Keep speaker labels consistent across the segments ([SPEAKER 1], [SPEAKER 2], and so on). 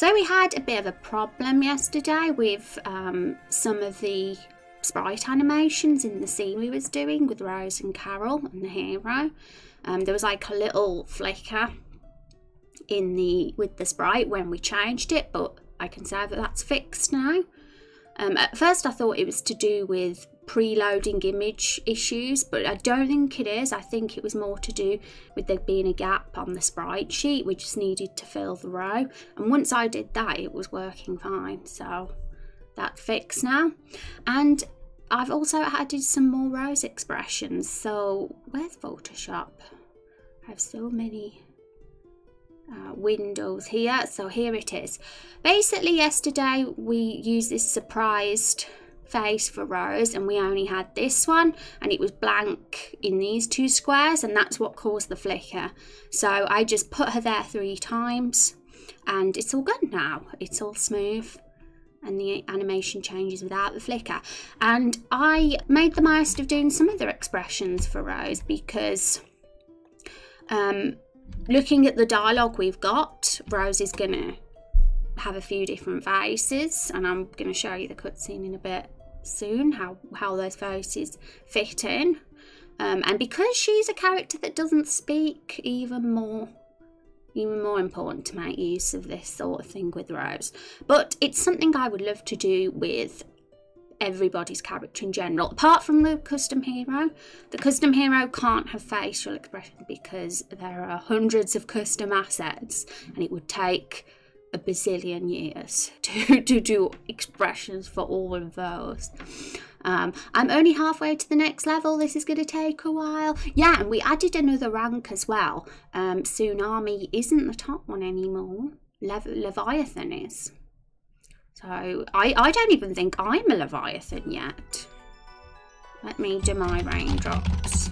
[SPEAKER 1] So we had a bit of a problem yesterday with um, some of the sprite animations in the scene we was doing with Rose and Carol and the hero. Um, there was like a little flicker in the with the sprite when we changed it, but I can say that that's fixed now. Um, at first, I thought it was to do with preloading image issues, but I don't think it is. I think it was more to do with there being a gap on the sprite sheet. We just needed to fill the row, and once I did that, it was working fine. So that's fixed now. And I've also added some more rose expressions. So where's Photoshop? I have so many uh, windows here. So here it is. Basically yesterday we used this surprised face for Rose and we only had this one and it was blank in these two squares and that's what caused the flicker. So I just put her there three times and it's all good now. It's all smooth and the animation changes without the flicker. And I made the most of doing some other expressions for Rose because um, looking at the dialogue we've got, Rose is going to have a few different faces and I'm going to show you the cutscene in a bit soon, how, how those faces fit in. Um, and because she's a character that doesn't speak, even more even more important to make use of this sort of thing with Rose. But it's something I would love to do with everybody's character in general, apart from the custom hero. The custom hero can't have facial expression because there are hundreds of custom assets and it would take a bazillion years to, to do expressions for all of those. Um, I'm only halfway to the next level. This is going to take a while. Yeah, and we added another rank as well. Um, Tsunami isn't the top one anymore. Lev Leviathan is. So I, I don't even think I'm a Leviathan yet. Let me do my raindrops.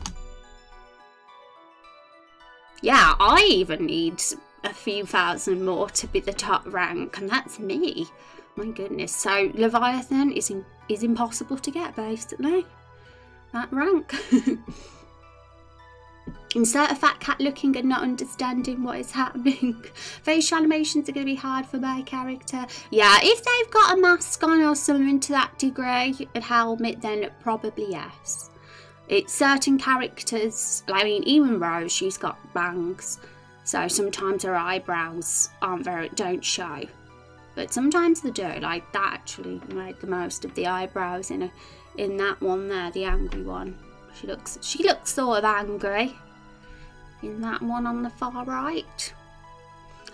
[SPEAKER 1] Yeah, I even need a few thousand more to be the top rank, and that's me. My goodness. So Leviathan is in, is impossible to get, basically. That rank. Insert a fat cat looking and not understanding what is happening. Facial animations are going to be hard for my character. Yeah, if they've got a mask on or something to that degree, a helmet, then probably yes. It's certain characters, I mean, even Rose, she's got bangs. So sometimes her eyebrows aren't very, don't show. But sometimes they do, like that actually made the most of the eyebrows in a, in that one there, the angry one. She looks, she looks sort of angry in that one on the far right.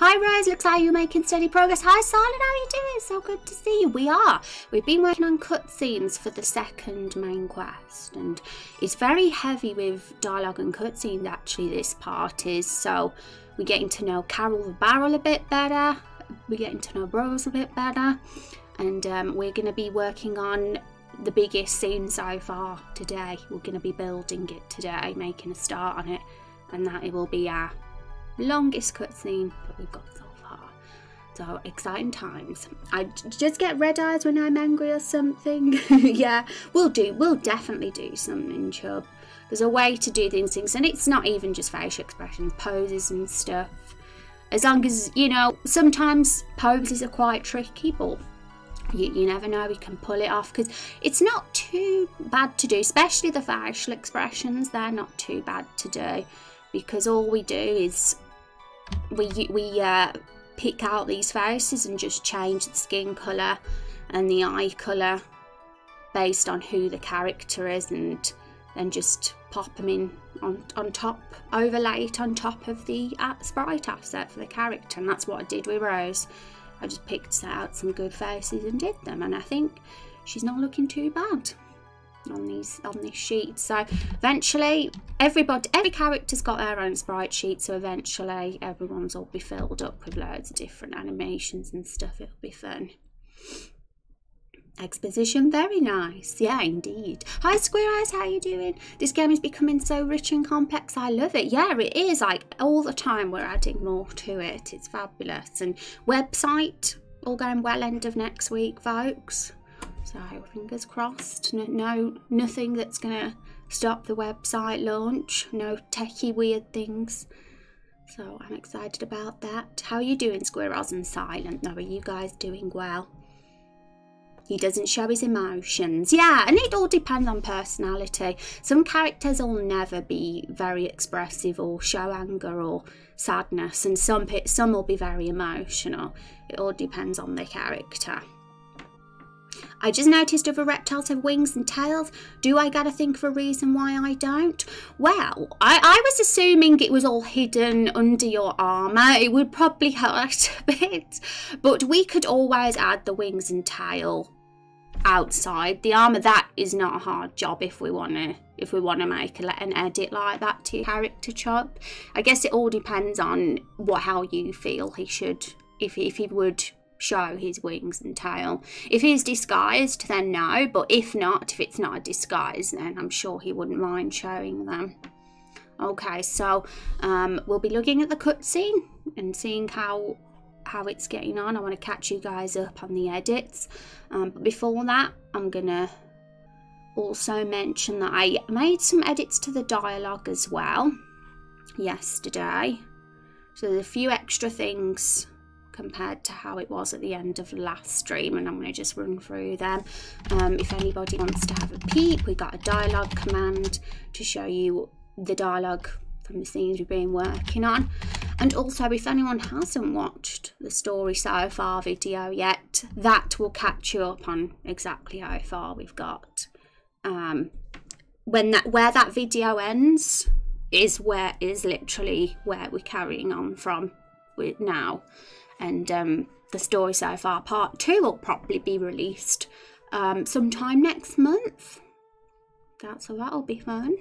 [SPEAKER 1] Hi Rose, looks like you're making steady progress. Hi Silent, how are you doing? So good to see you. We are. We've been working on cutscenes for the second main quest and it's very heavy with dialogue and cutscenes actually this part is. So we're getting to know Carol the Barrel a bit better. We're getting to know Rose a bit better. And um, we're going to be working on the biggest scene so far today. We're going to be building it today, making a start on it and that it will be our longest cutscene that we've got so far. So exciting times. I just get red eyes when I'm angry or something. yeah, we'll do. We'll definitely do something, Chub. There's a way to do these things, and it's not even just facial expressions, poses and stuff. As long as you know, sometimes poses are quite tricky, but you, you never know we can pull it off because it's not too bad to do especially the facial expressions they're not too bad to do because all we do is we we uh, pick out these faces and just change the skin colour and the eye colour based on who the character is and then just pop them in on, on top, overlay it on top of the uh, sprite asset for the character and that's what I did with Rose. I just picked out some good faces and did them and I think she's not looking too bad on these on this sheet so eventually everybody every character's got their own sprite sheet so eventually everyone's all be filled up with loads of different animations and stuff. It'll be fun exposition very nice yeah indeed hi square eyes how you doing this game is becoming so rich and complex i love it yeah it is like all the time we're adding more to it it's fabulous and website all going well end of next week folks so fingers crossed. No, no nothing that's gonna stop the website launch. No techie weird things. So I'm excited about that. How are you doing, Squirrels and Silent? Though, are you guys doing well? He doesn't show his emotions. Yeah, and it all depends on personality. Some characters will never be very expressive or show anger or sadness, and some some will be very emotional. It all depends on the character. I just noticed other reptiles have wings and tails. Do I gotta think of a reason why I don't? Well, I, I was assuming it was all hidden under your armour. It would probably hurt a bit. But we could always add the wings and tail outside the armour. That is not a hard job if we wanna if we wanna make a, an edit like that to your character Chub. I guess it all depends on what how you feel he should if if he would show his wings and tail. If he's disguised, then no, but if not, if it's not a disguise, then I'm sure he wouldn't mind showing them. Okay, so um, we'll be looking at the cutscene and seeing how how it's getting on. I want to catch you guys up on the edits. Um, but before that, I'm going to also mention that I made some edits to the dialogue as well yesterday. So there's a few extra things compared to how it was at the end of last stream and I'm going to just run through them. Um, if anybody wants to have a peep, we got a dialogue command to show you the dialogue from the scenes we've been working on. And also, if anyone hasn't watched the story so far video yet, that will catch you up on exactly how far we've got. Um, when that where that video ends is where is literally where we're carrying on from with now and um, the story so far part two will probably be released um, sometime next month that's so that'll be fun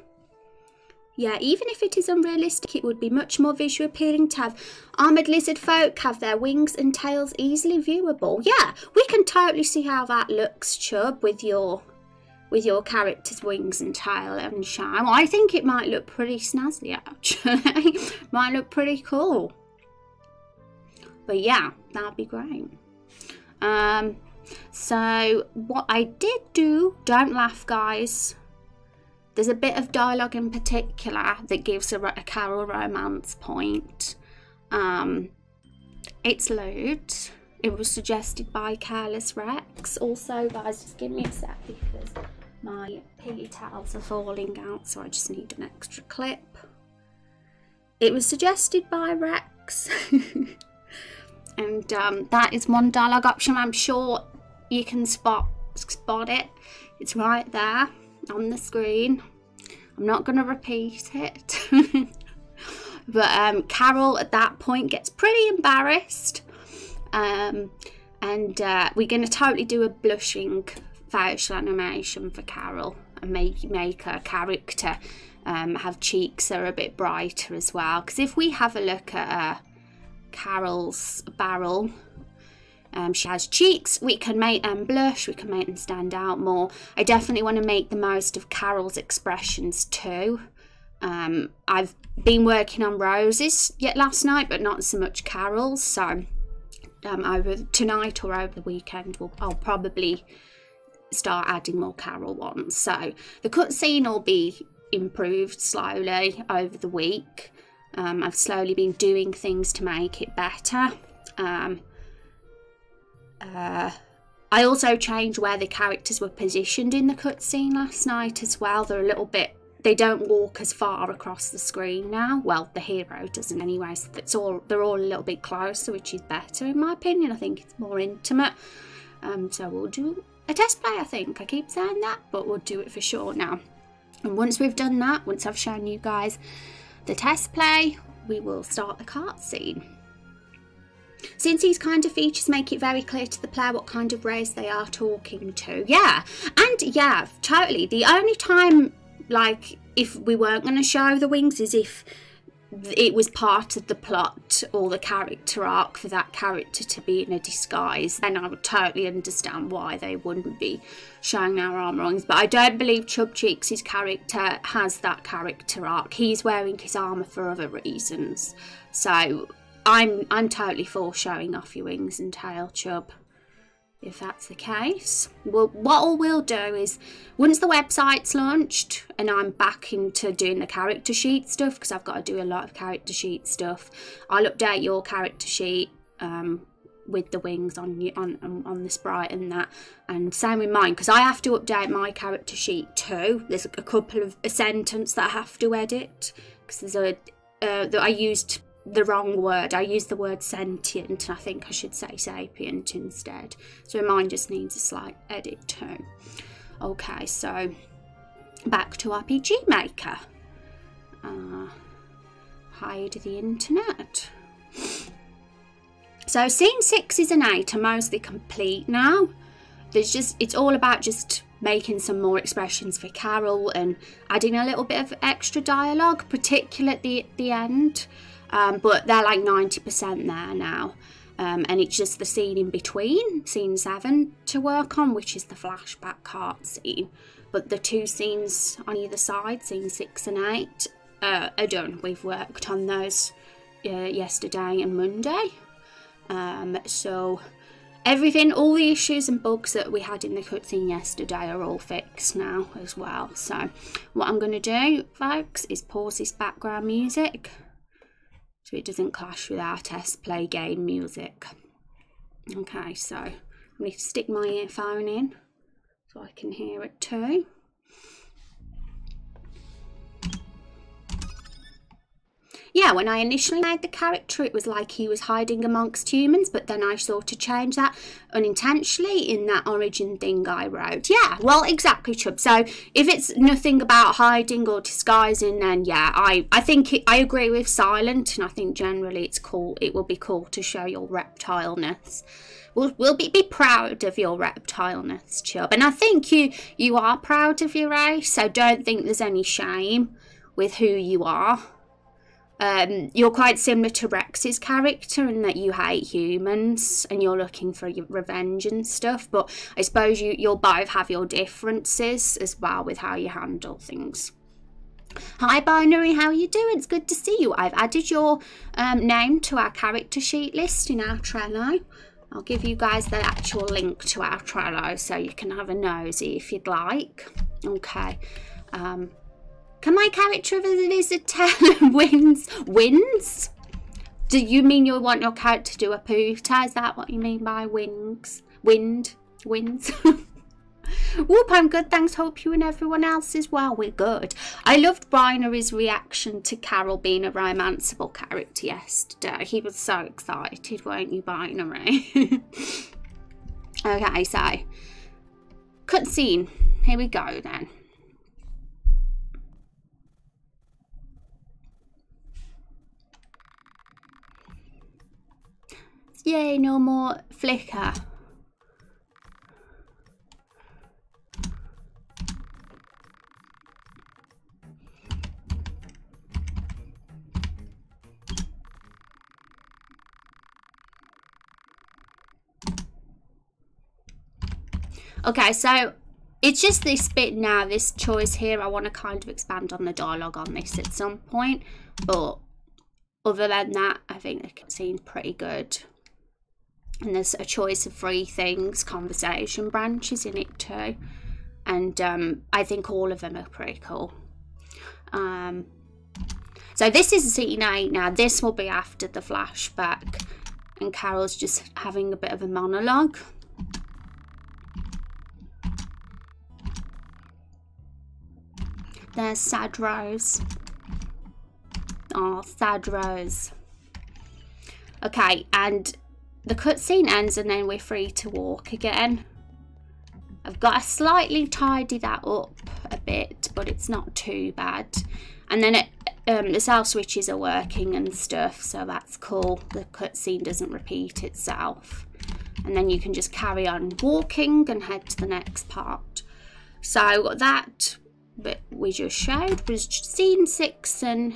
[SPEAKER 1] yeah, even if it is unrealistic, it would be much more visually appealing to have armoured lizard folk have their wings and tails easily viewable. Yeah, we can totally see how that looks, Chub, with your with your character's wings and tail and shine. I think it might look pretty snazzy, actually. might look pretty cool. But yeah, that'd be great. Um, so what I did do, don't laugh guys, there's a bit of dialogue in particular that gives a, a Carol romance point. Um, it's lewd. It was suggested by Careless Rex. Also, guys, just give me a sec because my piggy towels are falling out, so I just need an extra clip. It was suggested by Rex. and um, that is one dialogue option. I'm sure you can spot spot it. It's right there on the screen. I'm not going to repeat it. But um, Carol at that point gets pretty embarrassed. Um, and uh, we're going to totally do a blushing facial animation for Carol and make, make her character um, have cheeks that are a bit brighter as well. Because if we have a look at her Carol's barrel. Um, she has cheeks, we can make them blush, we can make them stand out more. I definitely want to make the most of Carol's expressions too. Um, I've been working on roses yet last night, but not so much Carol's. So um, over tonight or over the weekend, we'll, I'll probably start adding more Carol ones. So the cutscene will be improved slowly over the week. Um, I've slowly been doing things to make it better. Um, uh, I also changed where the characters were positioned in the cutscene last night as well. They're a little bit, they don't walk as far across the screen now. Well, the hero doesn't anyway, so it's all, they're all a little bit closer, which is better in my opinion. I think it's more intimate. Um, so we'll do a test play, I think. I keep saying that, but we'll do it for sure now. And once we've done that, once I've shown you guys the test play, we will start the cart scene. Since these kind of features make it very clear to the player what kind of race they are talking to. Yeah, and yeah, totally. The only time, like, if we weren't going to show the wings is if it was part of the plot or the character arc for that character to be in a disguise, then I would totally understand why they wouldn't be showing their on. But I don't believe Chub Cheeks' character has that character arc. He's wearing his armor for other reasons. So I'm I'm totally for showing off your wings and tail, Chub. If that's the case. Well, what all we'll do is once the website's launched and I'm back into doing the character sheet stuff because I've got to do a lot of character sheet stuff, I'll update your character sheet um, with the wings on you on, on the sprite and that and same with mine because I have to update my character sheet too there's a couple of a sentence that I have to edit because there's a uh, that I used the wrong word. I used the word sentient. and I think I should say sapient instead. So mine just needs a slight edit too. Okay, so back to RPG Maker. Uh, hide the internet. So scene six is an eight are mostly complete now. There's just it's all about just making some more expressions for Carol and adding a little bit of extra dialogue, particularly at the the end um, but they're like 90% there now. Um, and it's just the scene in between, scene seven, to work on, which is the flashback cart scene. But the two scenes on either side, scene six and eight, uh, are done. We've worked on those uh, yesterday and Monday. Um, so everything, all the issues and bugs that we had in the cutscene yesterday are all fixed now as well. So what I'm going to do, folks, is pause this background music so it doesn't clash with our test play game music. Okay, so I'm going to stick my earphone in so I can hear it too. Yeah, when I initially made the character, it was like he was hiding amongst humans, but then I sort of changed that unintentionally in that origin thing I wrote. Yeah, well, exactly, Chub. So if it's nothing about hiding or disguising, then yeah, I, I think it, I agree with Silent, and I think generally it's cool. It will be cool to show your reptileness. We'll, we'll be, be proud of your reptileness, Chub. And I think you, you are proud of your race, so don't think there's any shame with who you are. Um, you're quite similar to Rex's character in that you hate humans and you're looking for revenge and stuff. But I suppose you, you'll both have your differences as well with how you handle things. Hi Binary, how are you doing? It's good to see you. I've added your um, name to our character sheet list in our Trello. I'll give you guys the actual link to our Trello so you can have a nosy if you'd like. Okay. Um, can my character of a lizard tail wins? Wins? Do you mean you want your character to do a poota? Is that what you mean by wings? Wind? Wins? Whoop, I'm good, thanks. Hope you and everyone else is well. We're good. I loved Binary's reaction to Carol being a romanceable character yesterday. He was so excited, weren't you, Binary? okay, so cutscene. Here we go then. Yay, no more flicker. Okay, so it's just this bit now, this choice here. I want to kind of expand on the dialogue on this at some point. But other than that, I think it seems pretty good and there's a choice of three things conversation branches in it too. And um, i think all of them are pretty cool. Um, so this is scene 8 now this will be after the flashback. And carol's just having a bit of a monologue. There's sad rose. Oh sad rose. Okay and the cutscene ends and then we're free to walk again. I've got to slightly tidy that up a bit, but it's not too bad. And then it, um, the self switches are working and stuff, so that's cool. The cutscene doesn't repeat itself. And then you can just carry on walking and head to the next part. So that bit we just showed was scene 6 and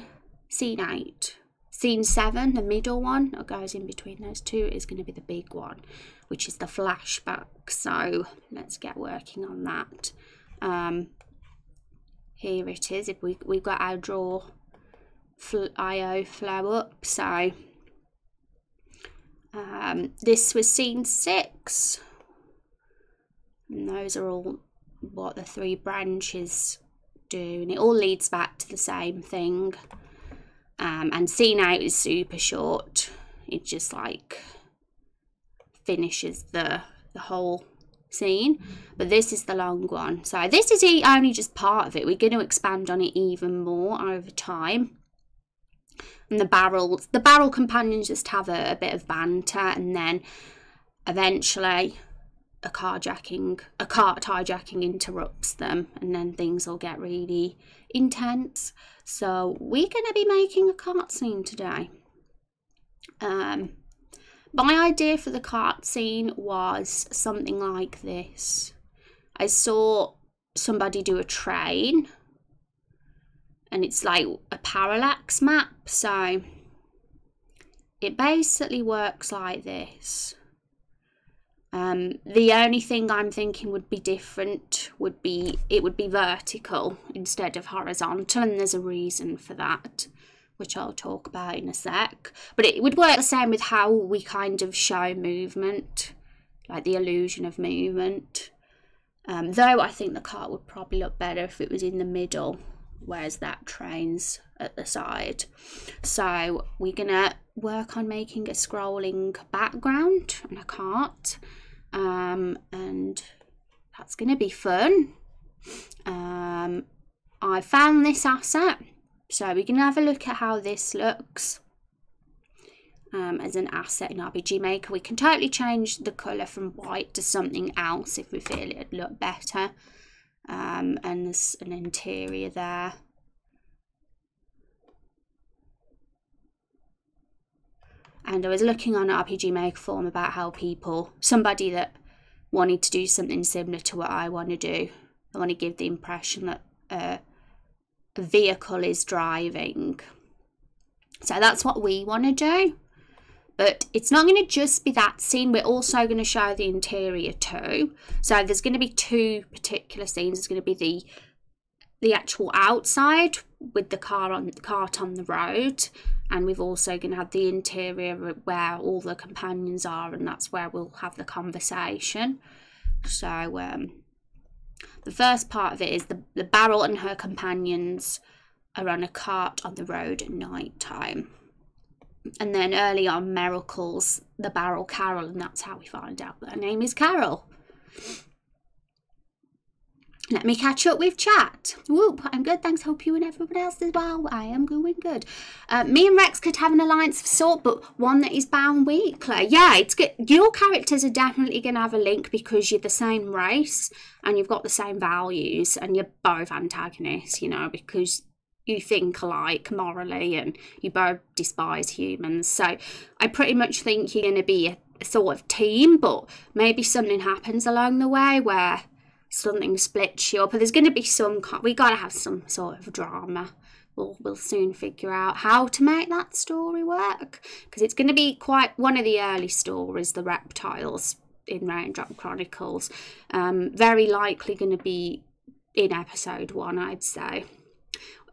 [SPEAKER 1] scene 8. Scene seven, the middle one that goes in between those two, is going to be the big one, which is the flashback. So let's get working on that. Um, here it is. If we we've got our draw fl IO flow up. So um, this was scene six. And those are all what the three branches do. And it all leads back to the same thing. Um, and scene out is super short. It just like finishes the, the whole scene. But this is the long one. So this is only just part of it. We're going to expand on it even more over time and the barrels the barrel companions just have a, a bit of banter and then eventually a carjacking a cart hijacking interrupts them and then things will get really intense. So we're going to be making a cart scene today. Um my idea for the cart scene was something like this. I saw somebody do a train and it's like a parallax map so it basically works like this um, the only thing I'm thinking would be different would be it would be vertical instead of horizontal and there's a reason for that which I'll talk about in a sec. But it would work the same with how we kind of show movement like the illusion of movement. Um, though I think the cart would probably look better if it was in the middle whereas that train's at the side. So we're gonna work on making a scrolling background on a cart um, and that's gonna be fun. Um, I found this asset so we can have a look at how this looks um, as an asset in RPG Maker. We can totally change the colour from white to something else if we feel it'd look better um, and there's an interior there. And I was looking on RPG Maker Forum about how people, somebody that wanted to do something similar to what I want to do, I want to give the impression that a vehicle is driving. So that's what we want to do. But it's not going to just be that scene. We're also going to show the interior too. So there's going to be two particular scenes. There's going to be the the actual outside with the car on the cart on the road and we've also going to have the interior where all the companions are and that's where we'll have the conversation so um, the first part of it is the, the barrel and her companions are on a cart on the road at night time and then early on, Meryl calls the barrel Carol, and that's how we find out that her name is Carol. Let me catch up with chat. Whoop, I'm good, thanks. Hope you and everyone else as well. I am going good. Uh, me and Rex could have an alliance of sort, but one that is bound weekly. Yeah, it's good. Your characters are definitely going to have a link because you're the same race and you've got the same values and you're both antagonists, you know, because you think alike morally and you both despise humans. So I pretty much think you're going to be a sort of team, but maybe something happens along the way where something splits you up. But there's going to be some, we got to have some sort of drama. We'll, we'll soon figure out how to make that story work because it's going to be quite one of the early stories, the reptiles in Raindrop Chronicles. Um, very likely going to be in episode one, I'd say.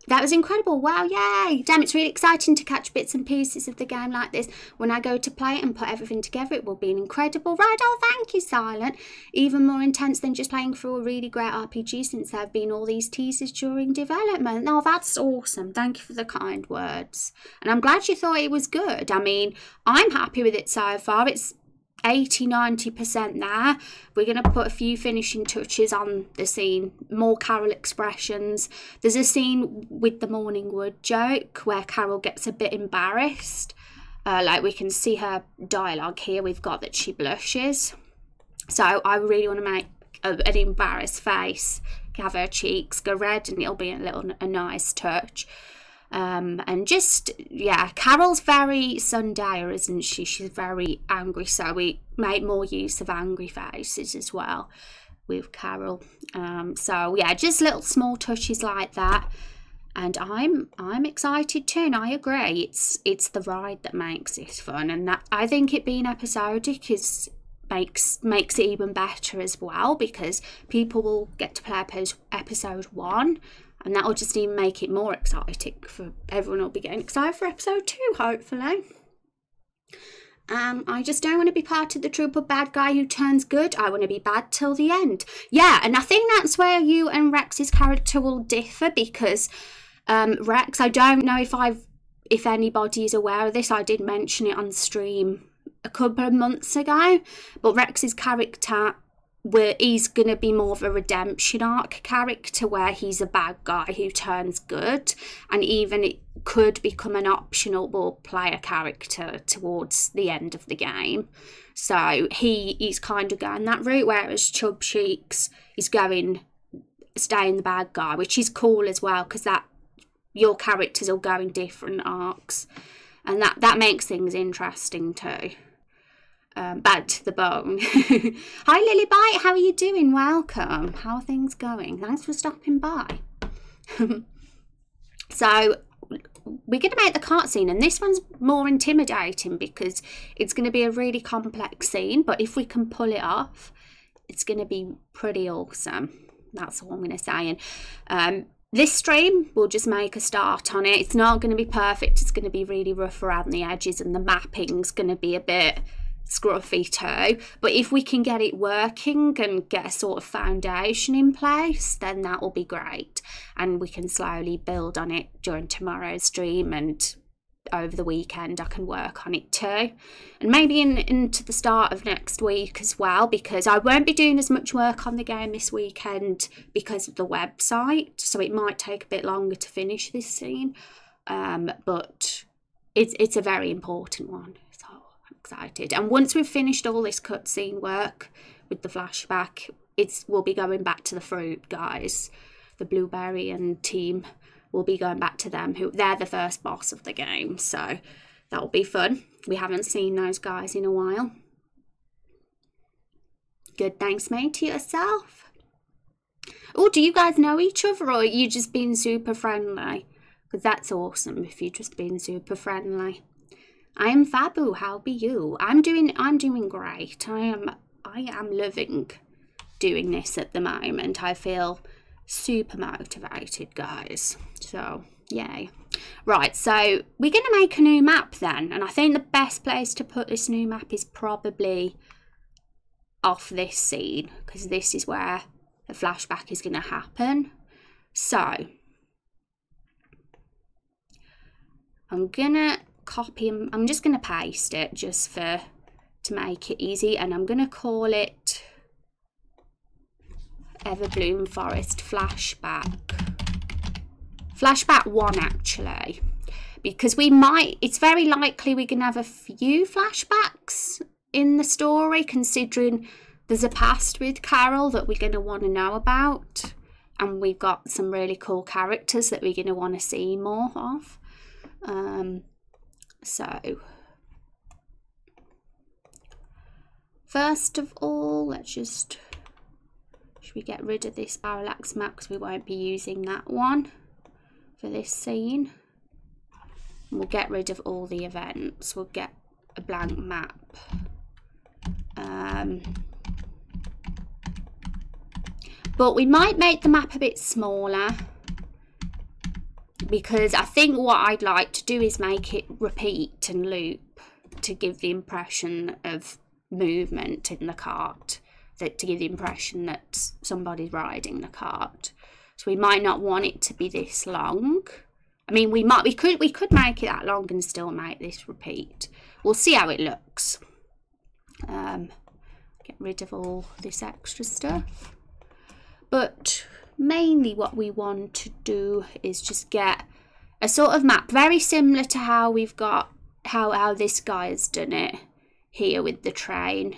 [SPEAKER 1] That was incredible. Wow, yay. Damn, it's really exciting to catch bits and pieces of the game like this. When I go to play it and put everything together, it will be an incredible ride. Oh, thank you, Silent. Even more intense than just playing through a really great RPG since there have been all these teasers during development. Oh, that's awesome. Thank you for the kind words. And I'm glad you thought it was good. I mean, I'm happy with it so far. It's 80 90% there. We're going to put a few finishing touches on the scene, more Carol expressions. There's a scene with the Morning Wood joke where Carol gets a bit embarrassed. Uh, like we can see her dialogue here, we've got that she blushes. So I really want to make a, an embarrassed face, have her cheeks go red, and it'll be a little a nice touch. Um, and just, yeah, Carol's very Sunday, isn't she? She's very angry, so we make more use of angry faces as well with Carol. Um, so yeah, just little small touches like that. And I'm I'm excited too, and I agree. It's it's the ride that makes it fun, and that I think it being episodic is makes makes it even better as well because people will get to play episode one and that will just even make it more exciting for everyone will be getting excited for episode two hopefully Um, I just don't want to be part of the troop of bad guy who turns good. I want to be bad till the end. Yeah, and I think that's where you and Rex's character will differ because um, Rex, I don't know if I've if anybody is aware of this, I did mention it on stream a couple of months ago, but Rex's character where he's going to be more of a redemption arc character where he's a bad guy who turns good. And even it could become an optional player character towards the end of the game. So he he's kind of going that route whereas chub cheeks is going staying the bad guy which is cool as well because that your characters will go in different arcs. And that that makes things interesting too um, bad to the bone. Hi Lily Bite, how are you doing? Welcome. How are things going? Thanks for stopping by. so we're going to make the cart scene and this one's more intimidating because it's going to be a really complex scene but if we can pull it off it's going to be pretty awesome that's all i'm going to say and um, this stream will just make a start on it it's not going to be perfect it's going to be really rough around the edges and the mapping's going to be a bit scruffy too. But if we can get it working and get a sort of foundation in place, then that will be great. And we can slowly build on it during tomorrow's stream and over the weekend I can work on it too. And maybe in, into the start of next week as well, because I won't be doing as much work on the game this weekend because of the website. So it might take a bit longer to finish this scene. Um, but it's it's a very important one excited. And once we've finished all this cutscene work with the flashback, it's we'll be going back to the fruit guys, the blueberry and team. We'll be going back to them. Who they're the first boss of the game, so that'll be fun. We haven't seen those guys in a while. Good, thanks, mate. To yourself. Oh, do you guys know each other, or are you just being super friendly? Because that's awesome if you're just being super friendly. I am Fabu. How be you? I'm doing. I'm doing great. I am. I am loving doing this at the moment. I feel super motivated, guys. So yay. Right, so we're going to make a new map then. And I think the best place to put this new map is probably off this scene. Because this is where the flashback is going to happen. So, I'm going to copy I'm just going to paste it just for to make it easy and I'm going to call it Everbloom Forest Flashback. Flashback 1 actually because we might it's very likely we're to have a few flashbacks in the story considering there's a past with Carol that we're going to want to know about and we've got some really cool characters that we're going to want to see more of. Um, so, first of all, let's just, should we get rid of this parallax map because we won't be using that one for this scene. We'll get rid of all the events. We'll get a blank map. Um, but we might make the map a bit smaller because I think what I'd like to do is make it repeat and loop to give the impression of movement in the cart, that to give the impression that somebody's riding the cart. So we might not want it to be this long. I mean, we might, we could, we could make it that long and still make this repeat. We'll see how it looks. Um, get rid of all this extra stuff. But mainly what we want to do is just get a sort of map very similar to how we've got how how this guy has done it here with the train.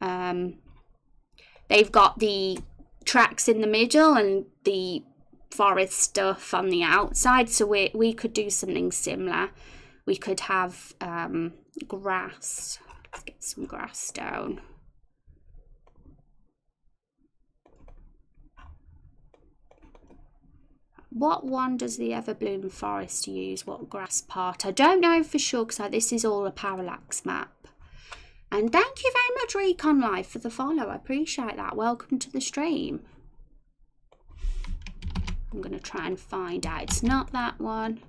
[SPEAKER 1] Um they've got the tracks in the middle and the forest stuff on the outside so we we could do something similar. We could have um grass. Let's get some grass down What one does the Everbloom Forest use? What grass part? I don't know for sure because this is all a parallax map. And thank you very much, Recon Life, for the follow. I appreciate that. Welcome to the stream. I'm going to try and find out. It's not that one.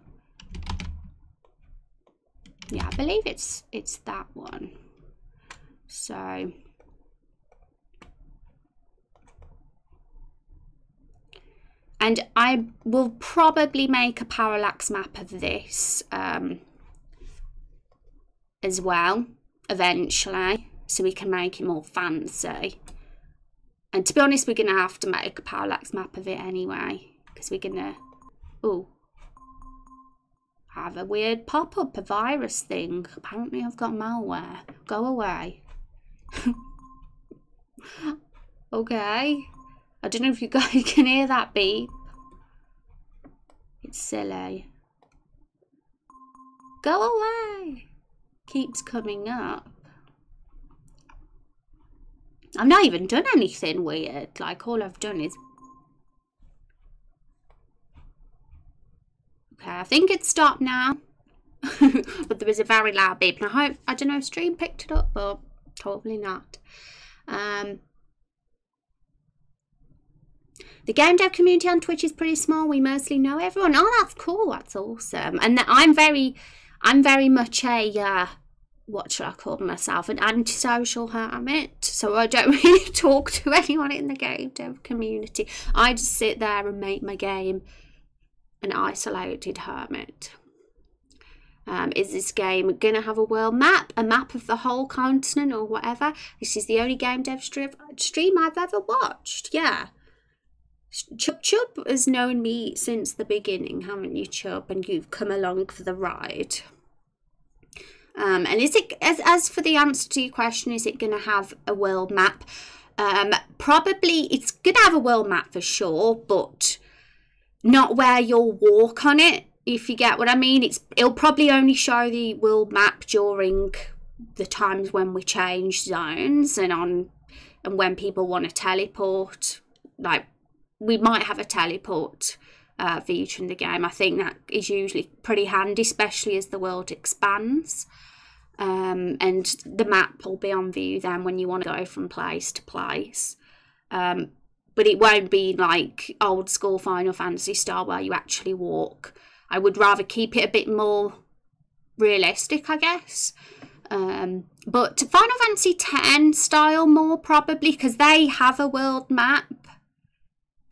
[SPEAKER 1] yeah, I believe it's it's that one. So and I will probably make a parallax map of this um, as well eventually so we can make it more fancy. And to be honest we're gonna have to make a parallax map of it anyway because we're gonna oh have a weird pop-up a virus thing. Apparently I've got malware. Go away. Okay I don't know if you guys can hear that beep it's silly go away keeps coming up. I've not even done anything weird. Like, all I've done is... Okay, I think it's stopped now. but there was a very loud beep. And I hope, I don't know if stream picked it up, but probably not. Um, the game dev community on Twitch is pretty small. We mostly know everyone. Oh, that's cool. That's awesome. And I'm very I'm very much a, uh, what should I call myself, an antisocial hermit. So I don't really talk to anyone in the game dev community. I just sit there and make my game an isolated hermit. Um, is this game going to have a world map, a map of the whole continent or whatever? This is the only game dev stream I've ever watched. Yeah. Chub Chub has known me since the beginning, haven't you, Chub? And you've come along for the ride. Um, and is it as as for the answer to your question, is it going to have a world map? Um, probably it's going to have a world map for sure, but not where you'll walk on it. If you get what I mean, it's it'll probably only show the world map during the times when we change zones and on and when people want to teleport. Like we might have a teleport uh, feature in the game. I think that is usually pretty handy, especially as the world expands. Um, and the map will be on view then when you want to go from place to place. Um, but it won't be like old school Final Fantasy style where you actually walk. I would rather keep it a bit more realistic, I guess. Um, but Final Fantasy X style more probably because they have a world map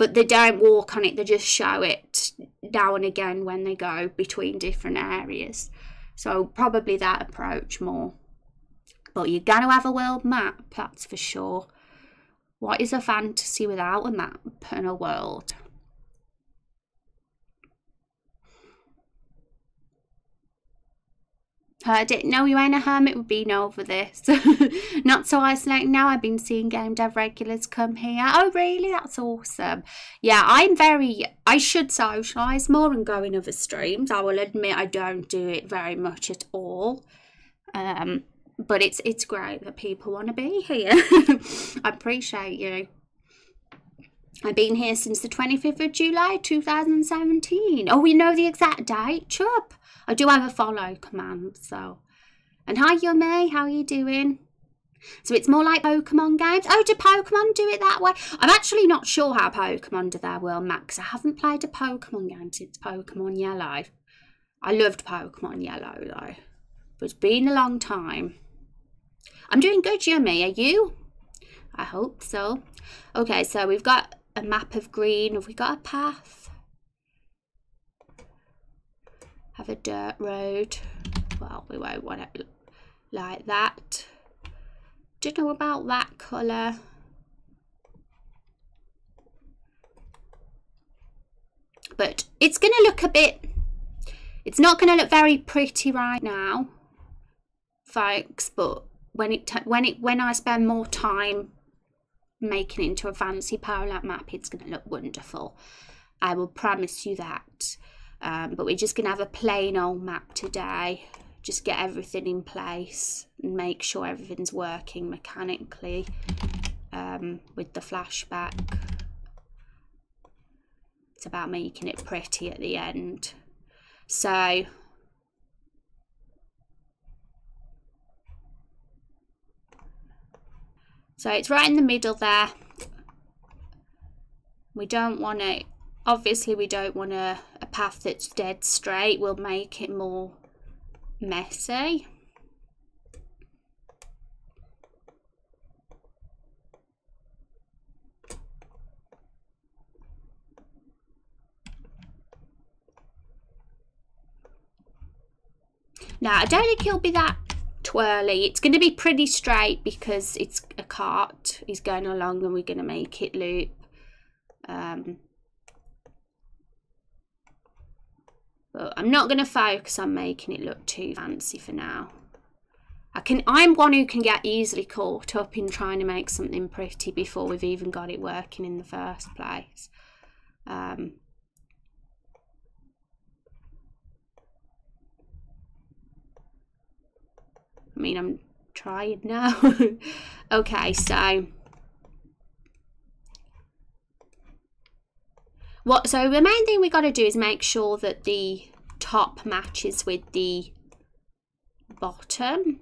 [SPEAKER 1] but they don't walk on it, they just show it now and again when they go between different areas. So probably that approach more. But you're going to have a world map, that's for sure. What is a fantasy without a map and a world? I didn't know you ain't a hermit would be over this. Not so isolating now. I've been seeing game dev regulars come here. Oh, really? That's awesome. Yeah, I'm very, I should socialise more and go in other streams. I will admit I don't do it very much at all. Um, but it's it's great that people want to be here. I appreciate you. I've been here since the 25th of July 2017. Oh, we know the exact date. Chub. I do have a follow command, so. And hi, Yummy, how are you doing? So it's more like Pokemon games. Oh, do Pokemon do it that way? I'm actually not sure how Pokemon do their World Max. I haven't played a Pokemon game since Pokemon Yellow. I loved Pokemon Yellow, though. But it's been a long time. I'm doing good, Yummy. Are you? I hope so. Okay, so we've got a map of green. Have we got a path? Have a dirt road. Well, we won't want it like that. Don't know about that colour. But it's going to look a bit, it's not going to look very pretty right now, folks, but when it when it when I spend more time making it into a fancy parallax map, it's going to look wonderful. I will promise you that. Um, but we're just going to have a plain old map today. Just get everything in place and make sure everything's working mechanically um, with the flashback. It's about making it pretty at the end. So So it's right in the middle there. We don't want it obviously we don't want a, a path that's dead straight we'll make it more messy. Now, I don't think he'll be that twirly. It's going to be pretty straight because it's a cart. He's going along and we're going to make it loop. Um, but I'm not going to focus on making it look too fancy for now. I can. I'm one who can get easily caught up in trying to make something pretty before we've even got it working in the first place. Um, I mean, I'm trying now. okay, so what? So the main thing we got to do is make sure that the top matches with the bottom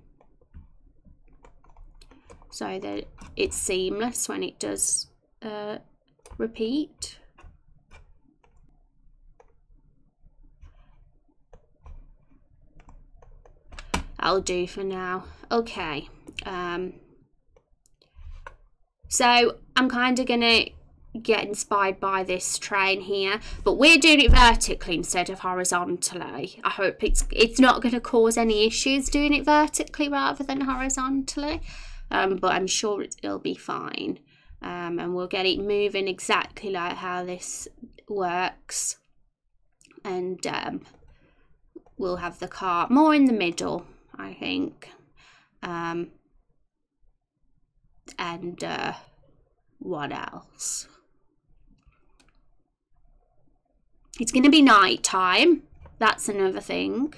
[SPEAKER 1] so that it's seamless when it does uh, repeat. I'll do for now. Okay. Um, so I'm kind of going to get inspired by this train here but we're doing it vertically instead of horizontally i hope it's it's not going to cause any issues doing it vertically rather than horizontally um, but i'm sure it'll be fine um, and we'll get it moving exactly like how this works and um, we'll have the car more in the middle I think. Um, and uh, what else? It's going to be night time. That's another thing.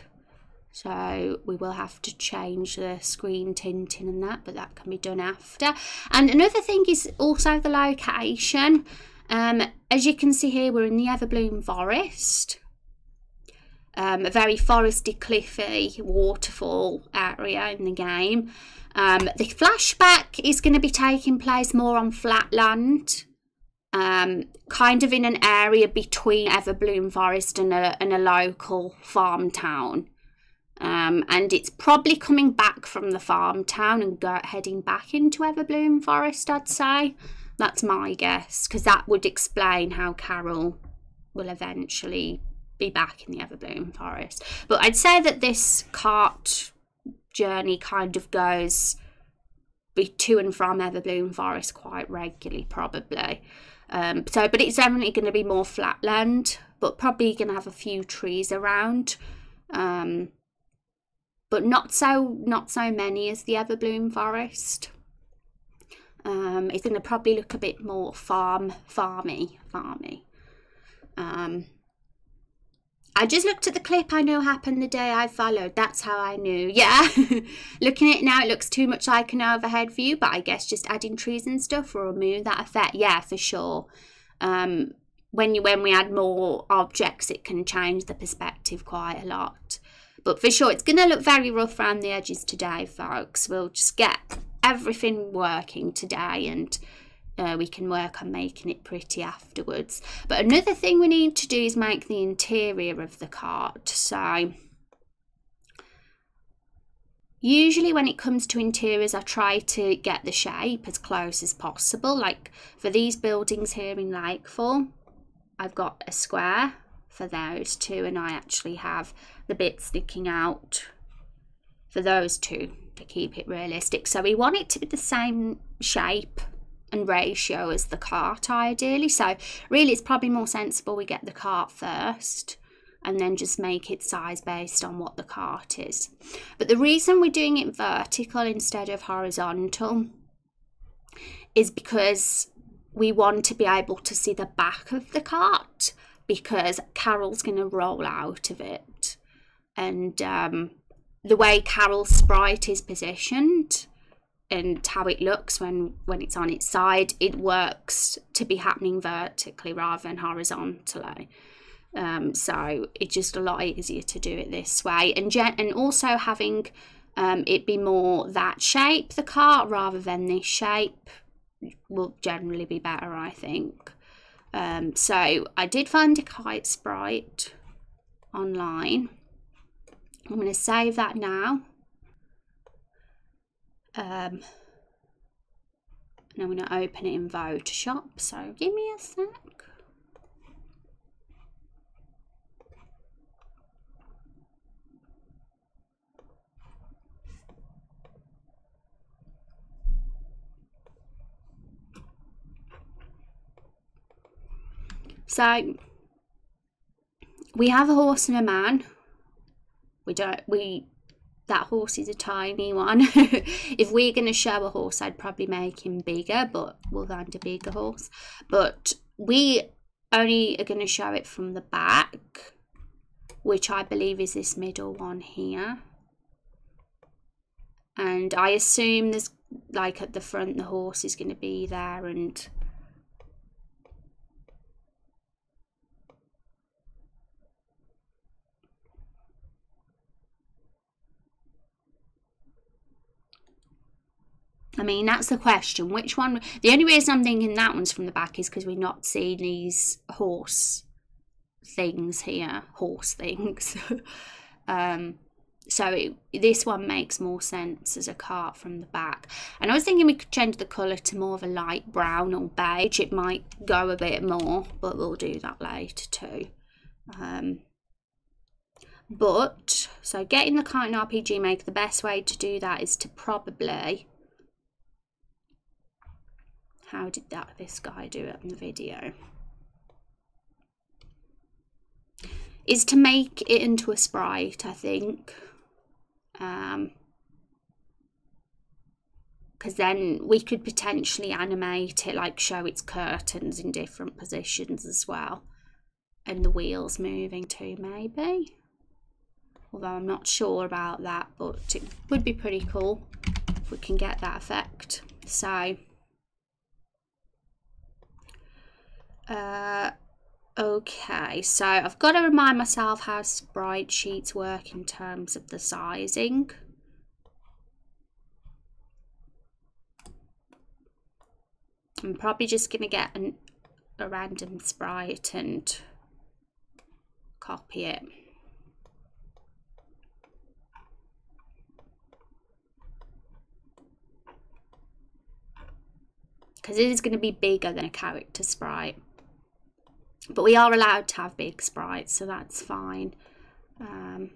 [SPEAKER 1] So we will have to change the screen tinting and that, but that can be done after. And another thing is also the location. Um, as you can see here, we're in the Everbloom Forest um, a very foresty, cliffy waterfall area in the game. Um, the flashback is going to be taking place more on flat land, um, kind of in an area between Everbloom Forest and a, and a local farm town. Um, and it's probably coming back from the farm town and go, heading back into Everbloom Forest, I'd say. That's my guess, because that would explain how Carol will eventually be back in the Everbloom forest. But I'd say that this cart journey kind of goes to and from Everbloom forest quite regularly, probably. Um, so, but it's definitely going to be more flatland, but probably going to have a few trees around. Um, but not so not so many as the Everbloom forest. Um, it's going to probably look a bit more farm farmy farmy. Um, I just looked at the clip I know happened the day I followed. That's how I knew. Yeah. Looking at it now, it looks too much like an overhead view, but I guess just adding trees and stuff will remove that effect. Yeah, for sure. Um, when you when we add more objects, it can change the perspective quite a lot. But for sure, it's going to look very rough around the edges today, folks. We'll just get everything working today and uh, we can work on making it pretty afterwards. But another thing we need to do is make the interior of the cart. So usually when it comes to interiors, I try to get the shape as close as possible. Like for these buildings here in Lakefall, I've got a square for those two and I actually have the bit sticking out for those two to keep it realistic. So we want it to be the same shape and ratio as the cart ideally. So really it's probably more sensible we get the cart first and then just make it size based on what the cart is. But the reason we're doing it vertical instead of horizontal is because we want to be able to see the back of the cart because Carol's going to roll out of it. And um, the way Carol's sprite is positioned, and how it looks when when it's on its side. It works to be happening vertically rather than horizontally. Um, so it's just a lot easier to do it this way. And and also having um, it be more that shape the cart rather than this shape will generally be better I think. Um, so I did find a kite sprite online. I'm going to save that now. Um, and I'm going to open it in Photoshop. So give me a sec. So we have a horse and a man. We don't we that horse is a tiny one. if we're gonna show a horse, I'd probably make him bigger, but we'll find a bigger horse. But we only are gonna show it from the back, which I believe is this middle one here. And I assume there's like at the front the horse is gonna be there and I mean, that's the question. Which one? The only reason I'm thinking that one's from the back is because we're not seeing these horse things here. Horse things. um, so it, this one makes more sense as a cart from the back. And I was thinking we could change the colour to more of a light brown or beige. It might go a bit more, but we'll do that later too. Um, but, so getting the cart in RPG Maker, the best way to do that is to probably how did that this guy do it in the video? Is to make it into a sprite, I think. Um, because then we could potentially animate it, like show its curtains in different positions as well. And the wheels moving too, maybe. Although I'm not sure about that, but it would be pretty cool if we can get that effect. So Uh, okay, so I've got to remind myself how sprite sheets work in terms of the sizing. I'm probably just going to get an, a random sprite and copy it. Because it is going to be bigger than a character sprite. But we are allowed to have big sprites, so that's fine. Um,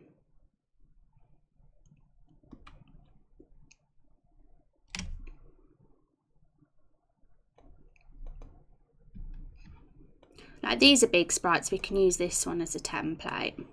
[SPEAKER 1] now these are big sprites, we can use this one as a template.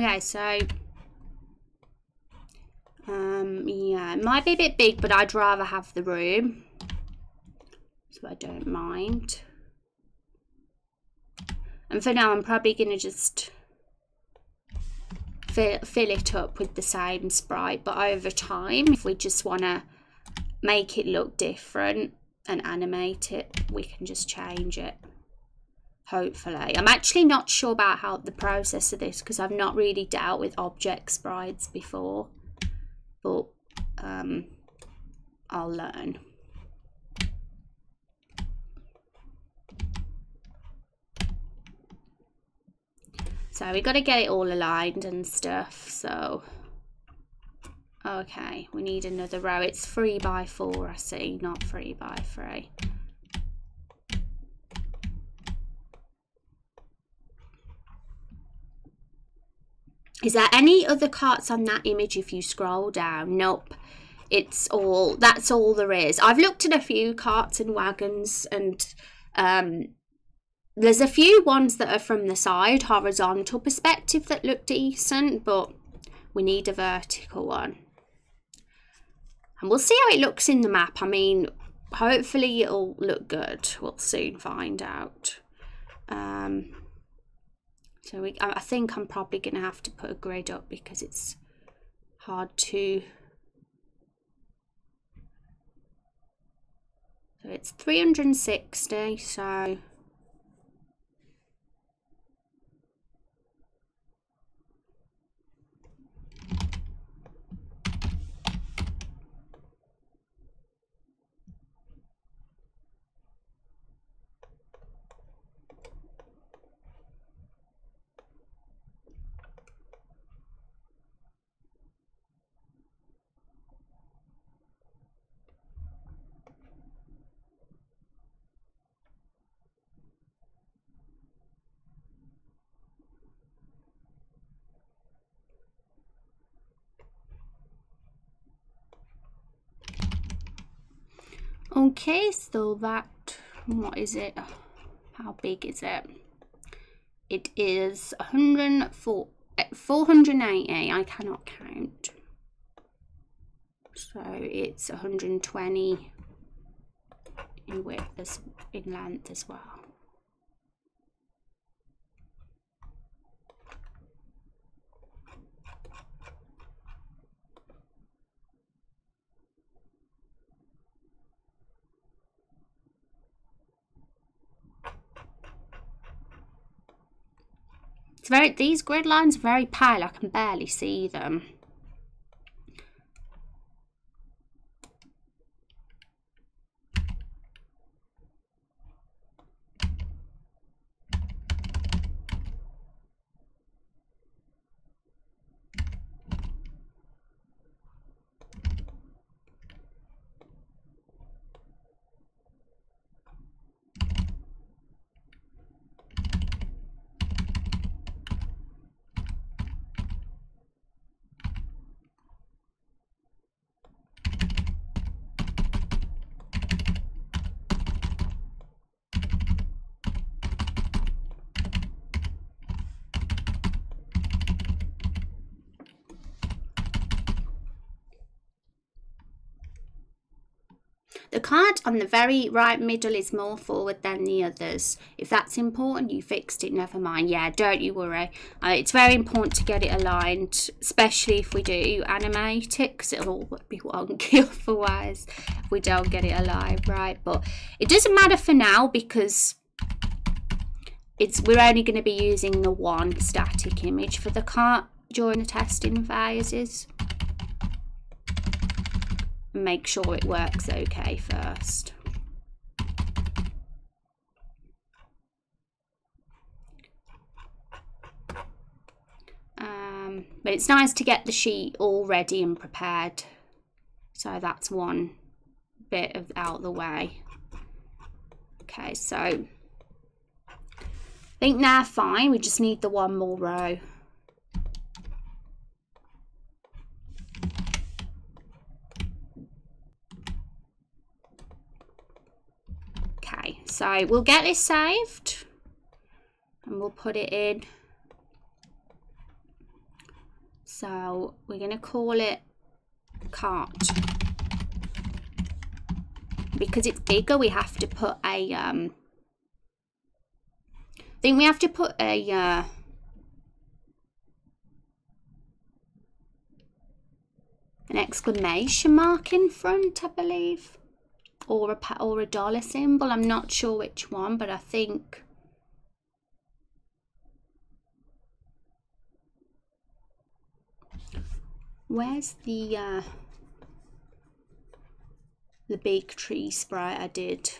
[SPEAKER 1] Okay, so um, yeah, it might be a bit big, but I'd rather have the room, so I don't mind. And for now, I'm probably going to just fill, fill it up with the same sprite, but over time, if we just want to make it look different and animate it, we can just change it hopefully. I'm actually not sure about how the process of this because I've not really dealt with object sprites before, but um, I'll learn. So we've got to get it all aligned and stuff, so... Okay, we need another row. It's 3 by 4 I see, not 3 by 3 Is there any other carts on that image if you scroll down? Nope. It's all, that's all there is. I've looked at a few carts and wagons and um, there's a few ones that are from the side, horizontal perspective that look decent, but we need a vertical one. And we'll see how it looks in the map. I mean, hopefully it'll look good. We'll soon find out. Um, so we, I think I'm probably going to have to put a grid up because it's hard to so it's 360 so Okay, so that, what is it? How big is it? It is 104, eh, 480, I cannot count. So it's 120 in width, as, in length as well. Very, these grid lines are very pale, I can barely see them. The card on the very right middle is more forward than the others. If that's important, you fixed it, never mind. Yeah, don't you worry. Uh, it's very important to get it aligned, especially if we do animate it, because it'll all be wonky otherwise if we don't get it alive right. But it doesn't matter for now because it's we're only going to be using the one static image for the cart during the testing phases make sure it works okay first. Um, but it's nice to get the sheet all ready and prepared. So that's one bit of out of the way. Okay, so I think now fine. We just need the one more row. So we'll get this saved and we'll put it in. So we're going to call it cart. Because it's bigger, we have to put a, um, I think we have to put a, uh, an exclamation mark in front, I believe or a or a dollar symbol. I'm not sure which one, but I think where's the uh, the big tree sprite I did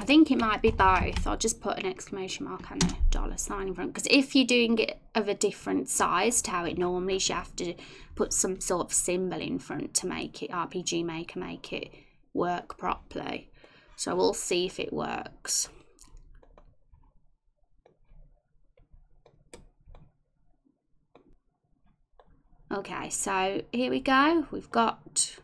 [SPEAKER 1] I think it might be both. I'll just put an exclamation mark and a dollar sign in front. Because if you're doing it of a different size to how it normally is, you have to put some sort of symbol in front to make it, RPG Maker, make it work properly. So we'll see if it works. Okay, so here we go. We've got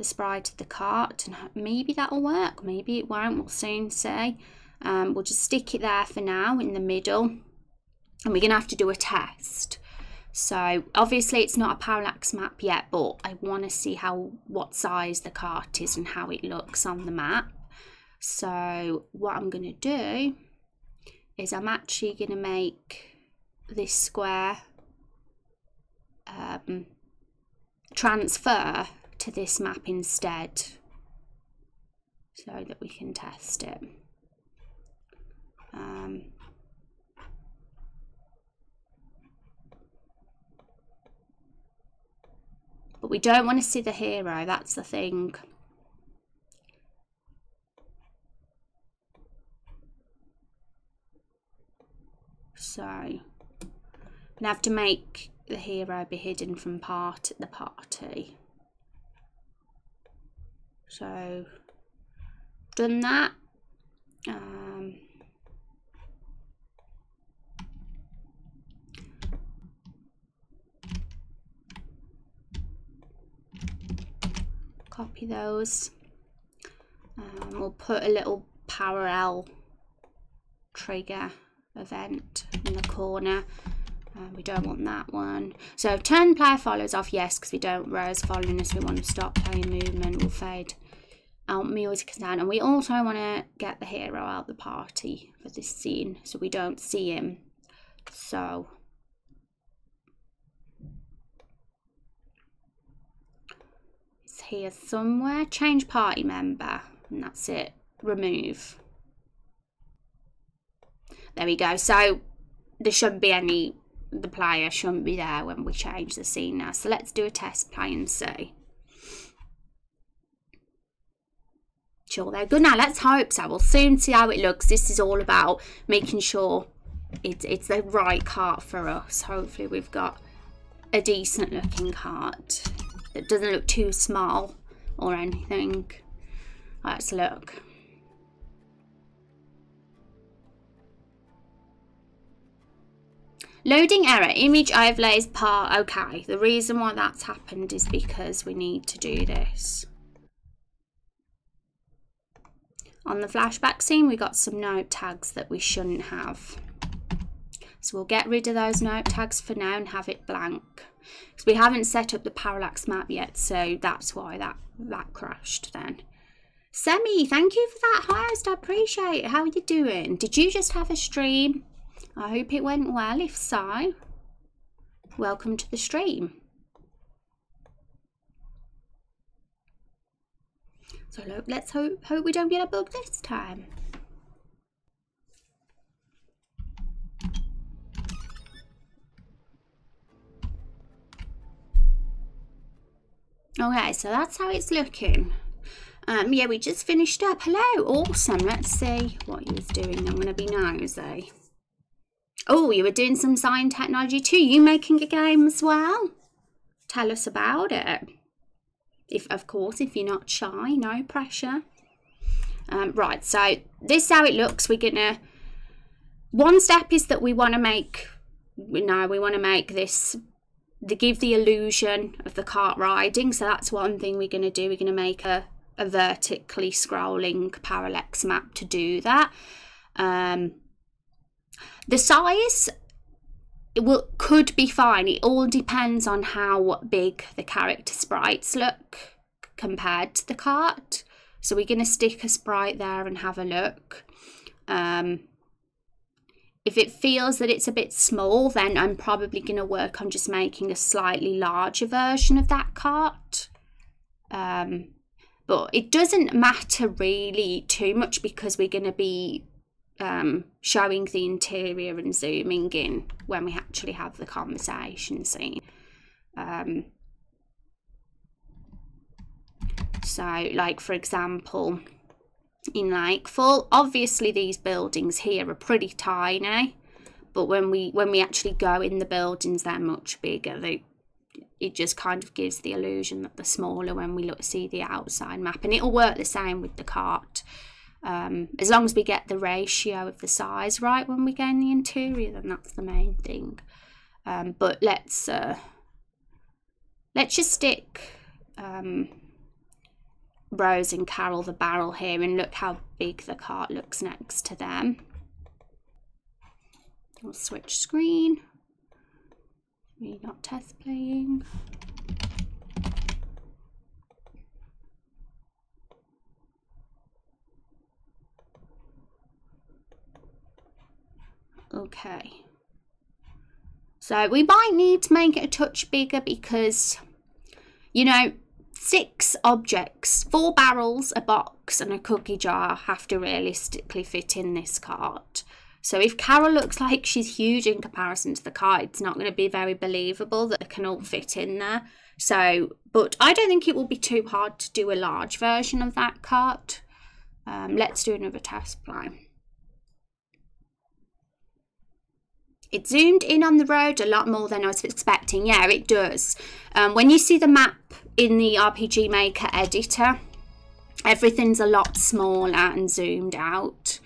[SPEAKER 1] the sprite to the cart and maybe that'll work maybe it won't we'll soon see um, we'll just stick it there for now in the middle and we're gonna have to do a test So obviously it's not a parallax map yet, but I want to see how what size the cart is and how it looks on the map. So what I'm to do is I'm actually to make this square um, transfer to this map instead so that we can test it. Um, but we don't want to see the hero, that's the thing. So, I'm gonna have to make the hero be hidden from part the party. So, done that. Um, copy those. Um, we'll put a little parallel trigger event in the corner. Uh, we don't want that one. So turn player follows off, yes, because we don't Rose following us. We want to stop playing movement. We'll fade out music down. And we also want to get the hero out of the party for this scene so we don't see him. So here somewhere. Change party member. And that's it. Remove. There we go. So there shouldn't be any, the player shouldn't be there when we change the scene now. So let's do a test play and see. Sure, they're good now. Let's hope so. We'll soon see how it looks. This is all about making sure it's, it's the right cart for us. Hopefully we've got a decent looking cart that doesn't look too small or anything. Let's look. Loading error, image overlays part, okay. The reason why that's happened is because we need to do this. On the flashback scene, we got some note tags that we shouldn't have. So we'll get rid of those note tags for now and have it blank. Because we haven't set up the parallax map yet, so that's why that, that crashed then. Semi, thank you for that host. I appreciate it. How are you doing? Did you just have a stream? I hope it went well. If so, welcome to the stream. So look, let's hope, hope we don't get a bug this time. Okay, so that's how it's looking. Um, yeah, we just finished up. Hello, awesome. Let's see what he was doing. I'm going to be nosy. Oh, you were doing some sign technology too. You making a game as well? Tell us about it. If Of course, if you're not shy, no pressure. Um, right, so this is how it looks. We're to... One step is that we want to make... No, we want to make this... To give the illusion of the cart riding. So that's one thing we're to do. We're to make a, a vertically scrolling parallax map to do that. Um, the size it will could be fine. It all depends on how big the character sprites look compared to the cart. So we're going to stick a sprite there and have a look. Um, if it feels that it's a bit small, then I'm probably going to work on just making a slightly larger version of that cart. Um, but it doesn't matter really too much because we're going to be um, showing the interior and zooming in when we actually have the conversation scene. Um, so, like for example, in Lakefall, obviously these buildings here are pretty tiny, but when we when we actually go in the buildings, they're much bigger. They, it just kind of gives the illusion that they're smaller when we look see the outside map, and it'll work the same with the cart. Um, as long as we get the ratio of the size right when we get in the interior, then that's the main thing. Um, but let's uh, let's just stick um, Rose and Carol the barrel here and look how big the cart looks next to them. We'll switch screen. We're not test playing. Okay. So we might need to make it a touch bigger because, you know, six objects, four barrels, a box and a cookie jar have to realistically fit in this cart. So if Carol looks like she's huge in comparison to the cart, it's not going to be very believable that it can all fit in there. So, but I don't think it will be too hard to do a large version of that cart. Um, let's do another test play. It zoomed in on the road a lot more than I was expecting. Yeah, it does. Um, when you see the map in the RPG Maker editor, everything's a lot smaller and zoomed out.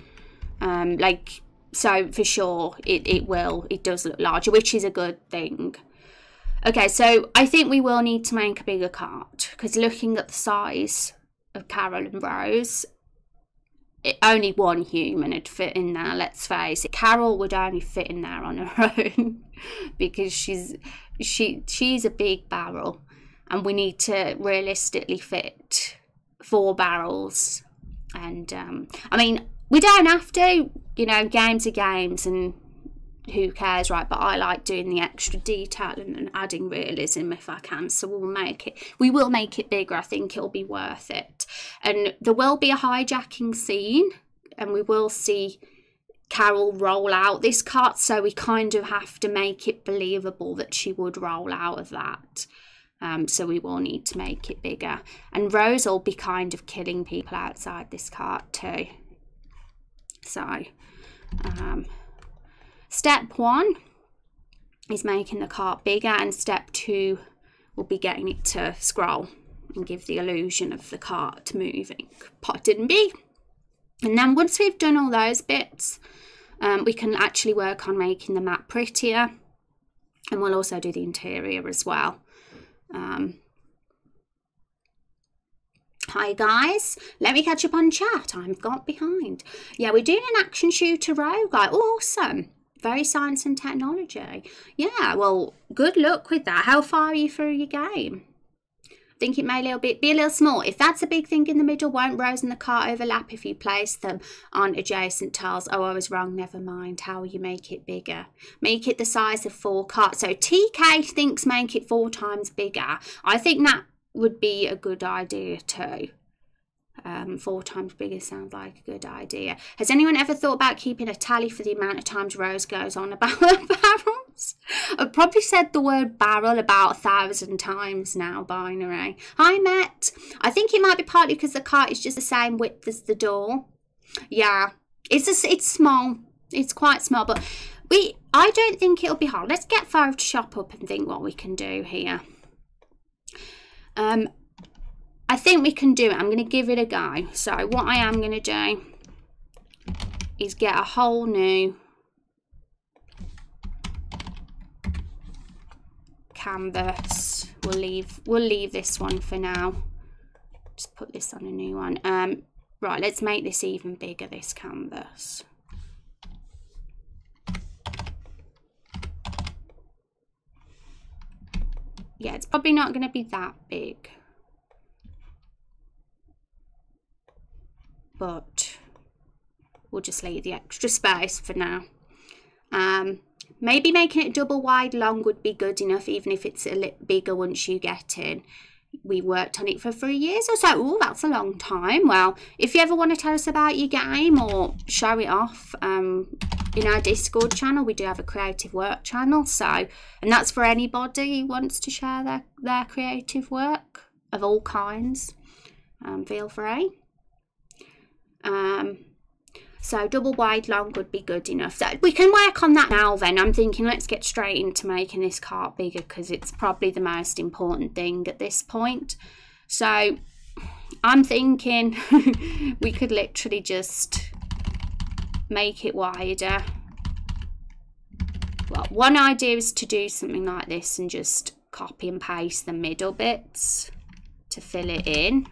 [SPEAKER 1] Um, like, so for sure, it, it will. It does look larger, which is a good thing. Okay, so I think we will need to make a bigger cart because looking at the size of Carol and Rose, it, only one human would fit in there, let's face it. Carol would only fit in there on her own because she's she she's a big barrel and we need to realistically fit four barrels and um, I mean we don't have to you know games are games and who cares, right? But I like doing the extra detail and, and, adding realism if I can. So we'll make it, we will make it bigger. I think it'll be worth it. And there will be a hijacking scene, and we will see Carol roll out this cart. So we kind of have to make it believable that she would roll out of that. Um, so we will need to make it bigger. And Rose will be kind of killing people outside this cart too. So, um, Step one is making the cart bigger and step two will be getting it to scroll and give the illusion of the cart moving. Pot didn't be. And then once we've done all those bits, um, we can actually work on making the map prettier and we'll also do the interior as well. Um, Hi guys, let me catch up on chat. I've got behind. Yeah, we're doing an action shooter rogue. Awesome very science and technology. Yeah, well, good luck with that. How far are you through your game? I think it may a little bit be a little small. If that's a big thing in the middle, won't Rose and the car overlap if you place them on adjacent tiles? Oh, I was wrong. Never mind. How will you make it bigger? Make it the size of four carts. So TK thinks make it four times bigger. I think that would be a good idea too um, four times bigger sounds like a good idea. Has anyone ever thought about keeping a tally for the amount of times Rose goes on about barrels? I've probably said the word barrel about a thousand times now, binary. Hi, Matt. I think it might be partly because the cart is just the same width as the door. Yeah, it's a, it's small. It's quite small, but we I don't think it'll be hard. Let's get Photoshop shop up and think what we can do here. Um, I think we can do it. I'm going to give it a go. So what I am going to do is get a whole new canvas. We'll leave we'll leave this one for now. Just put this on a new one. Um, right, let's make this even bigger, this canvas. Yeah, it's probably not going to be that big. But we'll just leave the extra space for now. Um, maybe making it double wide long would be good enough, even if it's a little bigger once you get in. We worked on it for three years or so. Oh, that's a long time. Well, if you ever want to tell us about your game or show it off um, in our Discord channel, we do have a creative work channel. So, and that's for anybody who wants to share their, their creative work of all kinds. Um, feel free. Um, so double wide long would be good enough. So we can work on that now then. I'm thinking let's get straight into making this cart bigger because it's probably the most important thing at this point. So I'm thinking we could literally just make it wider. Well, one idea is to do something like this and just copy and paste the middle bits to fill it in.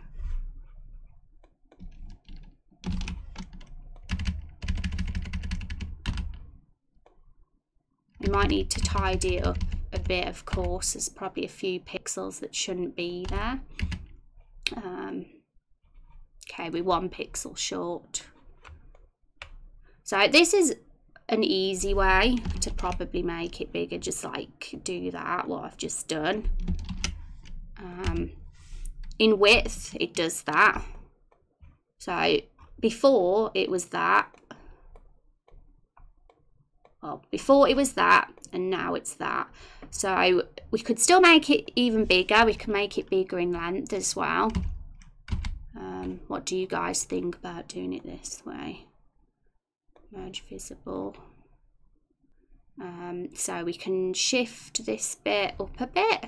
[SPEAKER 1] We might need to tidy it up a bit, of course. There's probably a few pixels that shouldn't be there. Um, okay, we're one pixel short. So this is an easy way to probably make it bigger, just like do that, what I've just done. Um, in width, it does that. So before it was that. Well, before it was that, and now it's that. So we could still make it even bigger. We can make it bigger in length as well. Um, what do you guys think about doing it this way? Merge visible. Um, so we can shift this bit up a bit.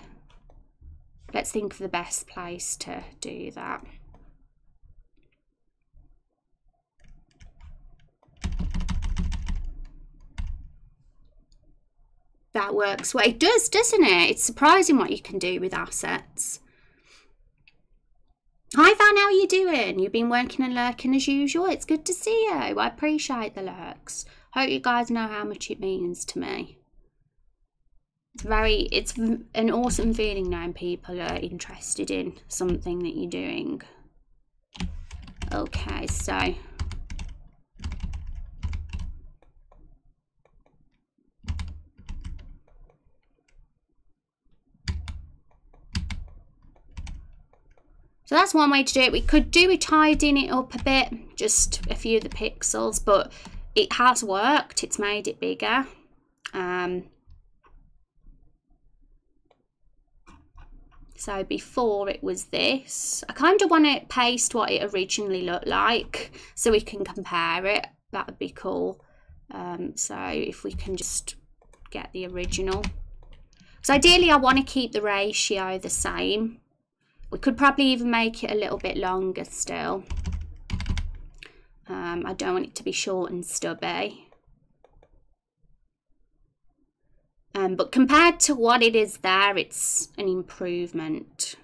[SPEAKER 1] Let's think of the best place to do that. That works well. It does, doesn't it? It's surprising what you can do with assets. Hi Van, how are you doing? You've been working and lurking as usual. It's good to see you. I appreciate the lurks. Hope you guys know how much it means to me. It's very, it's an awesome feeling knowing people are interested in something that you're doing. Okay, so That's one way to do it. We could do it tidying it up a bit, just a few of the pixels, but it has worked. It's made it bigger. Um, so before it was this. I kind of want to paste what it originally looked like so we can compare it. That would be cool. Um, so if we can just get the original. So ideally I want to keep the ratio the same. We could probably even make it a little bit longer still. Um, I don't want it to be short and stubby. Um, but compared to what it is there, it's an improvement.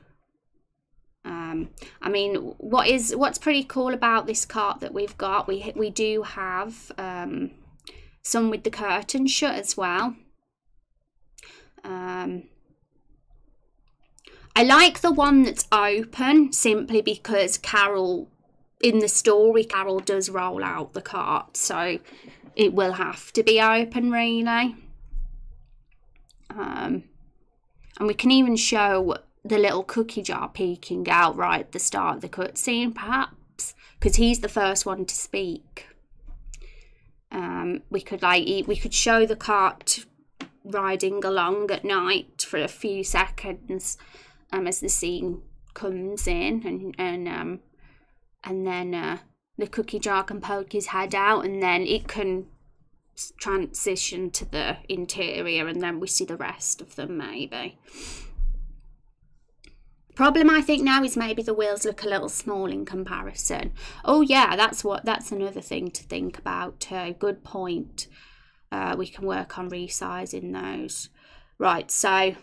[SPEAKER 1] Um, I mean, what is what's pretty cool about this cart that we've got, we we do have um, some with the curtain shut as well. Um, I like the one that's open simply because Carol, in the story, Carol does roll out the cart. So it will have to be open, really. Um, and we can even show the little cookie jar peeking out right at the start of the cutscene, perhaps, because he's the first one to speak. Um, we could like we could show the cart riding along at night for a few seconds um, as the scene comes in and and um, and then uh, the cookie jar can poke his head out and then it can transition to the interior and then we see the rest of them maybe. Problem i think now is maybe the wheels look a little small in comparison. Oh yeah that's what that's another thing to think about too. Good point. Uh, we can work on resizing those. Right so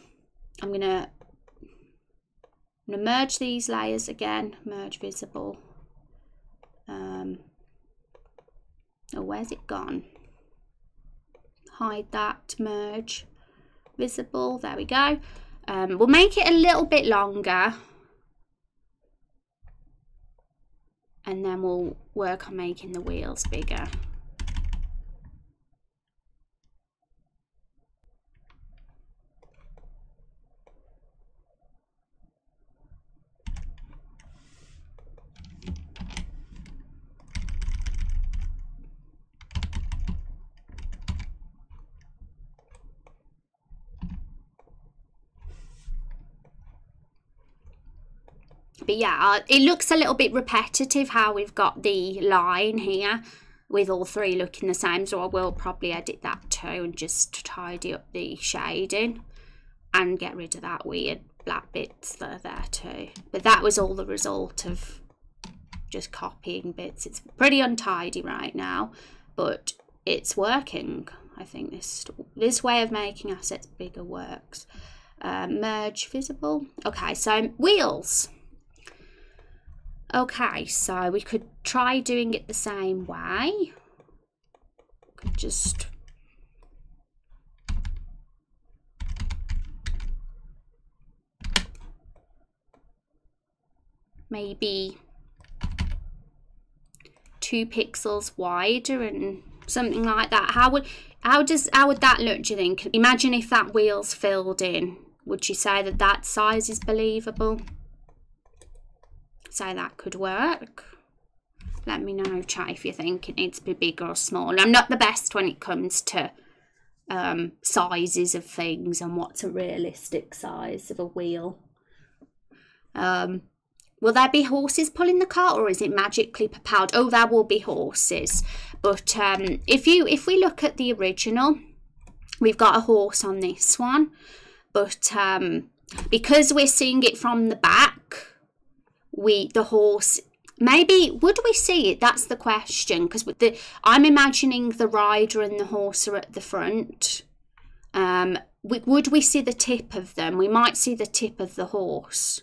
[SPEAKER 1] i'm gonna I'm going to merge these layers again, merge visible. Um, oh, where's it gone? Hide that, merge, visible, there we go. Um, we'll make it a little bit longer. And then we'll work on making the wheels bigger. But yeah uh, it looks a little bit repetitive how we've got the line here with all three looking the same so I will probably edit that too and just tidy up the shading and get rid of that weird black bits that are there too. But that was all the result of just copying bits. It's pretty untidy right now but it's working I think this this way of making assets bigger works. Uh, merge visible. Okay so wheels Okay, so we could try doing it the same way. Could just maybe two pixels wider and something like that. How would how does how would that look? Do you think? Imagine if that wheel's filled in. Would you say that that size is believable? Say that could work. Let me know, chat, if you think it needs to be bigger or smaller. I'm not the best when it comes to um, sizes of things and what's a realistic size of a wheel. Um, will there be horses pulling the cart or is it magically propelled? Oh, there will be horses. But um, if you if we look at the original, we've got a horse on this one. But um, because we're seeing it from the back, we the horse maybe would we see it? That's the question because the i'm imagining the rider and the horse are at the front. Um we, would we see the tip of them? We might see the tip of the horse.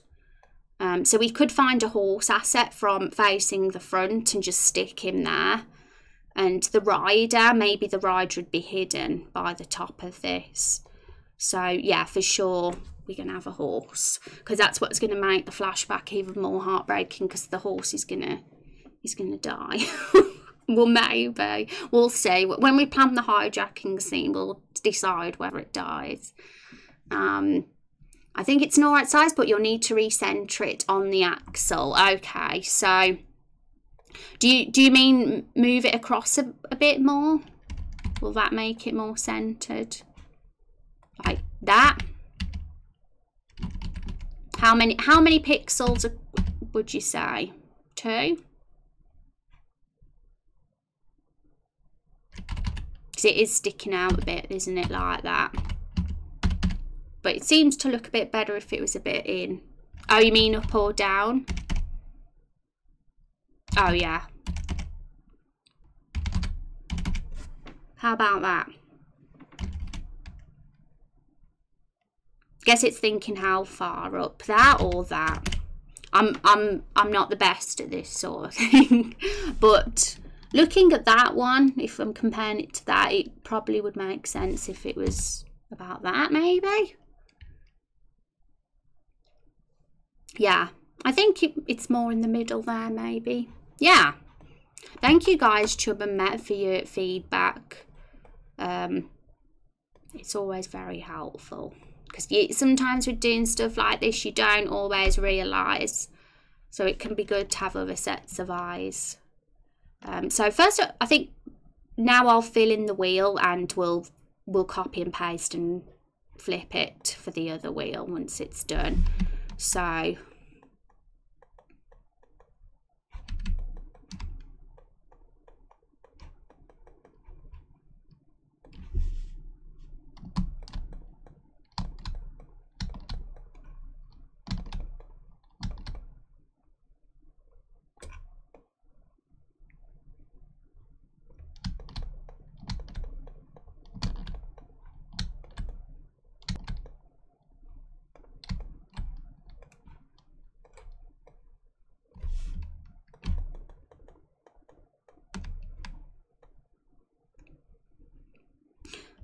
[SPEAKER 1] Um so we could find a horse asset from facing the front and just stick him there. And the rider, maybe the rider would be hidden by the top of this. So yeah, for sure, we're going to have a horse because that's what's going to make the flashback even more heartbreaking because the horse is going to, he's going to die. well, maybe. We'll see. When we plan the hijacking scene, we'll decide whether it dies. Um, I think it's an alright size, but you'll need to recenter it on the axle. Okay, so do you do you mean move it across a, a bit more? Will that make it more centered? Like that? How many how many pixels would you say? Two? Because it is sticking out a bit, isn't it, like that? But it seems to look a bit better if it was a bit in. Oh, you mean up or down? Oh, yeah. How about that? Guess it's thinking how far up that or that. I'm I'm I'm not the best at this sort of thing. but looking at that one, if I'm comparing it to that, it probably would make sense if it was about that maybe. Yeah, I think it, it's more in the middle there maybe yeah, thank you guys, Chub and Met, for your feedback. Um, it's always very helpful because sometimes with doing stuff like this, you don't always realise. So it can be good to have other sets of eyes. Um, so first, I think now I'll fill in the wheel and we'll we'll copy and paste and flip it for the other wheel once it's done. So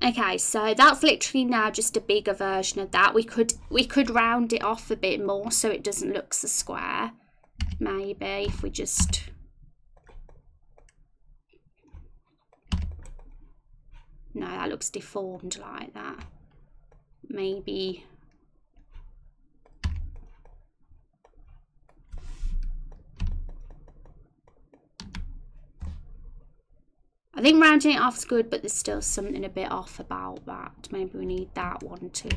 [SPEAKER 1] Okay, so that's literally now just a bigger version of that. We could we could round it off a bit more so it doesn't look so square. Maybe if we just No, that looks deformed like that. Maybe I think rounding it off is good, but there's still something a bit off about that. Maybe we need that one too.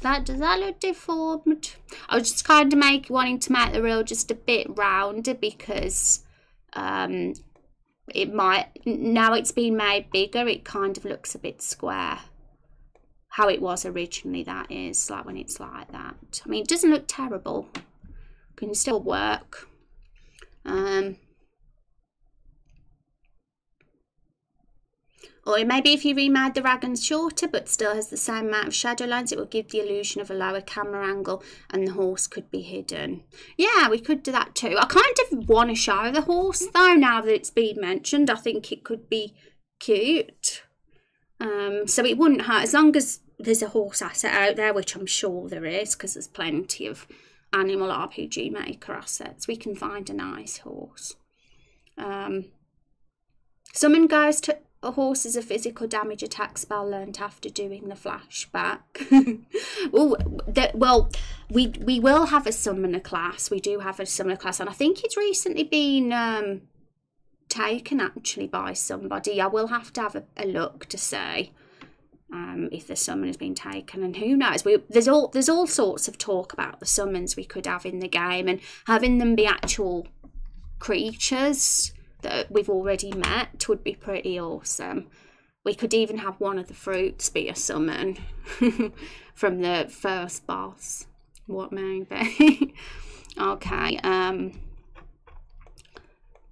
[SPEAKER 1] That does that look deformed? I was just kind of make wanting to make the reel just a bit rounder because um, it might now it's been made bigger. It kind of looks a bit square how it was originally that is like when it's like that I mean it doesn't look terrible can still work um Or maybe if you remade the Raggan shorter but still has the same amount of shadow lines, it will give the illusion of a lower camera angle and the horse could be hidden. Yeah, we could do that too. I kind of want to show the horse though, now that it's been mentioned. I think it could be cute. Um, so it wouldn't hurt, as long as there's a horse asset out there, which I'm sure there is, because there's plenty of animal RPG maker assets. We can find a nice horse. Um, summon goes to a horse is a physical damage attack spell learned after doing the flashback. well, the, well, we we will have a summoner class. We do have a summoner class, and I think it's recently been um, taken actually by somebody. I will have to have a, a look to say um, if the summon has been taken, and who knows? We, there's all there's all sorts of talk about the summons we could have in the game, and having them be actual creatures that we've already met would be pretty awesome. We could even have one of the fruits be a summon from the first boss. What maybe? okay. Um.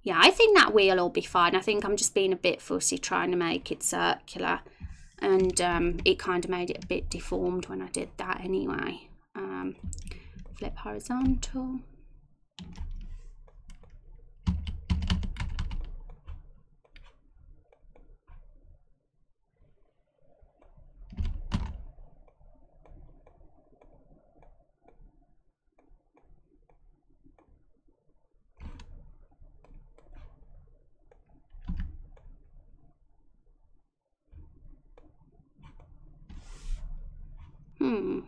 [SPEAKER 1] Yeah, I think that wheel will be fine. I think I'm just being a bit fussy trying to make it circular. And um, it kind of made it a bit deformed when I did that anyway. Um, flip horizontal. Hmm.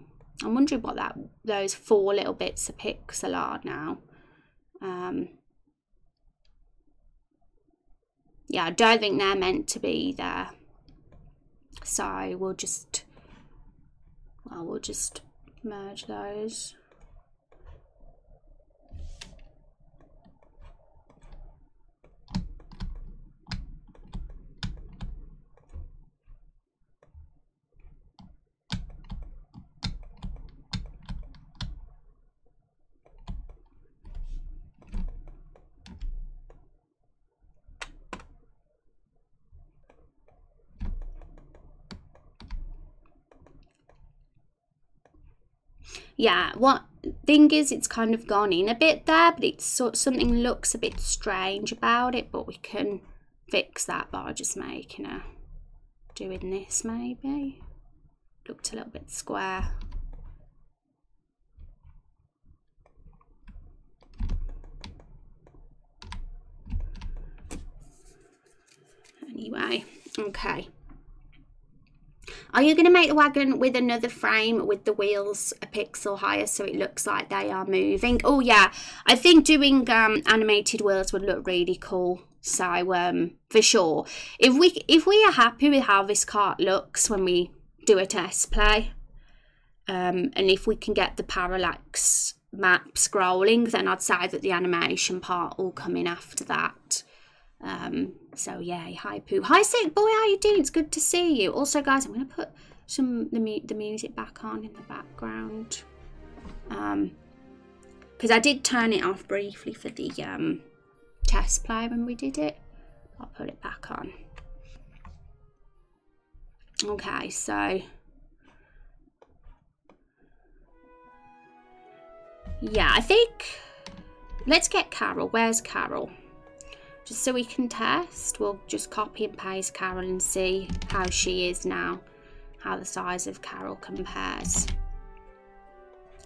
[SPEAKER 1] I'm wondering what that those four little bits of pixel are now. Um, yeah, I don't think they're meant to be there. So we'll just, well, we'll just merge those. Yeah what thing is it's kind of gone in a bit there but it's something looks a bit strange about it but we can fix that by just making a doing this maybe. Looked a little bit square. Anyway okay are you going to make the wagon with another frame with the wheels a pixel higher so it looks like they are moving? Oh yeah, I think doing um, animated wheels would look really cool. So um, for sure, if we if we are happy with how this cart looks when we do a test play, um, and if we can get the parallax map scrolling, then I'd say that the animation part will come in after that. Um, so yeah, hi Pooh. Hi Sick Boy, how you doing? It's good to see you. Also guys, I'm going to put some the, mu the music back on in the background. Um, because I did turn it off briefly for the um, test play when we did it. I'll put it back on. Okay, so yeah, I think let's get Carol. Where's Carol? Just so we can test we'll just copy and paste Carol and see how she is now how the size of Carol compares.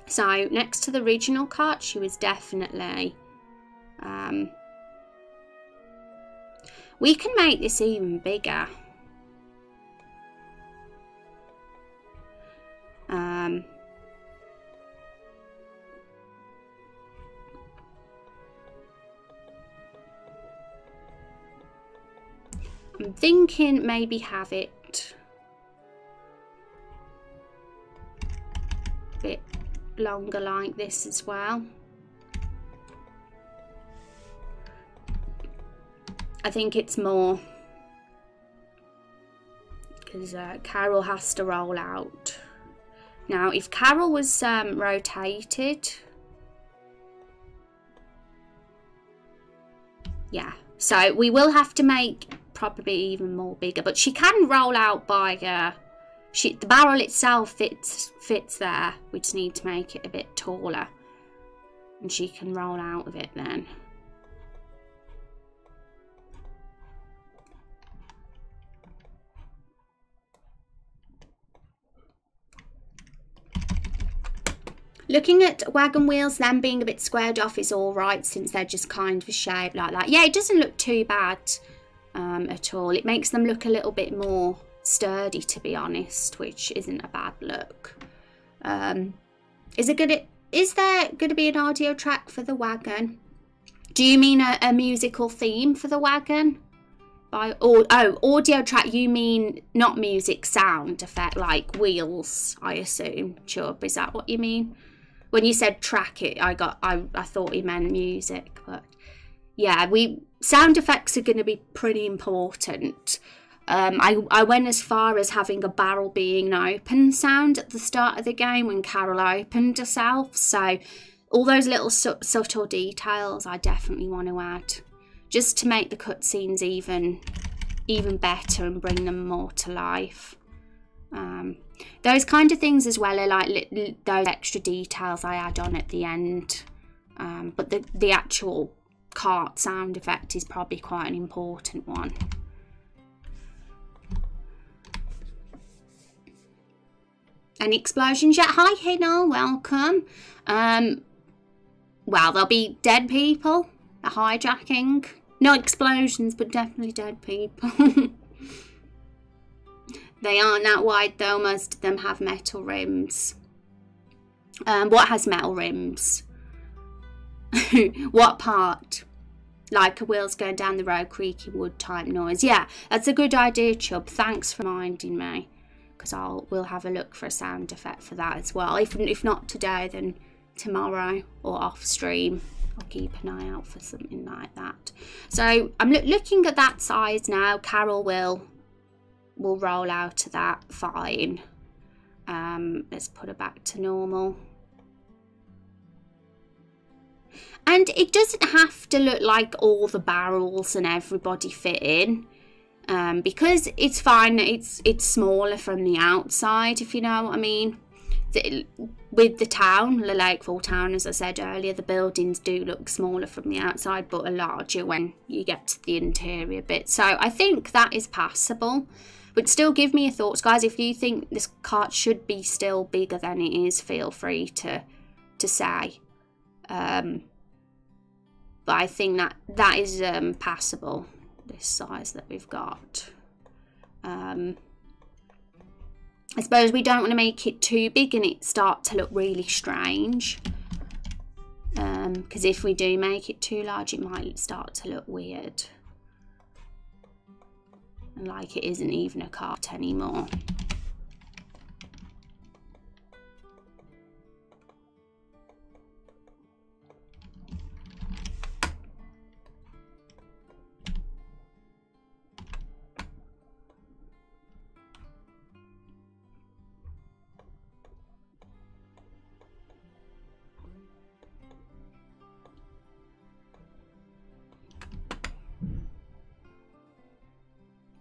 [SPEAKER 1] So next to the original cart she was definitely um, we can make this even bigger. Um, I'm thinking maybe have it a bit longer like this as well. I think it's more because uh, Carol has to roll out. Now, if Carol was um, rotated, yeah, so we will have to make probably even more bigger. But she can roll out by uh, she the barrel itself fits fits there. We just need to make it a bit taller, and she can roll out of it then. Looking at wagon wheels, them being a bit squared off is all right since they're just kind of shaped like that. Yeah, it doesn't look too bad um, at all. It makes them look a little bit more sturdy, to be honest, which isn't a bad look. Um, is it gonna? Is there going to be an audio track for the wagon? Do you mean a, a musical theme for the wagon? By oh, oh, audio track. You mean not music, sound effect like wheels? I assume. Chub, is that what you mean? when you said track it, I got I, I thought he meant music, but yeah, we sound effects are going to be pretty important. Um, I, I went as far as having a barrel being open sound at the start of the game when Carol opened herself. So all those little su subtle details I definitely want to add just to make the cutscenes even even better and bring them more to life. Um, those kind of things as well are like those extra details I add on at the end. Um, but the, the actual cart sound effect is probably quite an important one. Any explosions yet? Hi, Hinal, welcome. Um, well, there'll be dead people, a hijacking. No explosions, but definitely dead people. They aren't that wide though, most of them have metal rims. Um, what has metal rims? what part? Like a wheels going down the road, creaky wood type noise. Yeah, that's a good idea, Chub. Thanks for reminding me. Because I'll we'll have a look for a sound effect for that as well. If, if not today, then tomorrow or off stream. I'll keep an eye out for something like that. So I'm lo looking at that size now. Carol will will roll out of that fine. Um, let's put it back to normal. And it doesn't have to look like all the barrels and everybody fit in. Um, because it's fine, it's it's smaller from the outside, if you know what I mean. The, with the town, the Lakeville town, as I said earlier, the buildings do look smaller from the outside, but are larger when you get to the interior bit. So I think that is passable. But still give me your thoughts, guys. If you think this cart should be still bigger than it is, feel free to to say. Um, but I think that that is um, passable, this size that we've got. Um, I suppose we don't want to make it too big and it start to look really strange. Because um, if we do make it too large, it might start to look weird and like it isn't even a cart anymore.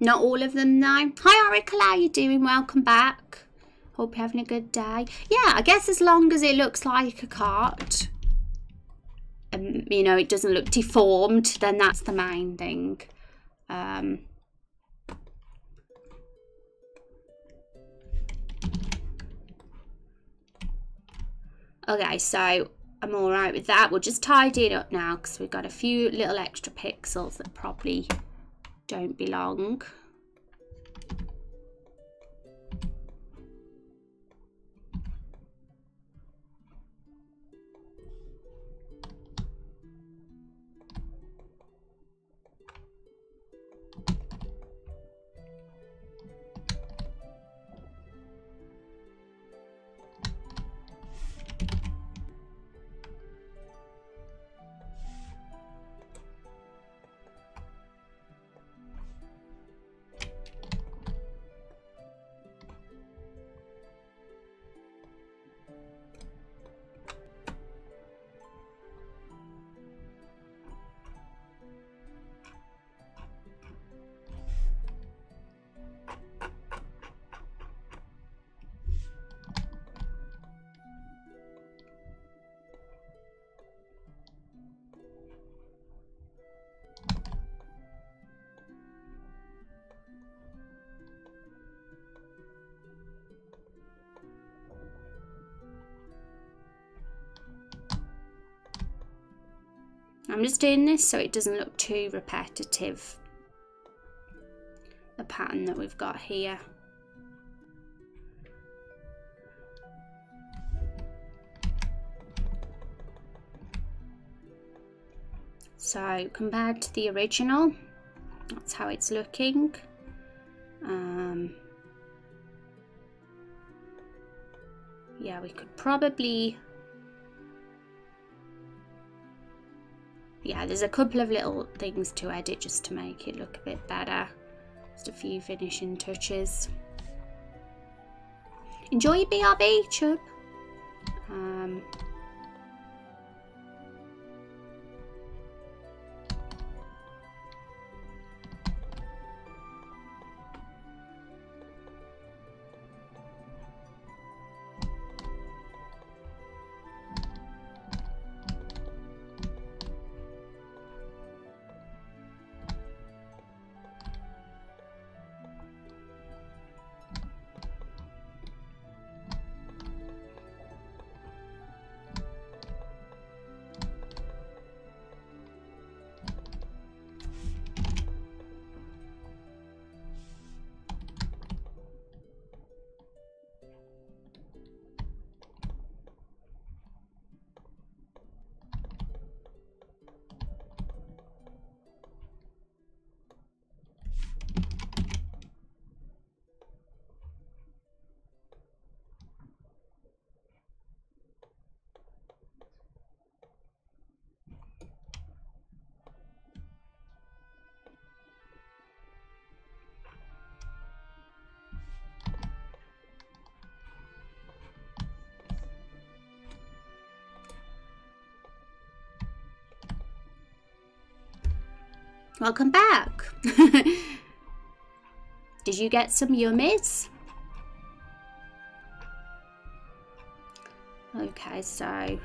[SPEAKER 1] Not all of them though. Hi Oracle, how you doing? Welcome back. Hope you're having a good day. Yeah, I guess as long as it looks like a cart, um, you know, it doesn't look deformed, then that's the main thing. Um, okay, so I'm all right with that. We'll just tidy it up now because we've got a few little extra pixels that probably don't belong. I'm just doing this so it doesn't look too repetitive. The pattern that we've got here. So compared to the original, that's how it's looking. Um, yeah, we could probably yeah, there's a couple of little things to edit just to make it look a bit better. Just a few finishing touches. Enjoy your BRB, Chub. Um, Welcome back. Did you get some yummies? Okay, so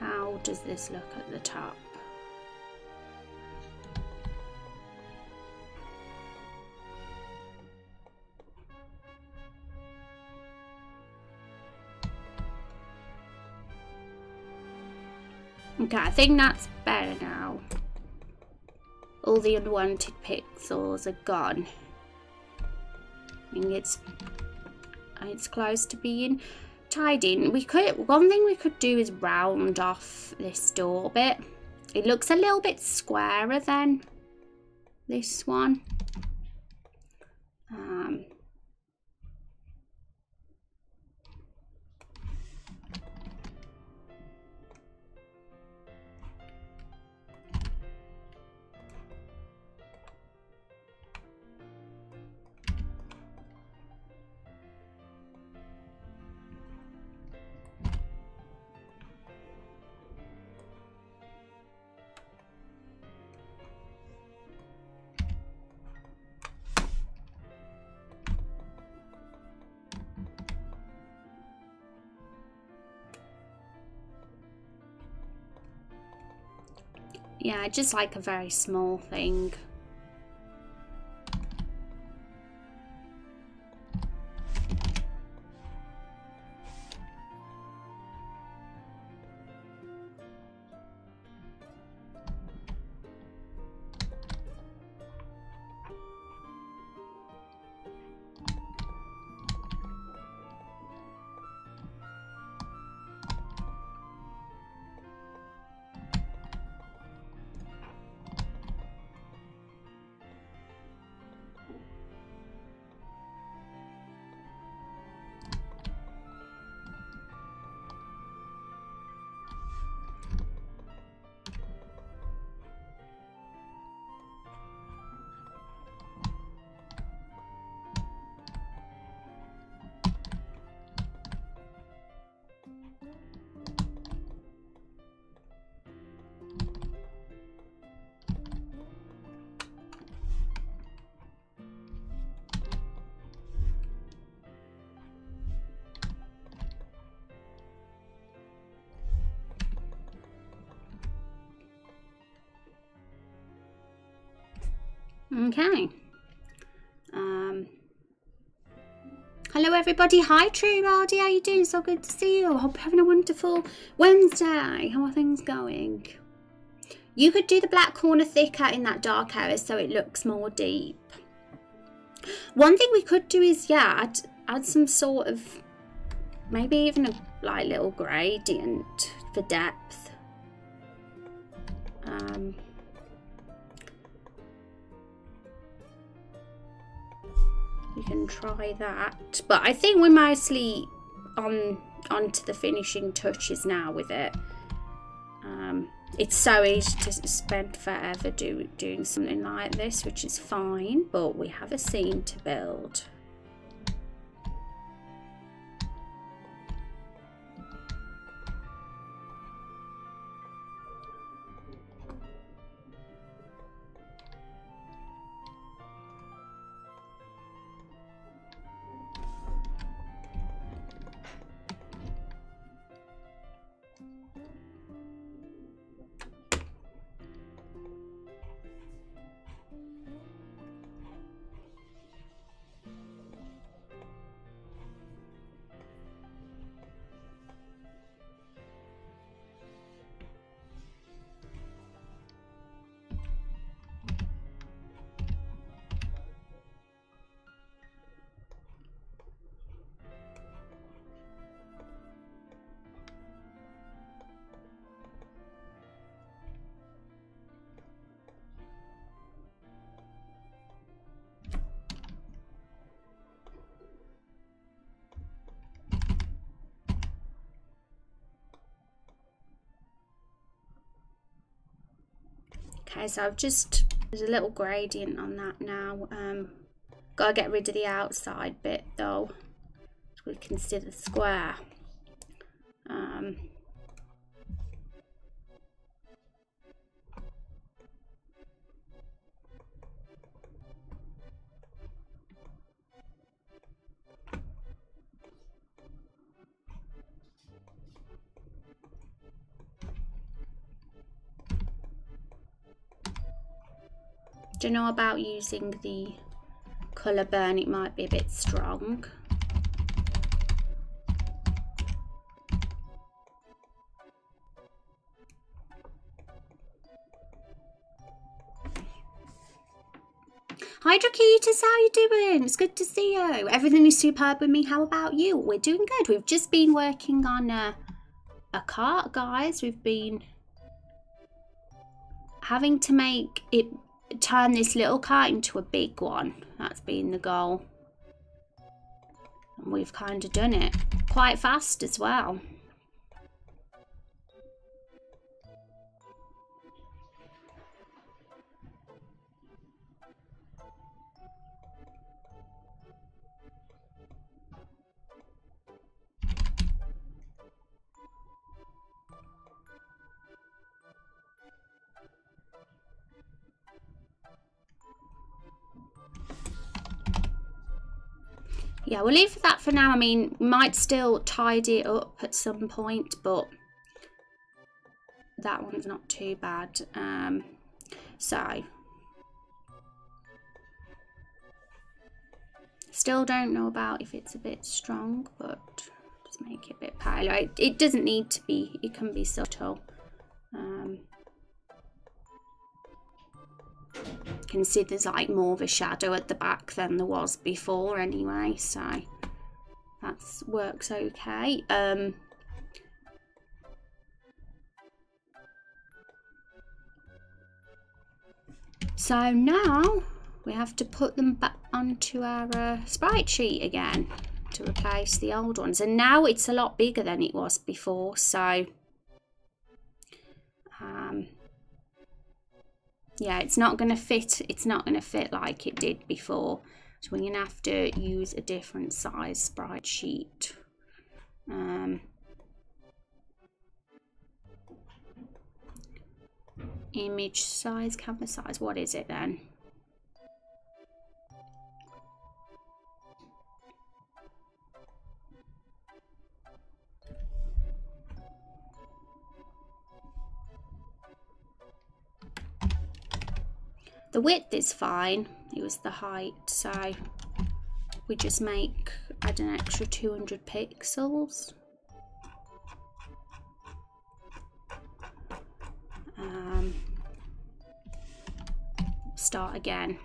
[SPEAKER 1] how does this look at the top? Think that's better now. All the unwanted pixels are gone. I think it's it's close to being tied in. We could one thing we could do is round off this door bit. It looks a little bit squarer than this one. Yeah, just like a very small thing. Okay. Um, hello, everybody, hi True Hardy, how are you doing? So good to see you. Hope you're having a wonderful Wednesday. How are things going? You could do the black corner thicker in that dark area so it looks more deep. One thing we could do is, yeah, add, add some sort of, maybe even a like little gradient for depth. Um, you can try that. But I think we're mostly on onto the finishing touches now with it. Um, it's so easy to spend forever do, doing something like this, which is fine, but we have a scene to build. Okay, so I've just, there's a little gradient on that now. Um, gotta get rid of the outside bit though, so we can see the square. Do you know about using the colour burn? It might be a bit strong. Hi Drakitas, how you doing? It's good to see you. Everything is superb with me. How about you? We're doing good. We've just been working on a, a cart, guys. We've been having to make it turn this little cart into a big one. That's been the goal. And we've kind of done it quite fast as well. Yeah, we'll leave that for now. I mean, might still tidy it up at some point, but that one's not too bad. Um, so, still don't know about if it's a bit strong, but just make it a bit paler. It, it doesn't need to be, it can be subtle. Um, can see there's like more of a shadow at the back than there was before anyway so that works okay. Um so now we have to put them back onto our uh, sprite sheet again to replace the old ones and now it's a lot bigger than it was before so um, yeah it's not going to fit it's not going to fit like it did before. So we're going to have to use a different size sprite sheet um, image size canvas size what is it then The width is fine. It was the height, so we just make, add an extra 200 pixels. Um, start again.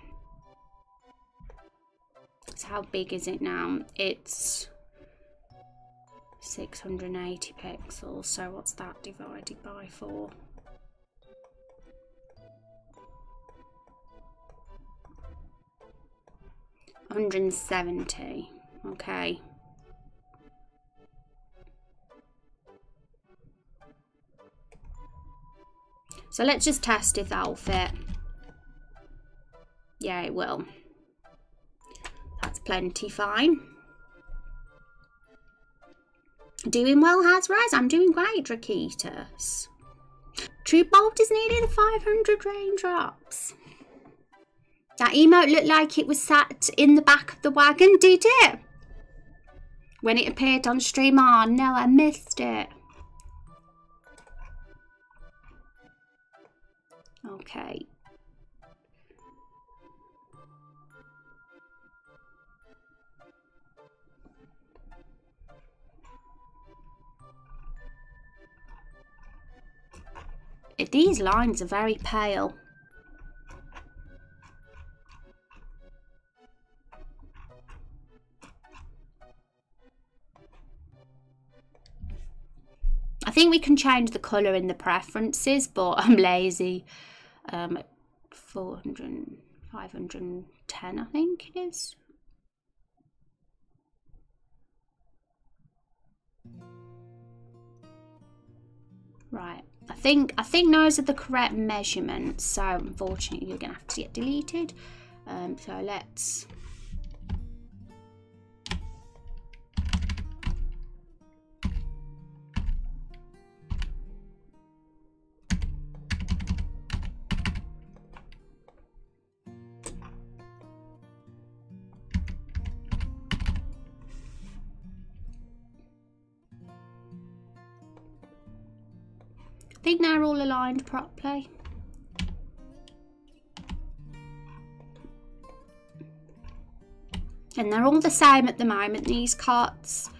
[SPEAKER 1] So how big is it now? It's 680 pixels. So what's that divided by 4? Hundred and seventy. Okay. So let's just test if that'll fit. Yeah, it will. That's plenty fine. Doing well, Hazraz. I'm doing great, Drakitas. True Bolt is the 500 raindrops. That emote looked like it was sat in the back of the wagon, did it? When it appeared on stream, oh no, I missed it. Okay. These lines are very pale. Think we can change the colour in the preferences, but I'm lazy. Um, 400, 510 I think it is. Right. I think I think those are the correct measurements. So unfortunately, you're gonna have to get deleted. Um, so let's aligned properly. And they're all the same at the moment, these carts.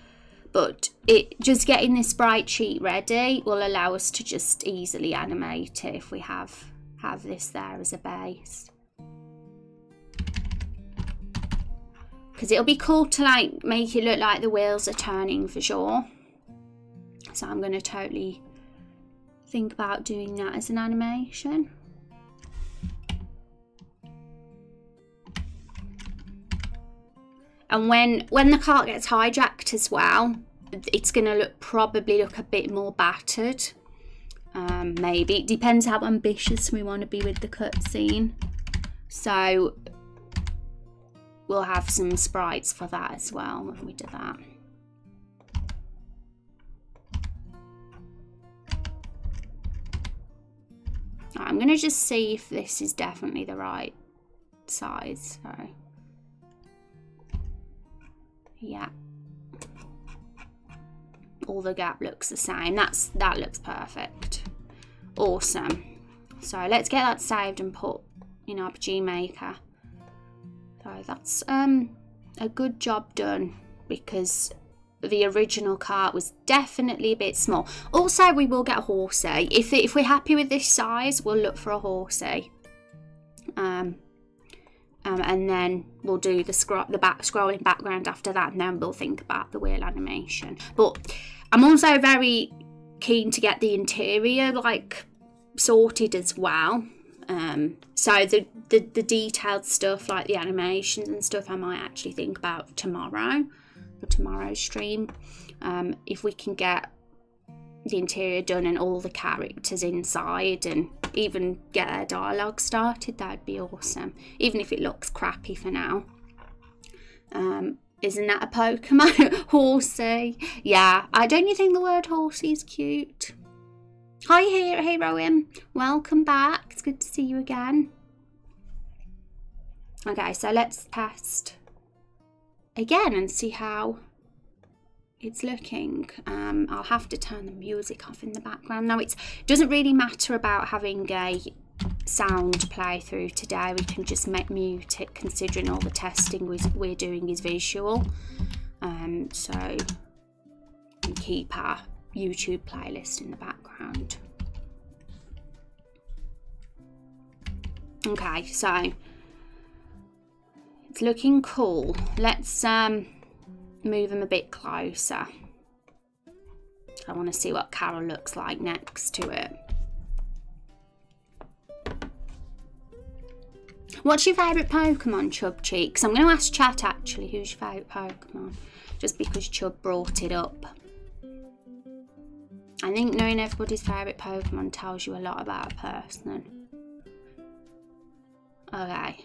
[SPEAKER 1] But it just getting this sprite sheet ready will allow us to just easily animate it if we have, have this there as a base. Because it'll be cool to like make it look like the wheels are turning for sure. So I'm going to totally think about doing that as an animation. And when, when the cart gets hijacked as well, it's going to look probably look a bit more battered. Um, maybe. It depends how ambitious we want to be with the cutscene. So we'll have some sprites for that as well when we do that. I'm going to just see if this is definitely the right size. So, yeah. All the gap looks the same. That's That looks perfect. Awesome. So let's get that saved and put in our Maker. So that's um, a good job done because the original cart was definitely a bit small. Also, we will get a horsey. If, if we're happy with this size, we'll look for a horsey. Um, um, and then we'll do the scroll, the back scrolling background after that, and then we'll think about the wheel animation. But I'm also very keen to get the interior like sorted as well. Um, so the, the the detailed stuff like the animations and stuff, I might actually think about tomorrow for tomorrow's stream. Um, if we can get the interior done and all the characters inside and even get their dialogue started, that'd be awesome. Even if it looks crappy for now. Um, isn't that a Pokemon? horsey. Yeah, I don't you think the word horsey is cute? Hi, hey, hey, Rowan. Welcome back. It's good to see you again. Okay, so let's test again and see how it's looking. Um, I'll have to turn the music off in the background. Now it doesn't really matter about having a sound playthrough today. We can just mute it considering all the testing we're doing is visual. Um, so keep our YouTube playlist in the background. Okay, so it's looking cool. Let's um, move him a bit closer. I want to see what Carol looks like next to it. What's your favourite Pokemon, Chub Cheeks? I'm going to ask chat actually, who's your favourite Pokemon? Just because Chub brought it up. I think knowing everybody's favourite Pokemon tells you a lot about a person. Okay.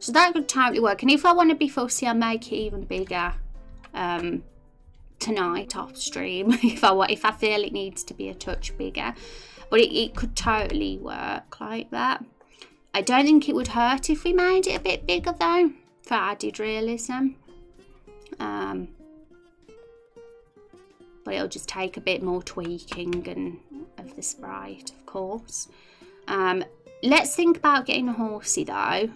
[SPEAKER 1] So that could totally work. And if I want to be fussy, I'll make it even bigger um, tonight off stream if I if I feel it needs to be a touch bigger. But it, it could totally work like that. I don't think it would hurt if we made it a bit bigger though for added realism. Um, but it'll just take a bit more tweaking and of the sprite, of course. Um, let's think about getting a horsey though.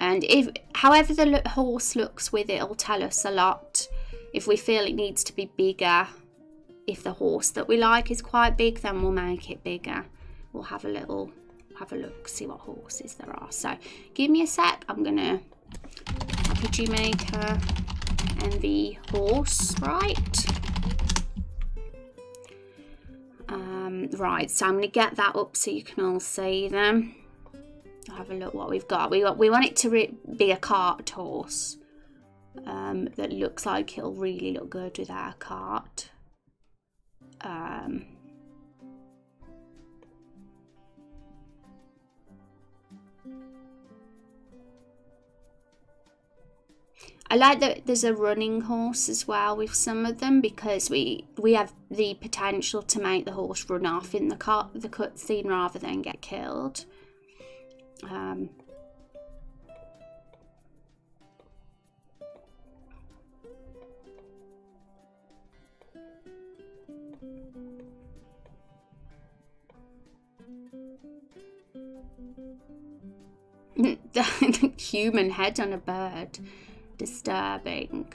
[SPEAKER 1] And if, however the horse looks with it, it'll tell us a lot. If we feel it needs to be bigger, if the horse that we like is quite big, then we'll make it bigger. We'll have a little, have a look, see what horses there are. So give me a sec. I'm gonna RPG Maker and the horse, right? Um, right, so I'm gonna get that up so you can all see them have a look what we've got. We, we want it to be a cart horse um, that looks like it'll really look good with our cart. Um, I like that there's a running horse as well with some of them because we we have the potential to make the horse run off in the cut the cutscene rather than get killed. Um, human head on a bird. Disturbing.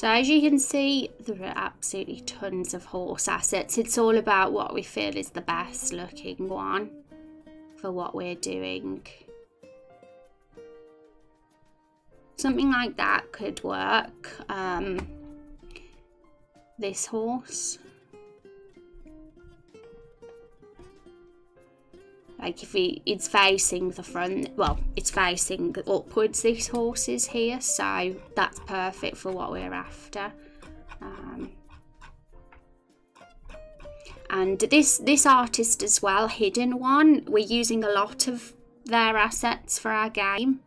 [SPEAKER 1] So as you can see, there are absolutely tons of horse assets. It's all about what we feel is the best looking one for what we're doing. Something like that could work. Um, this horse. Like if we, it's facing the front well it's facing upwards this horse is here so that's perfect for what we're after. Um, and this this artist as well hidden one we're using a lot of their assets for our game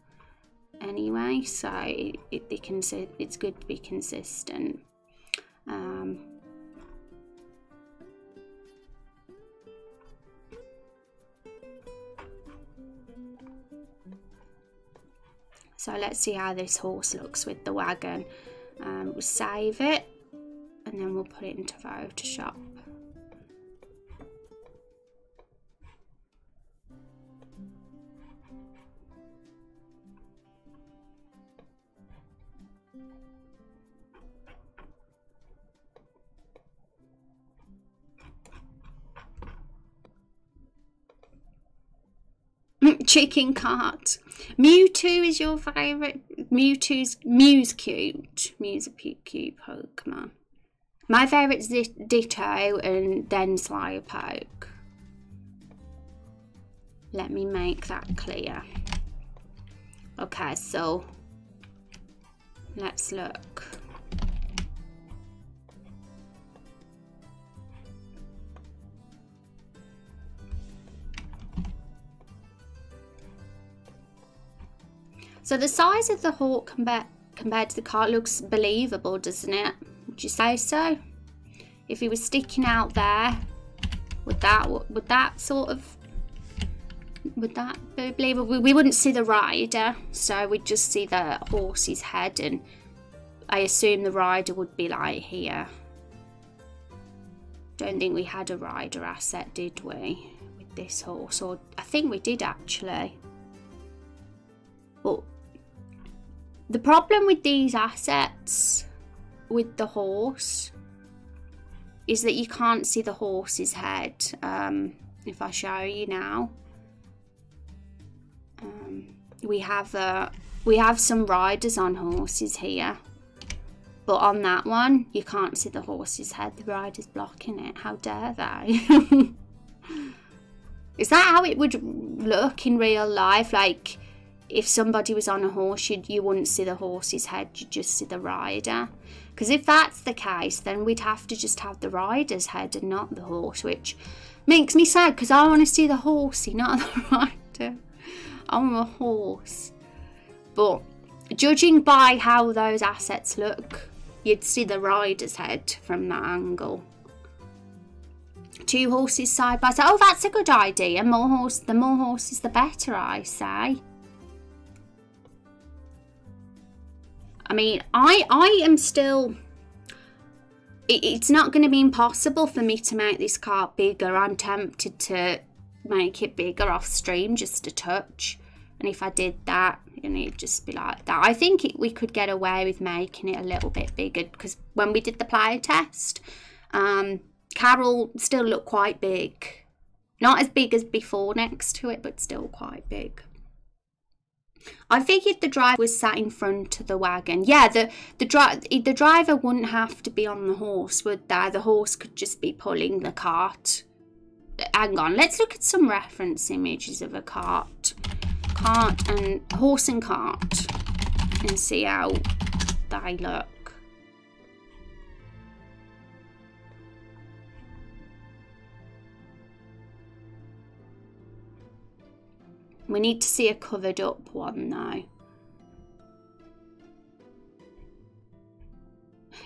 [SPEAKER 1] anyway so it, it, it can it's good to be consistent. Um, So let's see how this horse looks with the wagon. Um, we'll save it and then we'll put it into Photoshop. Chicken cart. Mewtwo is your favourite. Mewtwo's Mew's cute. Mew's a cute, Pokemon. My favourite's Ditto and then Slowpoke. Let me make that clear. Okay, so let's look. So the size of the hawk compared to the car. It looks believable, doesn't it? Would you say so? If he was sticking out there, would that would that sort of would that be believable? We wouldn't see the rider, so we'd just see the horse's head, and I assume the rider would be like here. Don't think we had a rider asset, did we? With this horse, or I think we did actually. But the problem with these assets, with the horse, is that you can't see the horse's head. Um, if I show you now, um, we have uh, we have some riders on horses here, but on that one you can't see the horse's head. The rider's blocking it. How dare they? is that how it would look in real life? Like if somebody was on a horse, you'd, you wouldn't see the horse's head, you'd just see the rider. Because if that's the case, then we'd have to just have the rider's head and not the horse, which makes me sad because I want to see the horsey, not the rider. I want a horse. But judging by how those assets look, you'd see the rider's head from that angle. Two horses side by side. Oh, that's a good idea. More horse, the more horses, the better, I say. I mean, I I am still. It, it's not going to be impossible for me to make this cart bigger. I'm tempted to make it bigger off stream just a touch. And if I did that, know, it'd just be like that. I think it, we could get away with making it a little bit bigger because when we did the play test, um, Carol still looked quite big. Not as big as before next to it, but still quite big. I figured the driver was sat in front of the wagon. Yeah, the the, dri- the driver wouldn't have to be on the horse, would there? The horse could just be pulling the cart. Hang on, let's look at some reference images of a cart. Cart and horse and cart and see how they look. We need to see a covered up one now.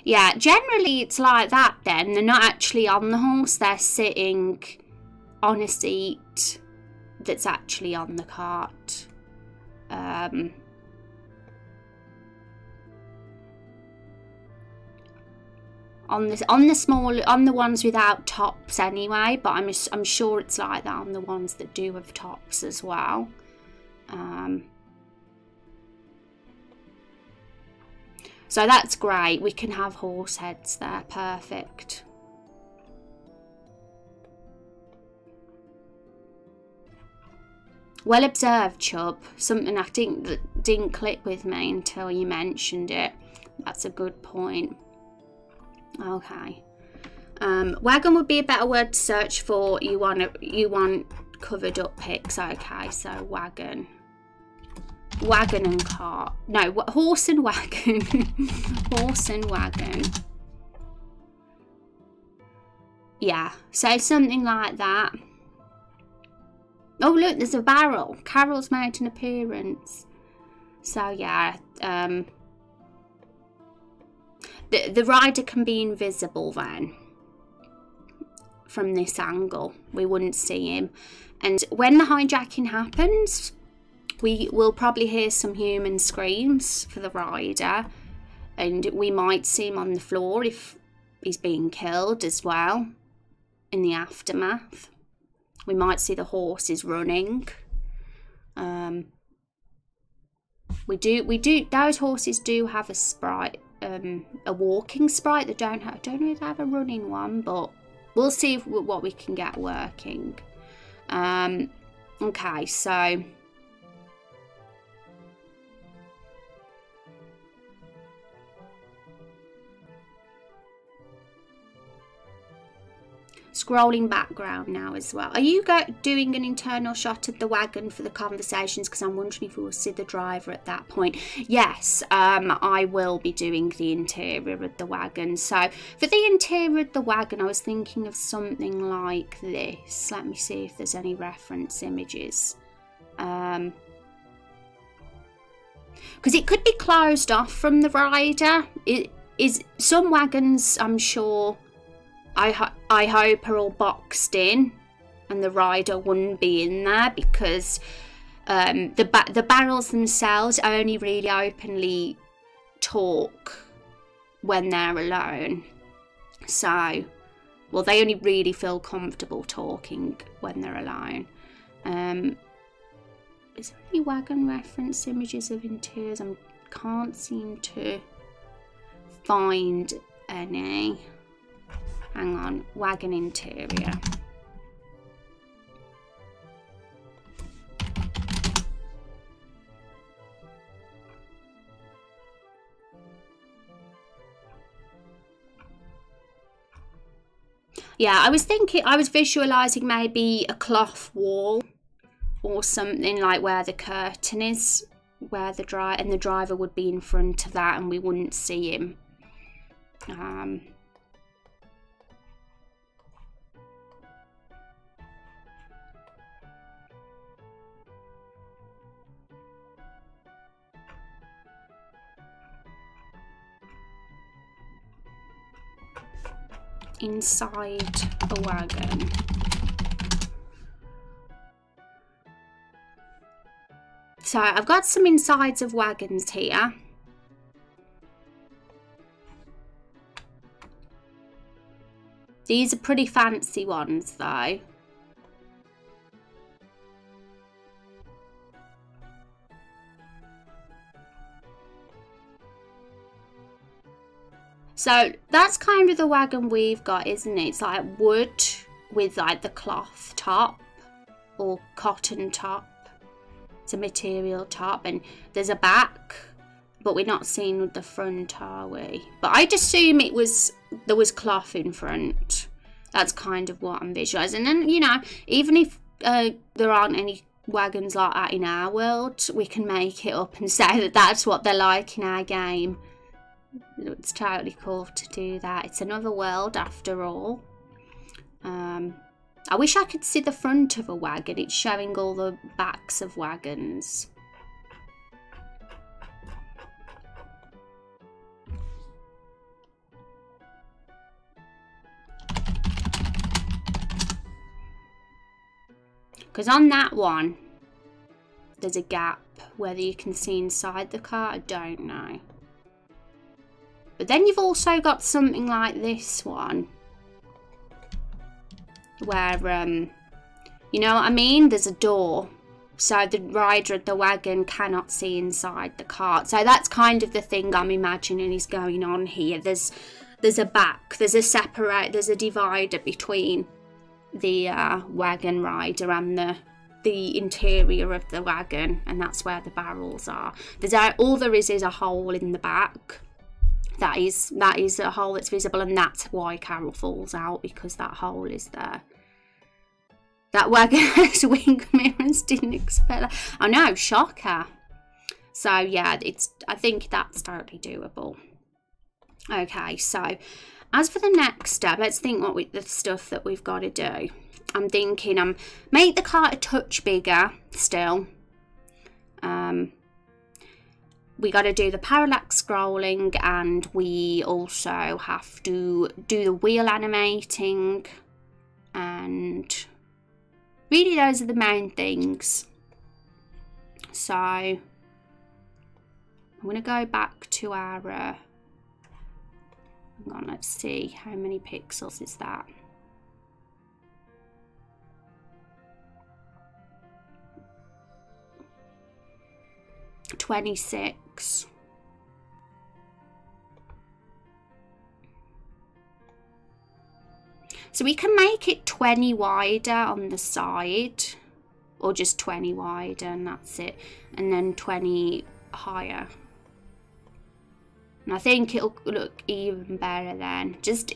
[SPEAKER 1] Yeah, generally it's like that then. They're not actually on the horse, they're sitting on a seat that's actually on the cart. Um, on this on the small on the ones without tops anyway but I'm I'm sure it's like that on the ones that do have tops as well. Um, so that's great. We can have horse heads there. Perfect. Well observed Chub something I think that didn't click with me until you mentioned it. That's a good point Okay. Um, wagon would be a better word to search for. You want you want covered up pics. Okay, so wagon, wagon and cart. No, horse and wagon, horse and wagon. Yeah, so something like that. Oh look, there's a barrel. Carol's made an appearance. So yeah, um, the, the rider can be invisible then from this angle. We wouldn't see him. And when the hijacking happens, we will probably hear some human screams for the rider. And we might see him on the floor if he's being killed as well in the aftermath. We might see the horses running. Um, we do, we do, those horses do have a sprite um, a walking sprite that don't have, I don't know if have a running one, but we'll see if, what we can get working. Um, okay, so scrolling background now as well. Are you doing an internal shot of the wagon for the conversations? Because I'm wondering if we will see the driver at that point. Yes, um, I will be doing the interior of the wagon. So for the interior of the wagon, I was thinking of something like this. Let me see if there's any reference images. Um, because it could be closed off from the rider. It is some wagons, I'm sure, I, ho I hope are all boxed in and the rider wouldn't be in there because um, the, ba the barrels themselves only really openly talk when they're alone. So, well, they only really feel comfortable talking when they're alone. Um, is there any wagon reference images of interiors? I can't seem to find any. Hang on, wagon interior. Yeah, I was thinking, I was visualising maybe a cloth wall or something like where the curtain is, where the driver, and the driver would be in front of that and we wouldn't see him. Um, inside a wagon. So I've got some insides of wagons here. These are pretty fancy ones though. So that's kind of the wagon we've got, isn't it? It's like wood with like the cloth top or cotton top. It's a material top and there's a back, but we're not seeing the front, are we? But I'd assume it was, there was cloth in front. That's kind of what I'm visualising. And, you know, even if uh, there aren't any wagons like that in our world, we can make it up and say that that's what they're like in our game. It's totally cool to do that. It's another world after all. Um, I wish I could see the front of a wagon. It's showing all the backs of wagons. Because on that one, there's a gap. Whether you can see inside the car, I don't know. But then you've also got something like this one. Where, um, you know what I mean? There's a door. So the rider of the wagon cannot see inside the cart. So that's kind of the thing I'm imagining is going on here. There's there's a back, there's a separate, there's a divider between the uh, wagon rider and the the interior of the wagon and that's where the barrels are. There's all there is is a hole in the back that is that is a hole that's visible and that's why Carol falls out because that hole is there. That wagon has wing mirrors, didn't expect that. I know, shocker. So yeah, it's I think that's totally doable. Okay, so as for the next step, let's think what we, the stuff that we've got to do. I'm thinking um make the cart a touch bigger still. Um we got to do the parallax scrolling and we also have to do the wheel animating and really those are the main things. So I'm going to go back to our uh, hang on let's see how many pixels is that 26. So we can make it 20 wider on the side or just 20 wider and that's it. And then 20 higher. And I think it'll look even better then. Just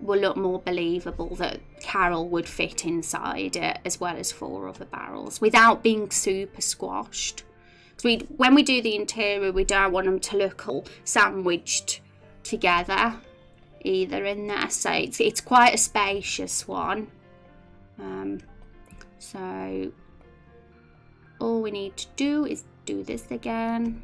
[SPEAKER 1] will look more believable that Carol would fit inside it as well as four other barrels without being super squashed we, when we do the interior, we don't want them to look all sandwiched together either in there. So it's, it's quite a spacious one. Um, so all we need to do is do this again.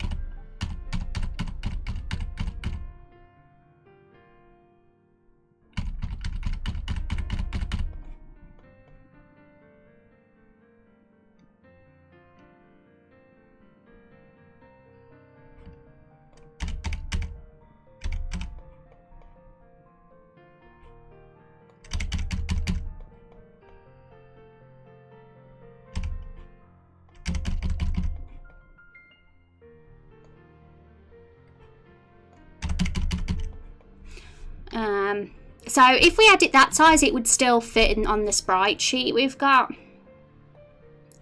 [SPEAKER 1] So if we had it that size, it would still fit in on the sprite sheet we've got.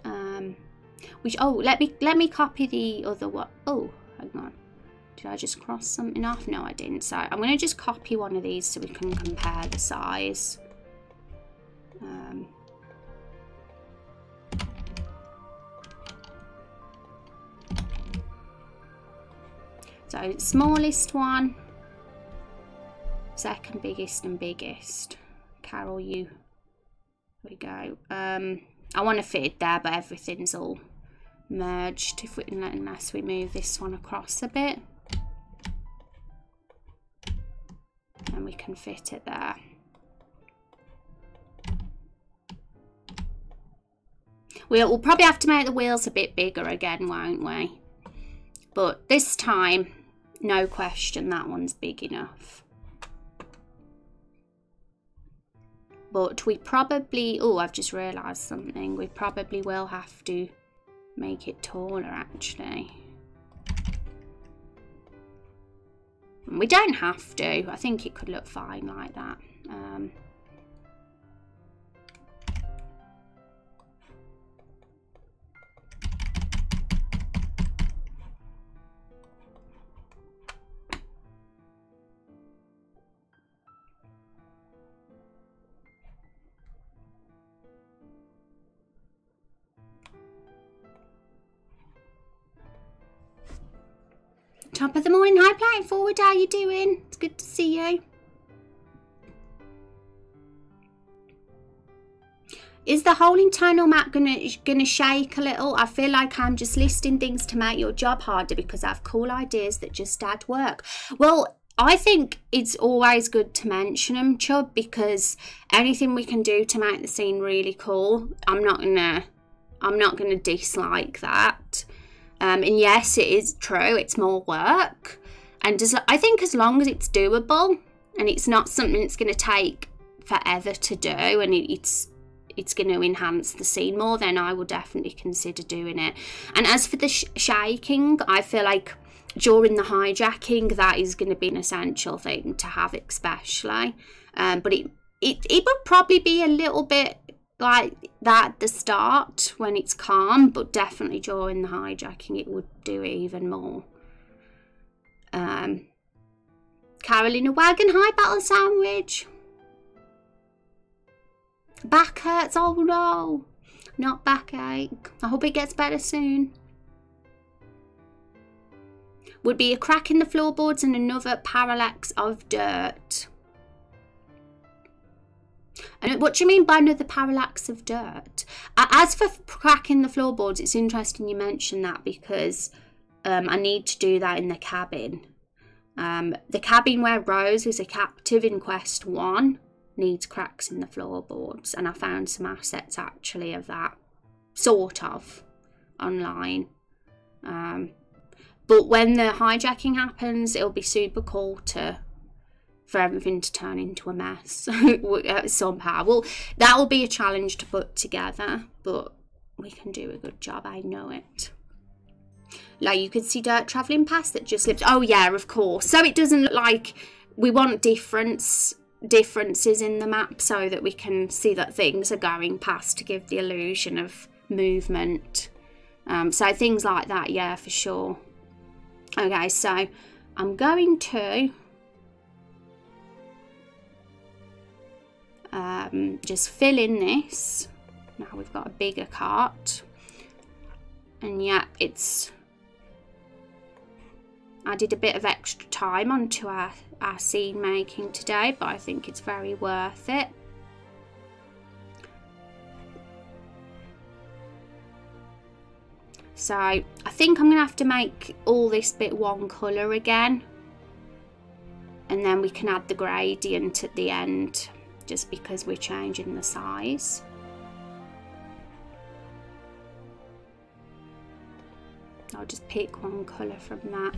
[SPEAKER 1] Um, which oh, let me let me copy the other one. Oh, hang on. Did I just cross something off? No, I didn't. So I'm going to just copy one of these so we can compare the size. Um, so smallest one, second biggest and biggest. Carol, you. There we go. Um, I want to fit it there, but everything's all merged if we, unless we move this one across a bit. And we can fit it there. We'll, we'll probably have to make the wheels a bit bigger again, won't we? But this time, no question, that one's big enough. But we probably, oh, I've just realised something. We probably will have to make it taller, actually. We don't have to. I think it could look fine like that. Um, Top of the morning, hi Playing Forward, how you doing? It's good to see you. Is the whole internal map gonna gonna shake a little? I feel like I'm just listing things to make your job harder because I have cool ideas that just add work. Well, I think it's always good to mention them, Chub, because anything we can do to make the scene really cool, I'm not gonna I'm not gonna dislike that. Um, and yes, it is true, it's more work. And I think as long as it's doable and it's not something that's going to take forever to do and it, it's it's going to enhance the scene more, then I will definitely consider doing it. And as for the sh shaking, I feel like during the hijacking, that is going to be an essential thing to have, especially. Um, but it, it it would probably be a little bit like that at the start when it's calm, but definitely during the hijacking it would do it even more. Um, Carolina Wagon, hi Battle Sandwich. Back hurts, oh no, not backache. I hope it gets better soon. Would be a crack in the floorboards and another parallax of dirt. And what do you mean by another parallax of dirt? As for cracking the floorboards, it's interesting you mention that because um, I need to do that in the cabin. Um, the cabin where Rose is a captive in Quest 1 needs cracks in the floorboards, and I found some assets actually of that, sort of, online. Um, but when the hijacking happens, it'll be super cool to for everything to turn into a mess uh, somehow. Well, that will be a challenge to put together, but we can do a good job, I know it. Like you could see dirt travelling past that just slipped. Oh yeah, of course. So it doesn't look like we want difference differences in the map so that we can see that things are going past to give the illusion of movement. Um, so things like that, yeah, for sure. Okay, so I'm going to um, just fill in this. Now we've got a bigger cart. And yeah, it's added a bit of extra time onto our, our scene making today, but I think it's very worth it. So I think I'm going to have to make all this bit one colour again. And then we can add the gradient at the end just because we're changing the size. I'll just pick one colour from that.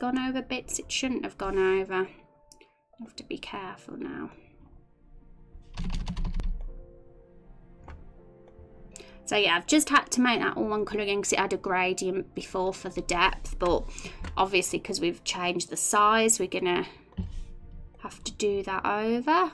[SPEAKER 1] Gone over bits it shouldn't have gone over. I have to be careful now. So yeah, I've just had to make that all one colour again because it had a gradient before for the depth, but obviously because we've changed the size, we're gonna have to do that over.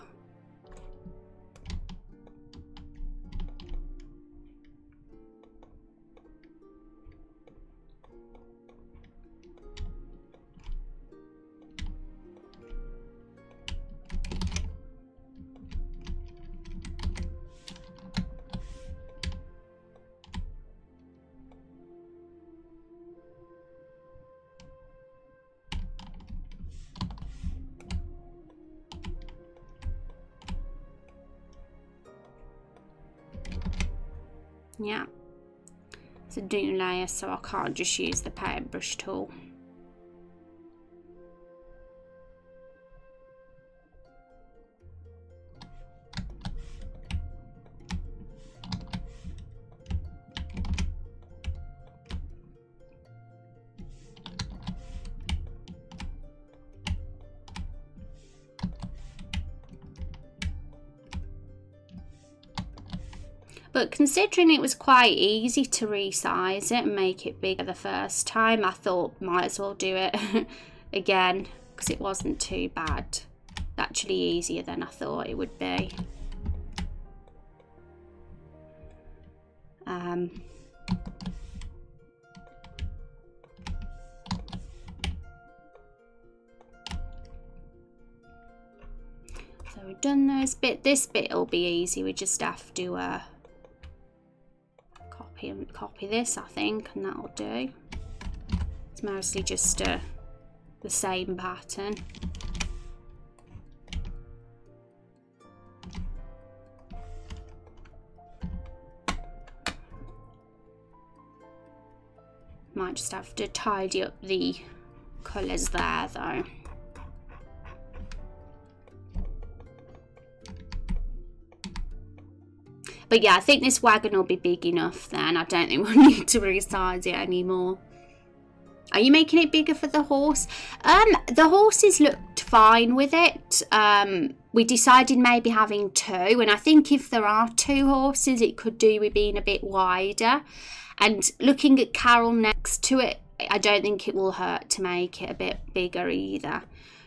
[SPEAKER 1] So I can't just use the paintbrush tool But considering it was quite easy to resize it and make it bigger the first time, I thought might as well do it again because it wasn't too bad. Actually easier than I thought it would be. Um, so we've done those bit. This bit will be easy. We just have to uh, copy and copy this I think and that'll do. It's mostly just uh, the same pattern. Might just have to tidy up the colours there though But yeah, I think this wagon will be big enough then. I don't think we'll need to resize it anymore. Are you making it bigger for the horse? Um, the horses looked fine with it. Um, we decided maybe having two. And I think if there are two horses, it could do with being a bit wider. And looking at Carol next to it, I don't think it will hurt to make it a bit bigger either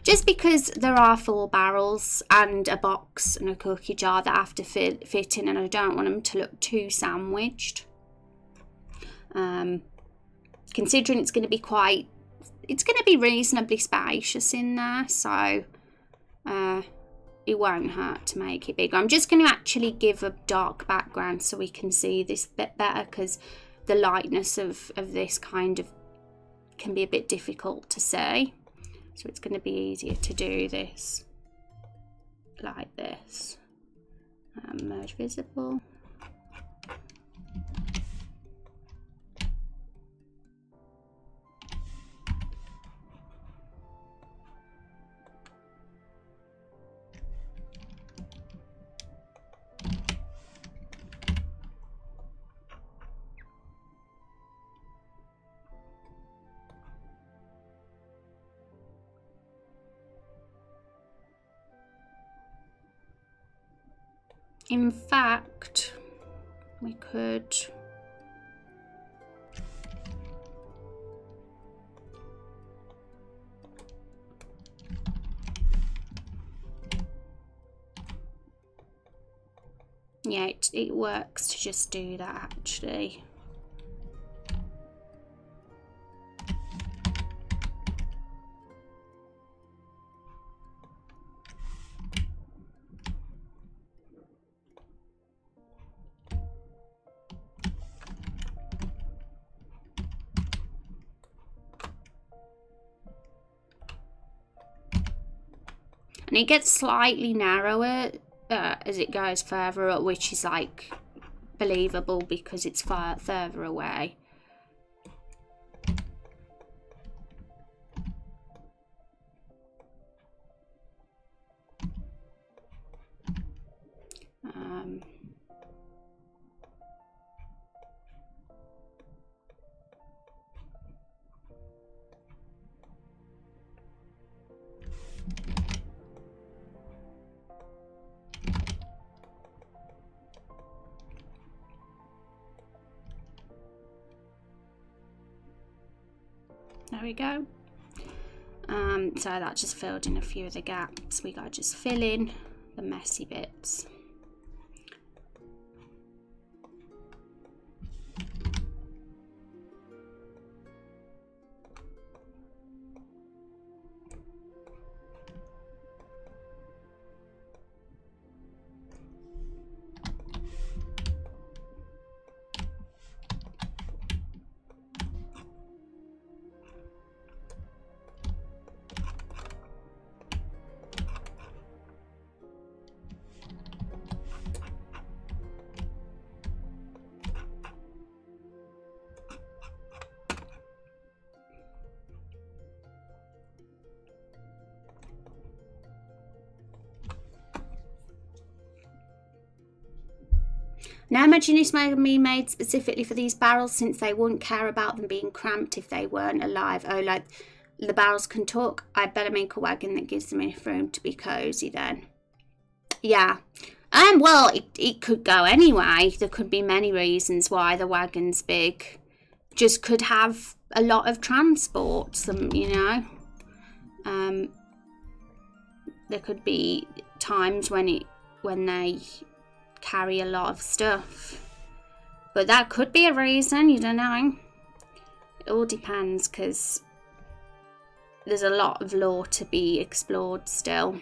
[SPEAKER 1] just because there are four barrels and a box and a cookie jar that have to fit, fit in and I don't want them to look too sandwiched. Um, considering it's going to be quite, it's going to be reasonably spacious in there, so uh, it won't hurt to make it bigger. I'm just going to actually give a dark background so we can see this bit better because the lightness of, of this kind of can be a bit difficult to see. So it's going to be easier to do this like this. Um, merge visible. In fact, we could... Yeah, it, it works to just do that actually. It gets slightly narrower uh, as it goes further up which is like believable because it's far further away so that just filled in a few of the gaps. We got to just fill in the messy bits. This may be made specifically for these barrels since they wouldn't care about them being cramped if they weren't alive. Oh, like the barrels can talk. I better make a wagon that gives them enough room to be cosy then. Yeah. Um, well, it, it could go anyway. There could be many reasons why the wagon's big. Just could have a lot of transport, some, you know. Um, there could be times when it when they carry a lot of stuff. But that could be a reason, you don't know. It all depends because there's a lot of lore to be explored still.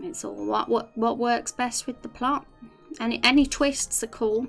[SPEAKER 1] It's all what what what works best with the plot. Any any twists are cool.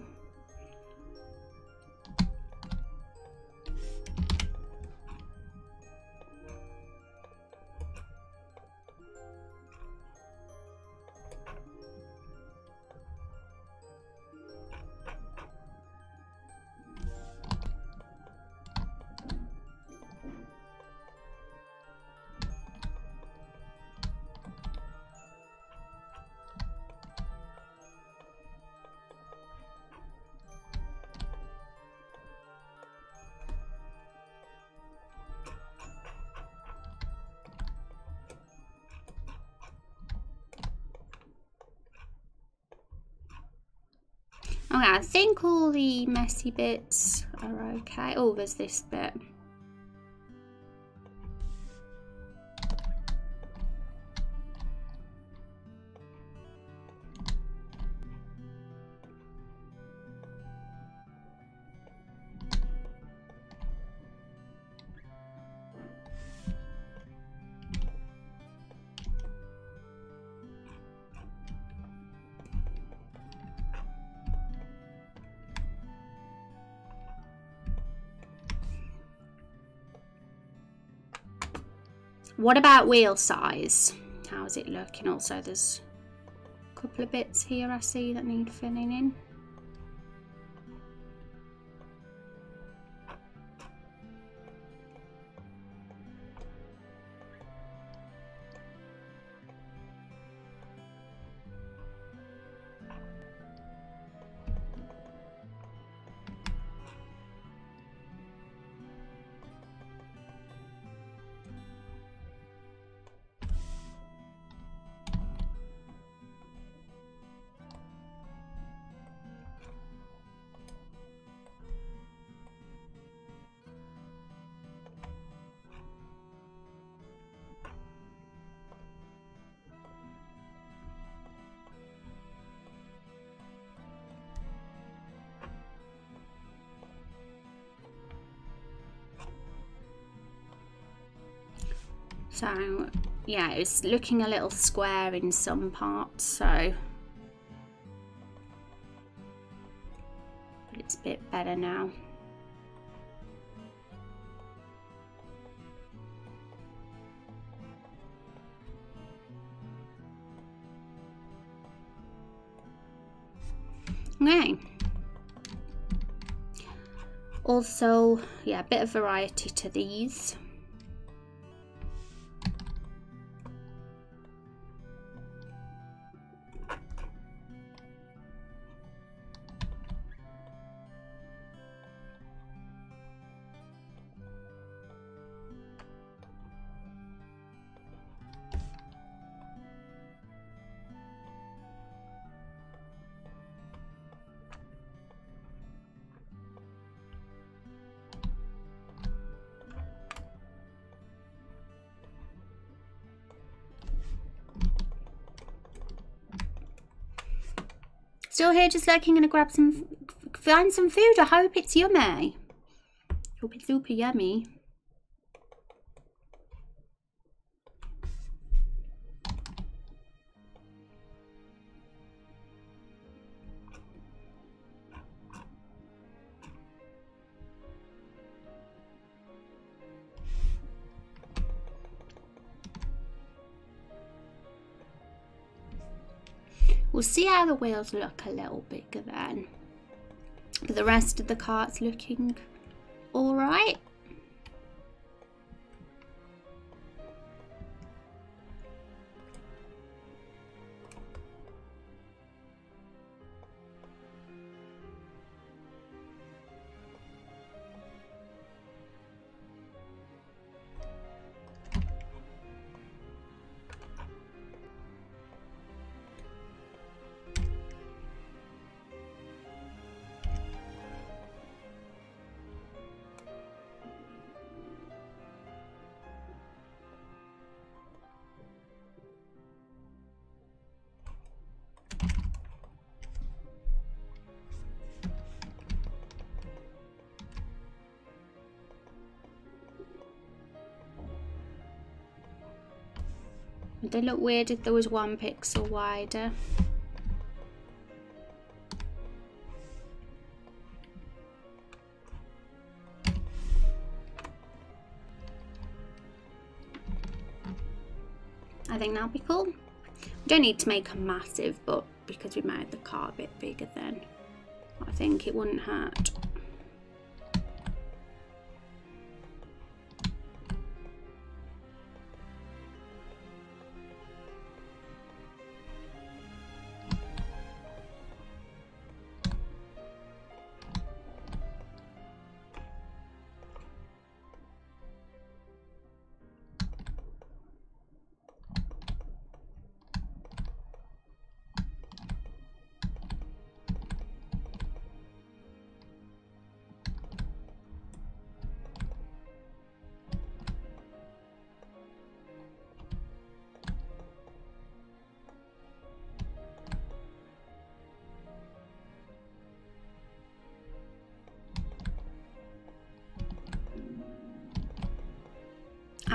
[SPEAKER 1] Think all the messy bits are okay. Oh, there's this bit. What about wheel size? How's it looking? Also, there's a couple of bits here I see that need filling in. So yeah, it's looking a little square in some parts, so but it's a bit better now. Okay. Also, yeah, a bit of variety to these. Here, just lurking. Gonna grab some, find some food. I hope it's yummy. Hope it's super yummy. We'll see how the wheels look a little bigger then. But the rest of the cart's looking alright. They look weird if there was one pixel wider? I think that'll be cool. We don't need to make a massive, but because we made the car a bit bigger then, I think it wouldn't hurt.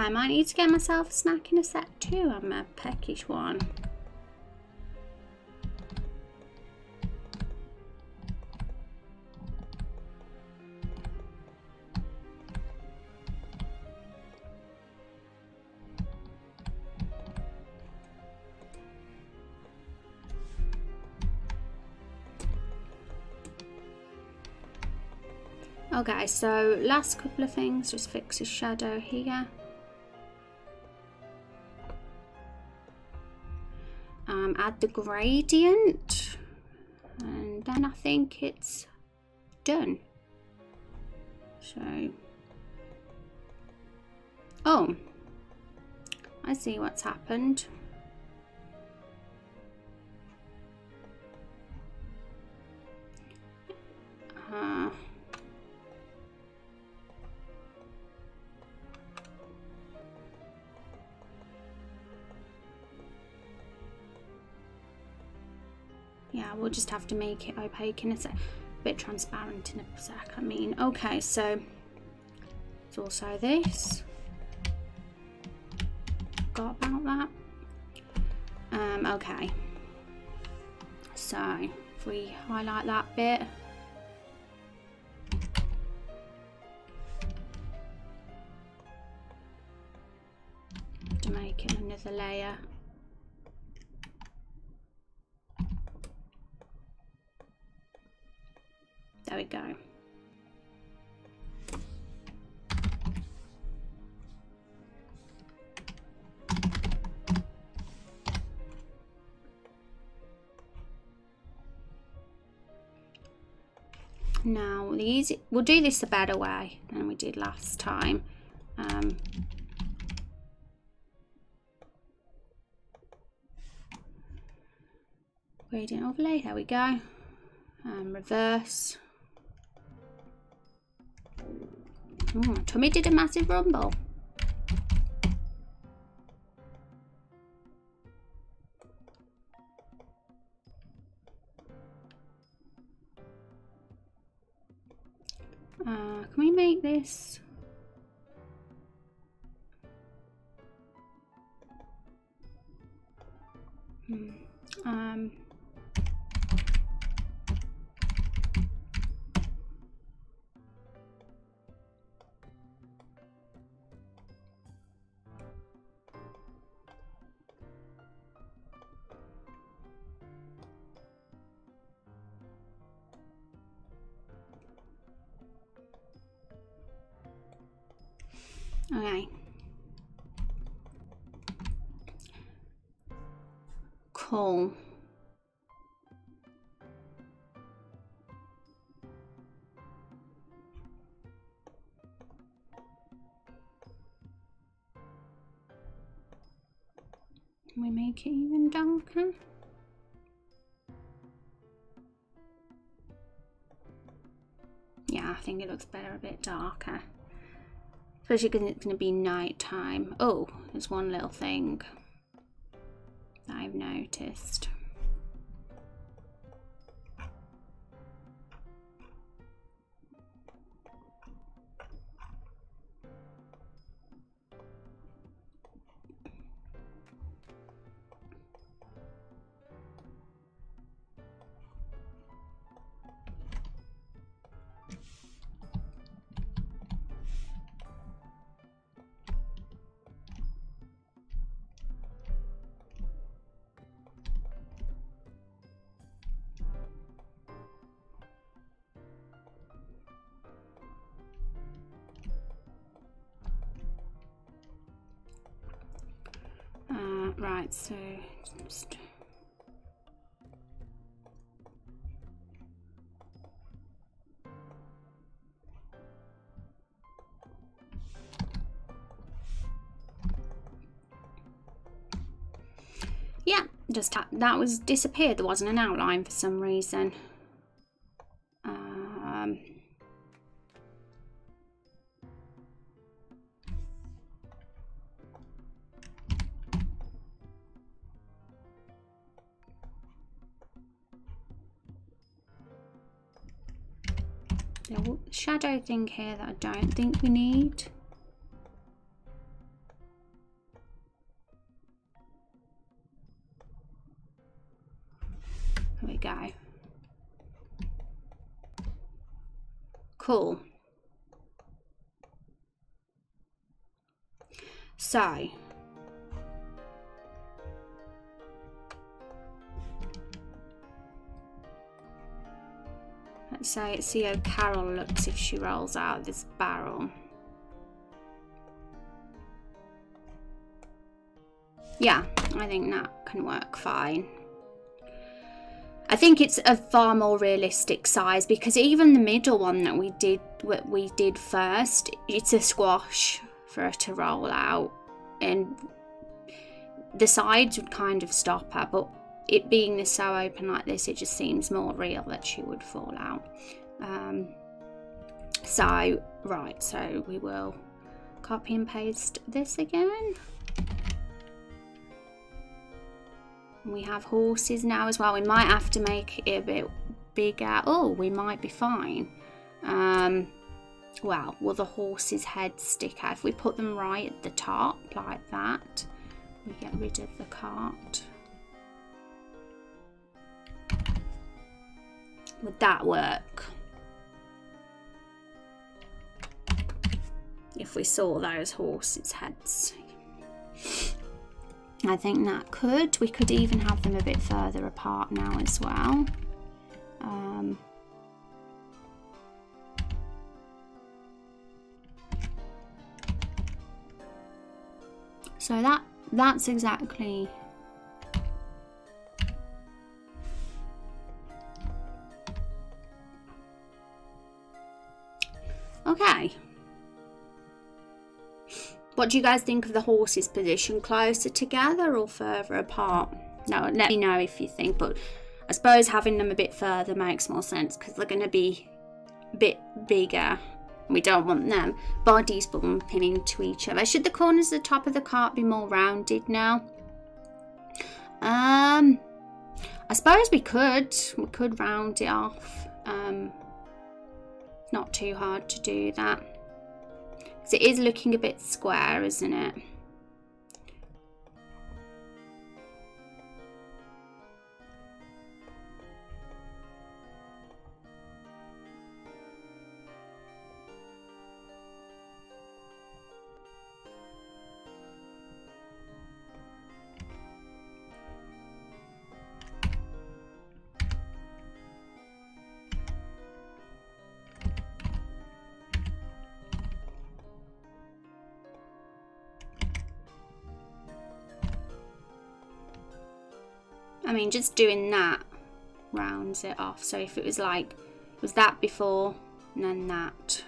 [SPEAKER 1] I might need to get myself a snack in a sec too. I'm a peckish one. Okay, so last couple of things, just fix the shadow here. Add the gradient and then I think it's done. So oh I see what's happened we'll just have to make it opaque in a sec a bit transparent in a sec I mean. Okay so it's also this. Got about that. Um okay. So if we highlight that bit. To make it another layer Now, the easy, we'll do this a better way than we did last time. Um, gradient overlay, there we go. Um, reverse. Mm, Tommy did a massive rumble. Darker? Yeah, I think it looks better a bit darker. Especially because it's going to be night time. Oh, there's one little thing that I've noticed. Just that was disappeared. There wasn't an outline for some reason. Um. Shadow thing here that I don't think we need. Cool. So, So see how Carol looks if she rolls out of this barrel. Yeah, I think that can work fine. I think it's a far more realistic size because even the middle one that we did what we did first, it's a squash for her to roll out and the sides would kind of stop her but it being this so open like this, it just seems more real that she would fall out. Um, so, right, so we will copy and paste this again. We have horses now as well. We might have to make it a bit bigger. Oh, we might be fine. Um, well, will the horse's head stick out? If we put them right at the top, like that, we get rid of the cart. Would that work? If we saw those horses' heads. I think that could. We could even have them a bit further apart now as well. Um, so that that's exactly What do you guys think of the horses' position? Closer together or further apart? Now, let me know if you think, but I suppose having them a bit further makes more sense because they're going to be a bit bigger. We don't want them bodies bumping into each other. Should the corners at the top of the cart be more rounded now? Um, I suppose we could. We could round it off. Um, not too hard to do that. Because it is looking a bit square, isn't it? Mean, just doing that rounds it off. So if it was like, was that before and then that.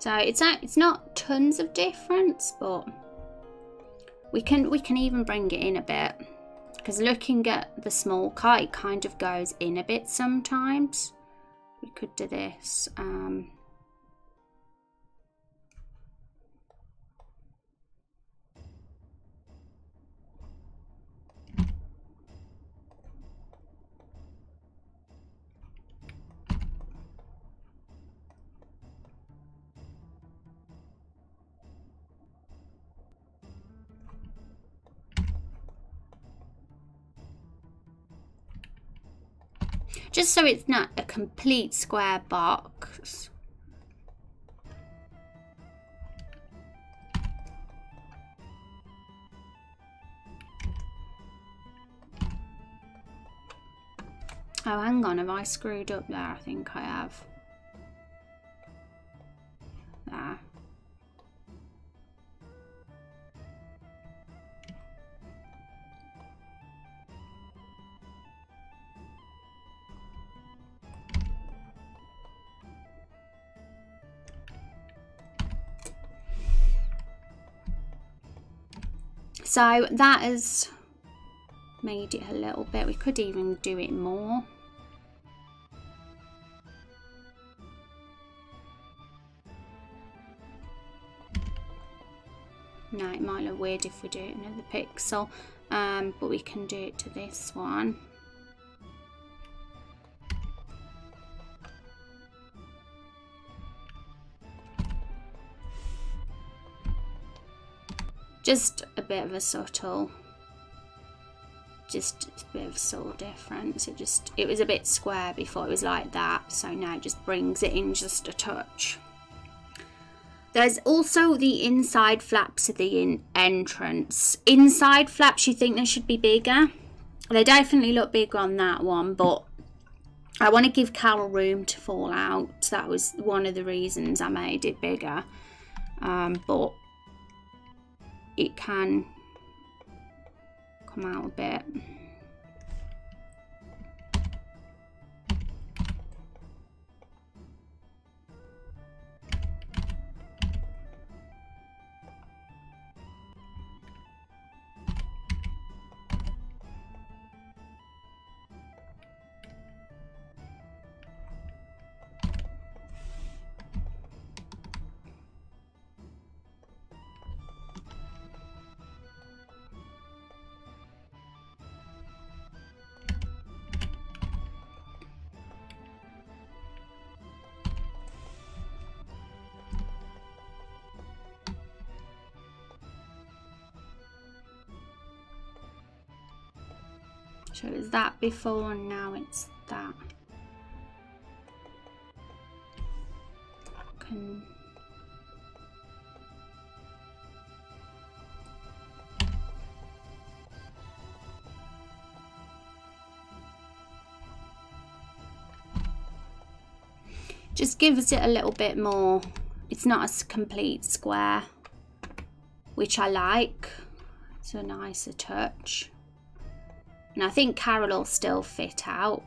[SPEAKER 1] So it's not, it's not tons of difference, but we can we can even bring it in a bit because looking at the small car, it kind of goes in a bit sometimes. We could do this. Um, just so it's not a complete square box. Oh, hang on, have I screwed up there? I think I have. So that has made it a little bit. We could even do it more. No, it might look weird if we do it another pixel, um, but we can do it to this one. Just a bit of a subtle just a bit of a subtle difference. It just it was a bit square before it was like that. So now it just brings it in just a touch. There's also the inside flaps of the in entrance. Inside flaps you think they should be bigger? They definitely look bigger on that one but I want to give Carol room to fall out. That was one of the reasons I made it bigger. Um, but it can come out a bit. That before and now it's that. Can just gives it a little bit more. It's not a complete square which I like. It's a nicer touch and I think Carol will still fit out.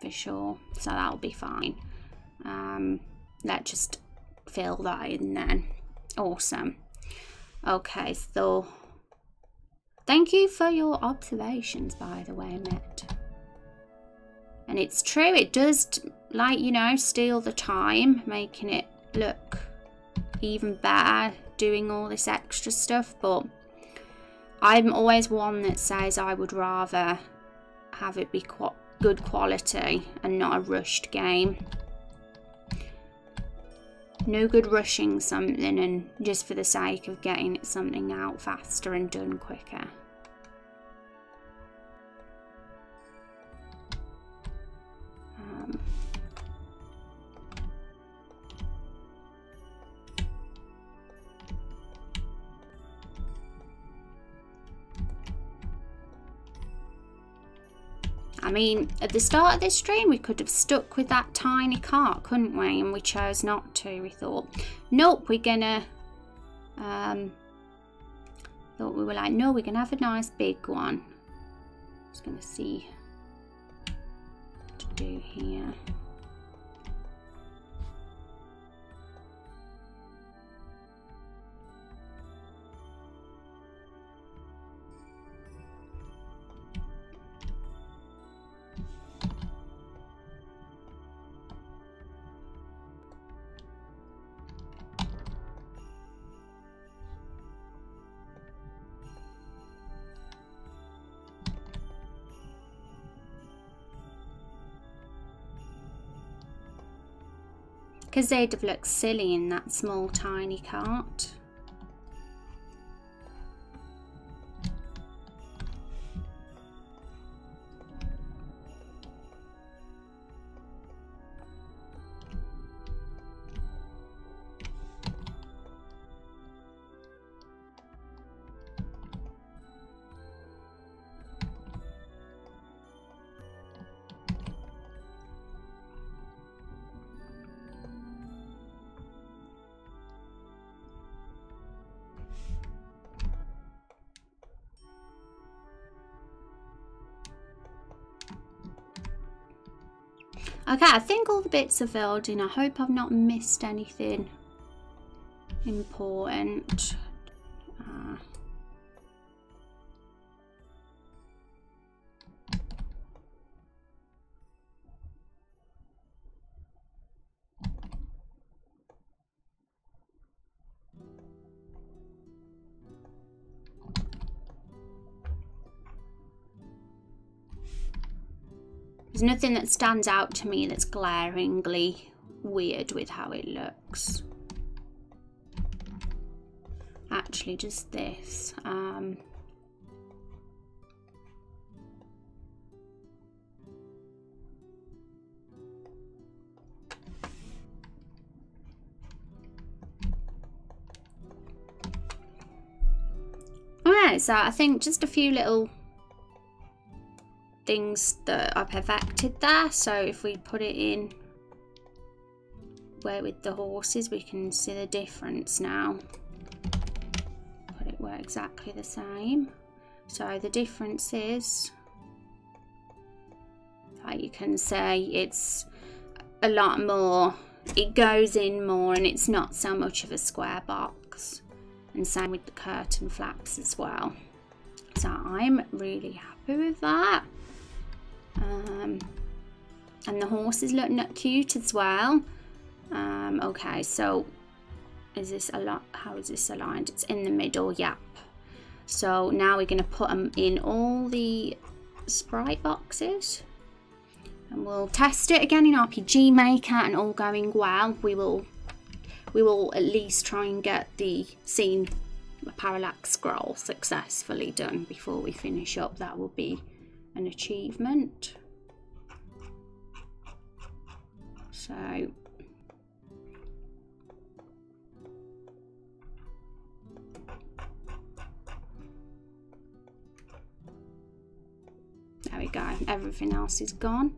[SPEAKER 1] For sure. So that'll be fine. Um, let's just fill that in then. Awesome. Okay, so Thank you for your observations, by the way, Met. And it's true, it does, like, you know, steal the time, making it look even better, doing all this extra stuff, but I'm always one that says I would rather have it be qu good quality and not a rushed game. No good rushing something and just for the sake of getting something out faster and done quicker. I mean, at the start of this stream, we could have stuck with that tiny cart, couldn't we? And we chose not to. We thought, nope, we're gonna. Um, thought we were like, no, we're gonna have a nice big one. Just gonna see what to do here. Because they'd have looked silly in that small tiny cart. Okay, I think all the bits are filled in. I hope I've not missed anything important. There's nothing that stands out to me that's glaringly weird with how it looks. Actually, just this. Um, Alright, so I think just a few little things that are perfected there. So if we put it in where with the horses, we can see the difference now. Put it where exactly the same. So the difference is, like you can say, it's a lot more, it goes in more and it's not so much of a square box. And same with the curtain flaps as well. So I'm really happy with that. Um, and the horses look cute as well. Um, okay, so is this a lot? How is this aligned? It's in the middle, yep. So now we're going to put them in all the sprite boxes. And we'll test it again in RPG Maker and all going well. We will we will at least try and get the scene parallax scroll successfully done before we finish up. That will be an achievement. So there we go, everything else is gone.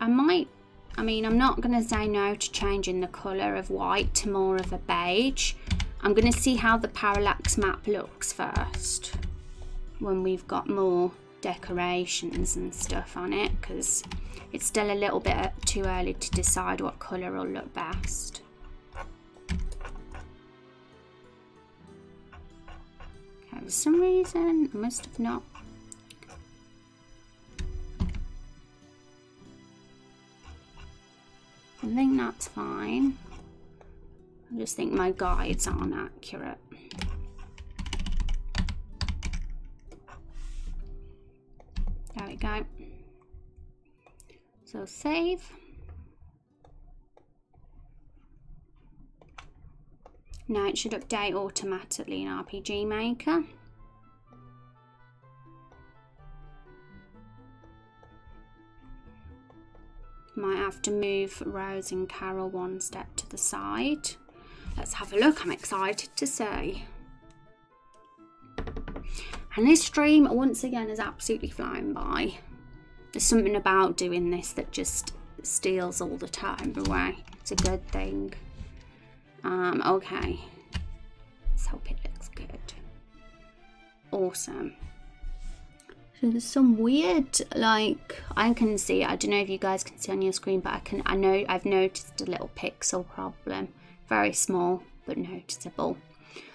[SPEAKER 1] I might I mean, I'm not going to say no to changing the colour of white to more of a beige. I'm going to see how the parallax map looks first when we've got more decorations and stuff on it because it's still a little bit too early to decide what colour will look best. For some reason I must have not that's fine. I just think my guides aren't accurate. There we go. So save. Now it should update automatically in RPG Maker. Might have to move Rose and Carol one step to the side. Let's have a look. I'm excited to see. And this stream, once again, is absolutely flying by. There's something about doing this that just steals all the time away. It's a good thing. Um, okay. Let's hope it looks good. Awesome. Some weird, like, I can see, I don't know if you guys can see on your screen, but I can, I know, I've noticed a little pixel problem. Very small, but noticeable.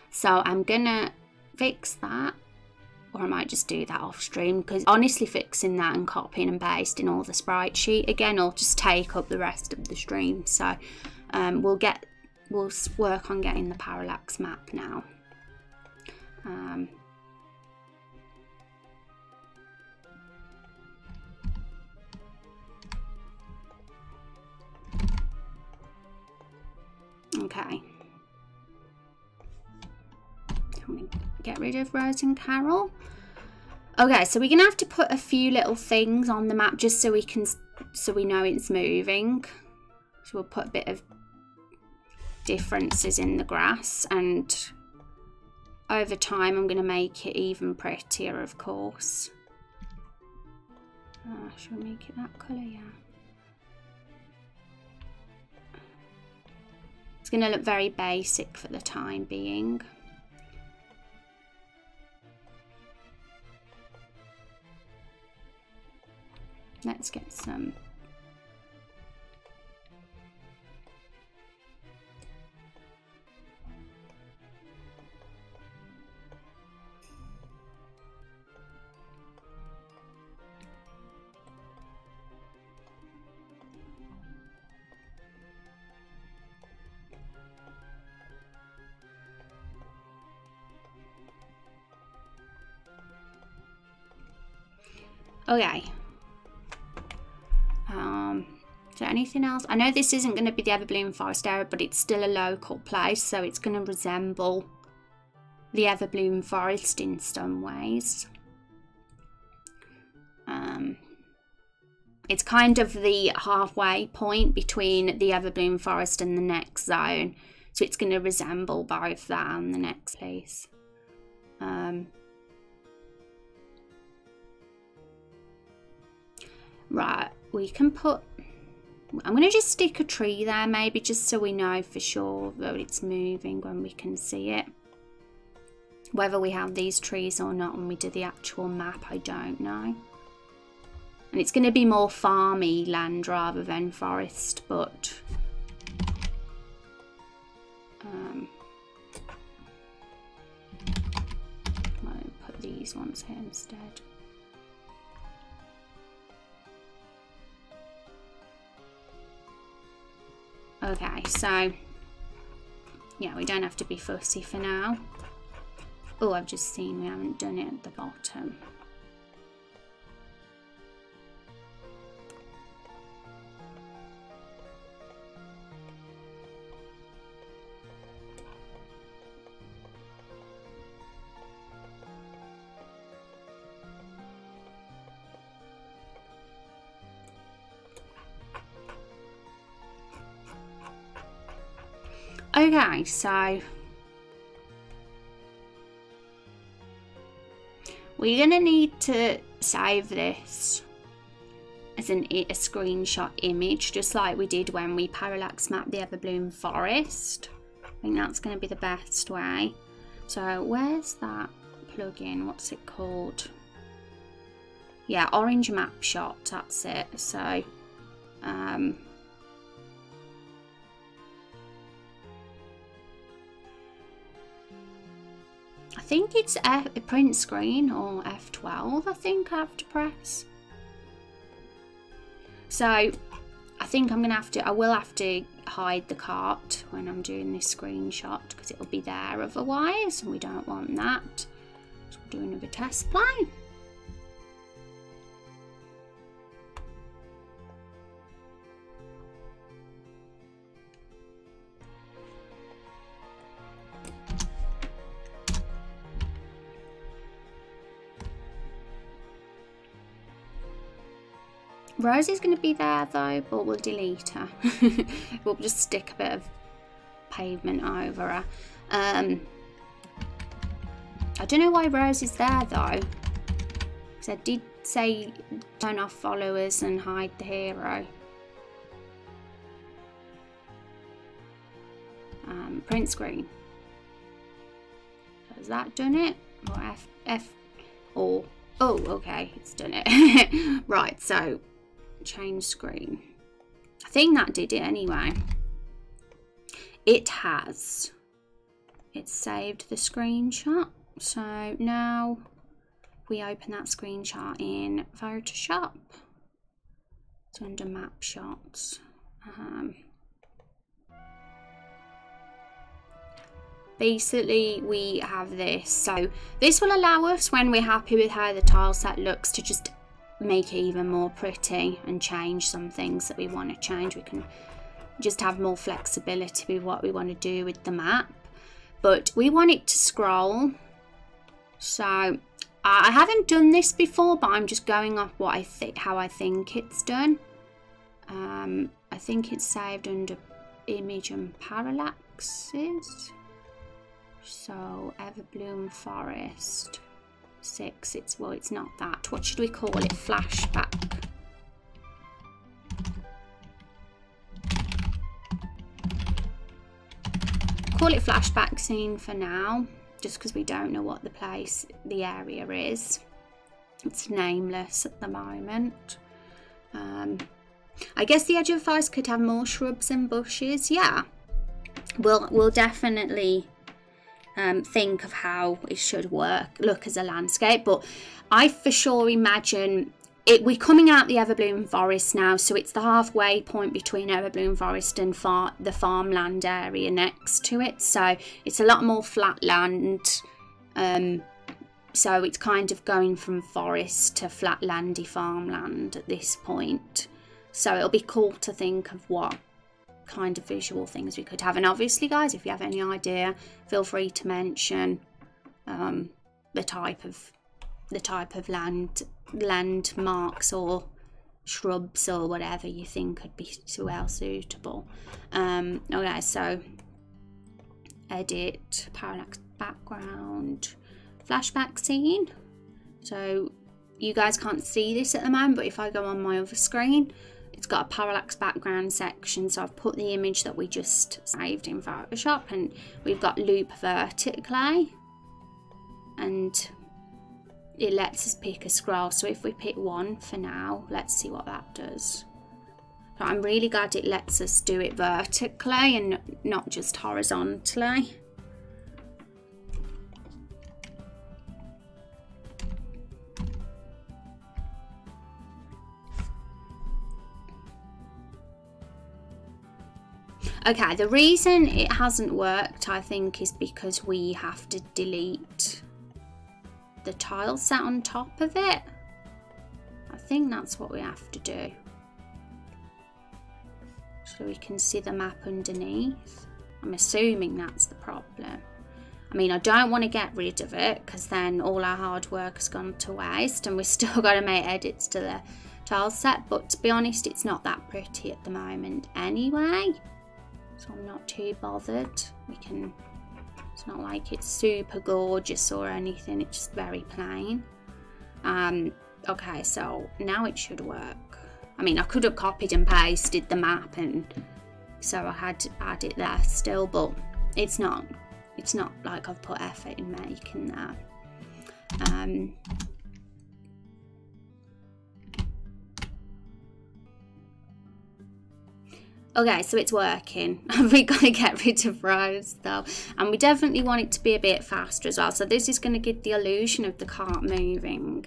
[SPEAKER 1] So I'm gonna fix that or I might just do that off stream because honestly fixing that and copying and pasting all the sprite sheet again will just take up the rest of the stream so um, we'll get we'll work on getting the parallax map now um, okay get rid of Rose and Carol. Okay, so we're gonna have to put a few little things on the map just so we can, so we know it's moving. So we'll put a bit of differences in the grass and over time I'm gonna make it even prettier, of course. Uh, should we make it that colour? Yeah. It's gonna look very basic for the time being. Let's get some Okay, um, is there anything else? I know this isn't going to be the Everbloom Forest area, but it's still a local place, so it's going to resemble the Everbloom Forest in some ways. Um, it's kind of the halfway point between the Everbloom Forest and the next zone. So it's going to resemble both that and the next place. Um, right we can put I'm going to just stick a tree there maybe just so we know for sure that it's moving when we can see it. Whether we have these trees or not when we do the actual map, I don't know. And it's going to be more farmy land rather than forest, but... Um, I'll put these ones here instead. Okay, so yeah, we don't have to be fussy for now. Oh, I've just seen we haven't done it at the bottom. Okay, so we're to need to save this as an, a screenshot image, just like we did when we parallax mapped the Everbloom Forest. I think that's going to be the best way. So where's that plugin? What's it called? Yeah, Orange Map Shot, that's it. So, um, I think it's F print screen or F12 I think I have to press. So I think I'm gonna have to, I will have to hide the cart when I'm doing this screenshot because it'll be there otherwise and we don't want that. So we'll do another test play. Rosie's going to be there though, but we'll delete her. we'll just stick a bit of pavement over her. Um, I don't know why Rose is there though. Because I did say turn off followers and hide the hero. Um, print screen. Has that done it? Or F, F, or, oh, okay, it's done it. right, so change screen. I think that did it anyway. It has. It saved the screenshot. So now we open that screenshot in Photoshop. It's under map shots. Um, basically we have this so this will allow us when we're happy with how the tile set looks to just make it even more pretty and change some things that we want to change. We can just have more flexibility with what we want to do with the map. But we want it to scroll. So I haven't done this before, but I'm just going off what I think, how I think it's done. Um, I think it's saved under image and parallaxes. So Everbloom Forest six. It's well, it's not that. What should we call it? Flashback. Call it flashback scene for now, just because we don't know what the place, the area is. It's nameless at the moment. Um, I guess the edge of the forest could have more shrubs and bushes. Yeah, we'll we'll definitely um, think of how it should work, look as a landscape. But I for sure imagine it, we're coming out the Everbloom Forest now, so it's the halfway point between Everbloom Forest and far, the farmland area next to it. So it's a lot more flat land. Um, so it's kind of going from forest to flat landy farmland at this point. So it'll be cool to think of what kind of visual things we could have. And obviously, guys, if you have any idea, feel free to mention um, the type of the type of land landmarks or shrubs or whatever you think could be well suitable. Um, okay, so edit parallax background flashback scene. So you guys can't see this at the moment, but if I go on my other screen, it's got a parallax background section, so I've put the image that we just saved in Photoshop and we've got loop vertically and it lets us pick a scroll. So if we pick one for now, let's see what that does. I'm really glad it lets us do it vertically and not just horizontally. Okay, the reason it hasn't worked, I think, is because we have to delete the tile set on top of it. I think that's what we have to do. So we can see the map underneath. I'm assuming that's the problem. I mean, I don't want to get rid of it because then all our hard work has gone to waste and we've still got to make edits to the tile set. But to be honest, it's not that pretty at the moment anyway so I'm not too bothered. We can, it's not like it's super gorgeous or anything, it's just very plain. Um, okay, so now it should work. I mean, I could have copied and pasted the map and so I had to add it there still, but it's not, it's not like I've put effort in making that. Um, Okay, so it's working. we got to get rid of Rose though. And we definitely want it to be a bit faster as well. So this is going to give the illusion of the cart moving.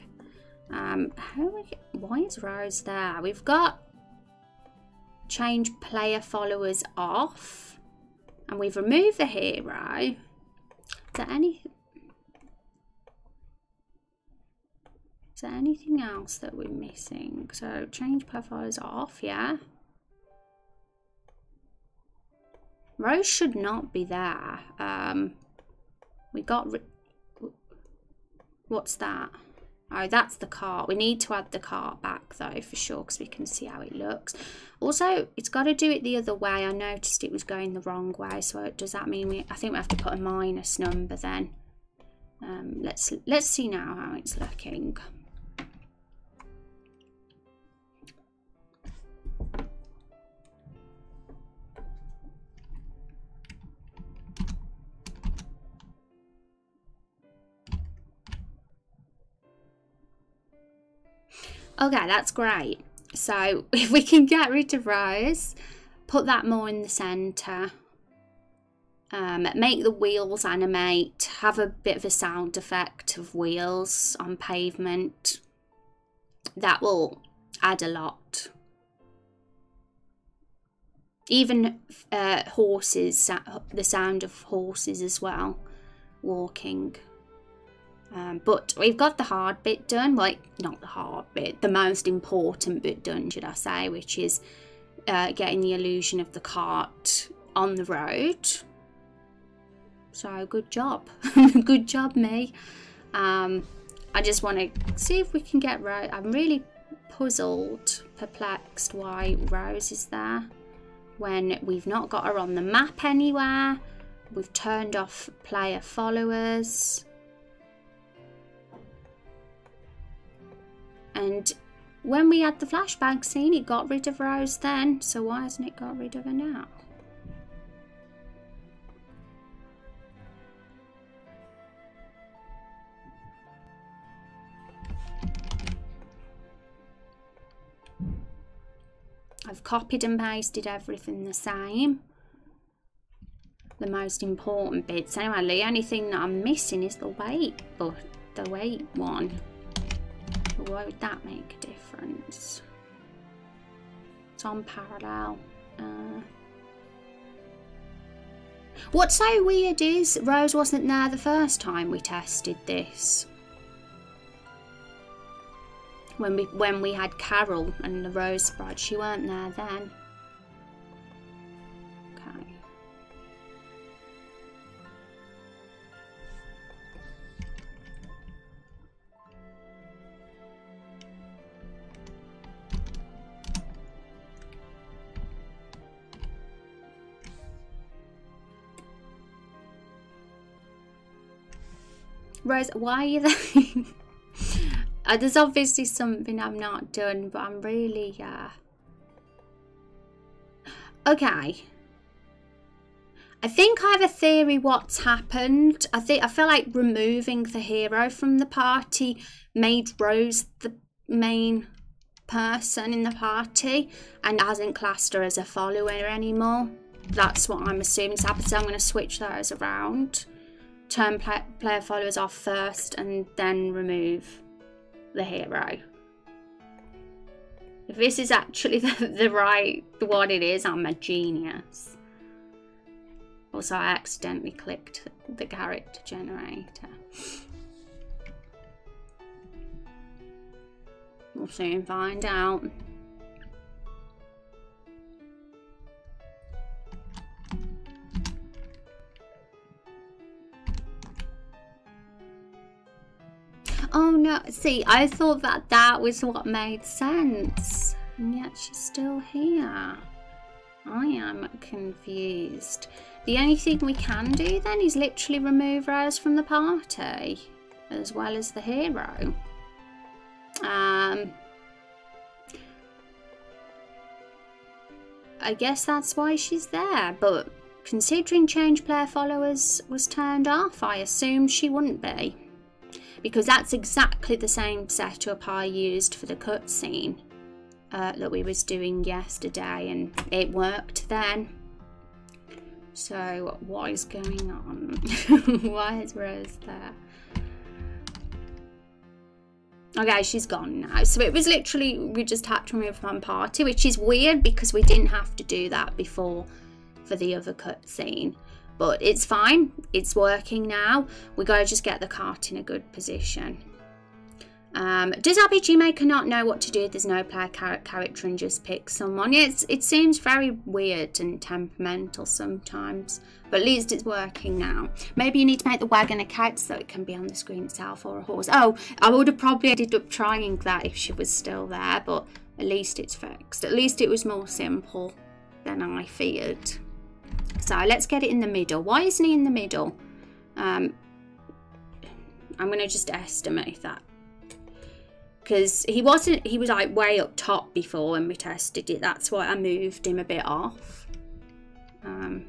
[SPEAKER 1] Um, how we, why is Rose there? We've got change player followers off. And we've removed the hero. Is there any... Is there anything else that we're missing? So change followers off, yeah. Rose should not be there. Um, we got... What's that? Oh, that's the cart. We need to add the cart back though for sure because we can see how it looks. Also, it's got to do it the other way. I noticed it was going the wrong way. So does that mean we... I think we have to put a minus number then. Um, let's let's see now how it's looking. Okay, that's great. So if we can get rid of Rose, put that more in the centre. Um, make the wheels animate, have a bit of a sound effect of wheels on pavement. That will add a lot. Even uh, horses, the sound of horses as well, walking. Um, but we've got the hard bit done, like not the hard bit, the most important bit done, should I say, which is uh, getting the illusion of the cart on the road. So good job, good job, me. Um, I just want to see if we can get Rose. I'm really puzzled, perplexed why Rose is there when we've not got her on the map anywhere. We've turned off player followers. And when we had the flashback scene, it got rid of Rose then. So why hasn't it got rid of her now? I've copied and pasted everything the same. The most important bits. Anyway, the only thing that I'm missing is the wait, but the wait one. Why would that make a difference? It's on parallel. Uh, what's so weird is Rose wasn't there the first time we tested this. When we when we had Carol and the Rose Sprite, she weren't there then. Rose, why are you there? uh, there's obviously something I'm not done, but I'm really, uh... Okay. I think I have a theory what's happened. I think I feel like removing the hero from the party made Rose the main person in the party and hasn't classed her as a follower anymore. That's what I'm assuming happened, so I'm going to switch those around turn play player followers off first and then remove the hero. If this is actually the, the right what it is, I'm a genius. Also, I accidentally clicked the character generator. We'll soon find out. Oh no, see, I thought that that was what made sense. And yet she's still here. I am confused. The only thing we can do then is literally remove Rose from the party. As well as the hero. Um, I guess that's why she's there, but considering change player followers was turned off, I assumed she wouldn't be. Because that's exactly the same setup I used for the cutscene uh, that we was doing yesterday and it worked then. So what is going on? Why is Rose there? Okay, she's gone now. So it was literally, we just had to remove one party, which is weird because we didn't have to do that before for the other cutscene. But it's fine, it's working now. We gotta just get the cart in a good position. Um, does RPG Maker not know what to do? There's no player character and just pick someone. It's, it seems very weird and temperamental sometimes, but at least it's working now. Maybe you need to make the wagon a cat so it can be on the screen itself or a horse. Oh, I would have probably ended up trying that if she was still there, but at least it's fixed. At least it was more simple than I feared. So let's get it in the middle. Why isn't he in the middle? Um, I'm going to just estimate that. Because he wasn't he was like way up top before when we tested it. That's why I moved him a bit off. Um,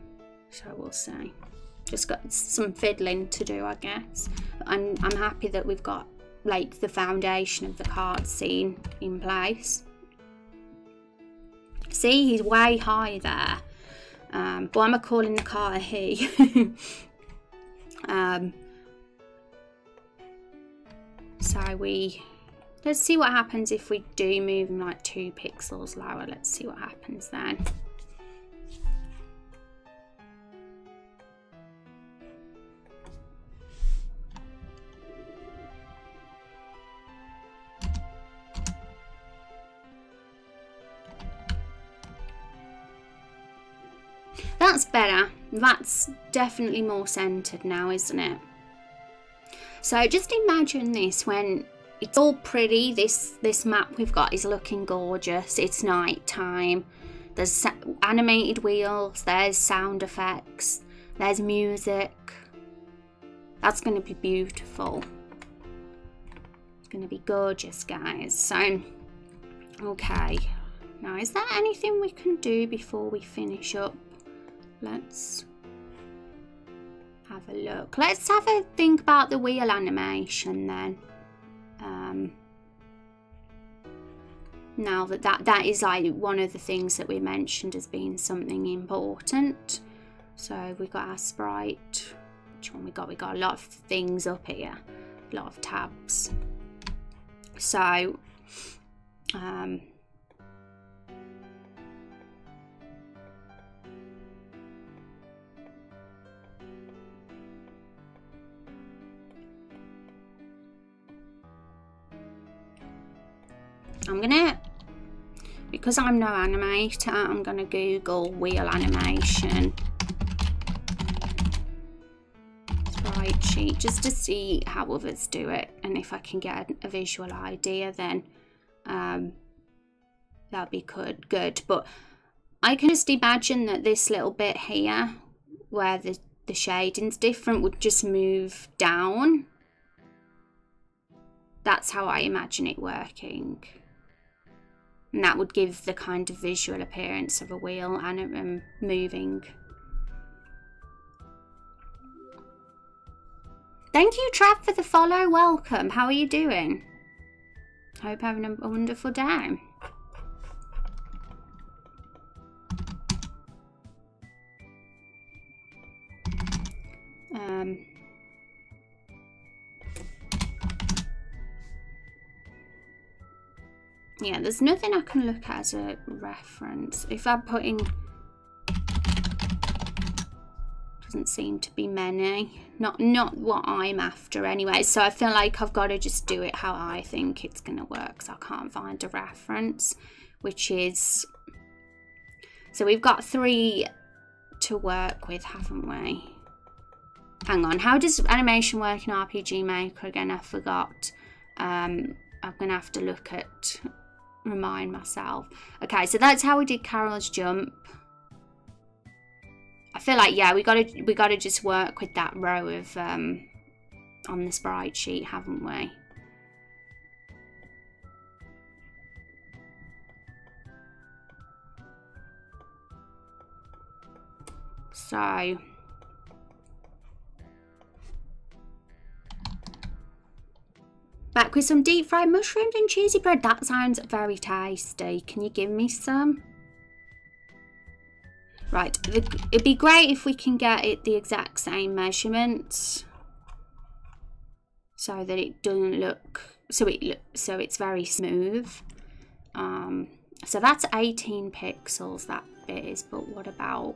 [SPEAKER 1] so we'll see. Just got some fiddling to do I guess. I'm, I'm happy that we've got like the foundation of the card scene in place. See he's way high there um, but I'm calling the car a he um, so we Let's see what happens if we do move them like two pixels lower. Let's see what happens then. That's better. That's definitely more centered now, isn't it? So just imagine this when it's all pretty. This this map we've got is looking gorgeous. It's night time. There's animated wheels. There's sound effects. There's music. That's going to be beautiful. It's going to be gorgeous, guys. So, okay. Now, is there anything we can do before we finish up? Let's have a look. Let's have a think about the wheel animation then. Um, now that, that that is like one of the things that we mentioned as being something important. So we got our sprite. Which one we got? We got a lot of things up here, a lot of tabs. So um, I'm gonna, because I'm no animator, I'm gonna Google wheel animation sprite sheet just to see how others do it and if I can get a visual idea then um, that'd be good, good. But I can just imagine that this little bit here where the, the shading's different would just move down. That's how I imagine it working and that would give the kind of visual appearance of a wheel and um, moving. Thank you, Trav, for the follow. Welcome. How are you doing? Hope having a, a wonderful day. Um, yeah, there's nothing I can look at as a reference. If I'm putting... Doesn't seem to be many. Not, not what I'm after anyway. So I feel like I've got to just do it how I think it's going to work. So I can't find a reference. Which is... So we've got three to work with, haven't we? Hang on. How does animation work in RPG Maker? Again, I forgot. Um, I'm going to have to look at remind myself. Okay, so that's how we did Carol's jump. I feel like yeah, we gotta we gotta just work with that row of um on the sprite sheet, haven't we? So Back with some deep fried mushrooms and cheesy bread. That sounds very tasty. Can you give me some? Right, it'd be great if we can get it the exact same measurements so that it doesn't look so it look, so it's very smooth. Um, so that's 18 pixels that bit is, but what about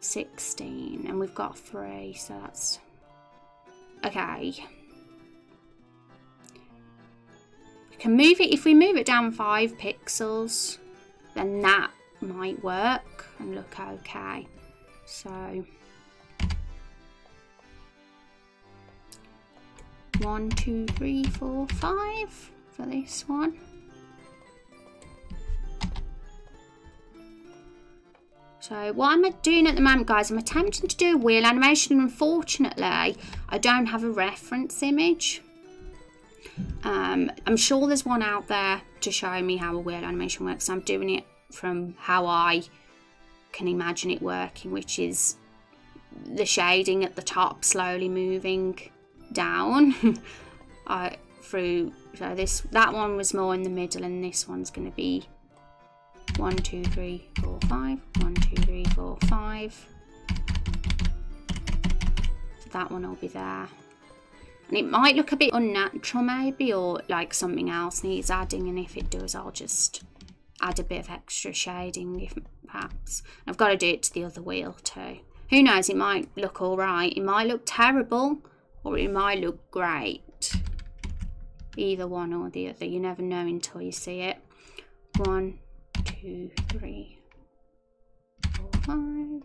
[SPEAKER 1] 16? And we've got three, so that's Okay. We can move it, if we move it down five pixels, then that might work and look okay. So, one, two, three, four, five for this one. So what I'm doing at the moment, guys, I'm attempting to do a wheel animation. Unfortunately, I don't have a reference image. Um, I'm sure there's one out there to show me how a wheel animation works. I'm doing it from how I can imagine it working, which is the shading at the top slowly moving down uh, through. So this that one was more in the middle, and this one's going to be one, two, three, four, five. One, two, three, four, five. So that one will be there. And it might look a bit unnatural maybe, or like something else needs adding. And if it does, I'll just add a bit of extra shading, if perhaps. I've got to do it to the other wheel too. Who knows, it might look all right. It might look terrible, or it might look great. Either one or the other. You never know until you see it. One, two, three, four, five.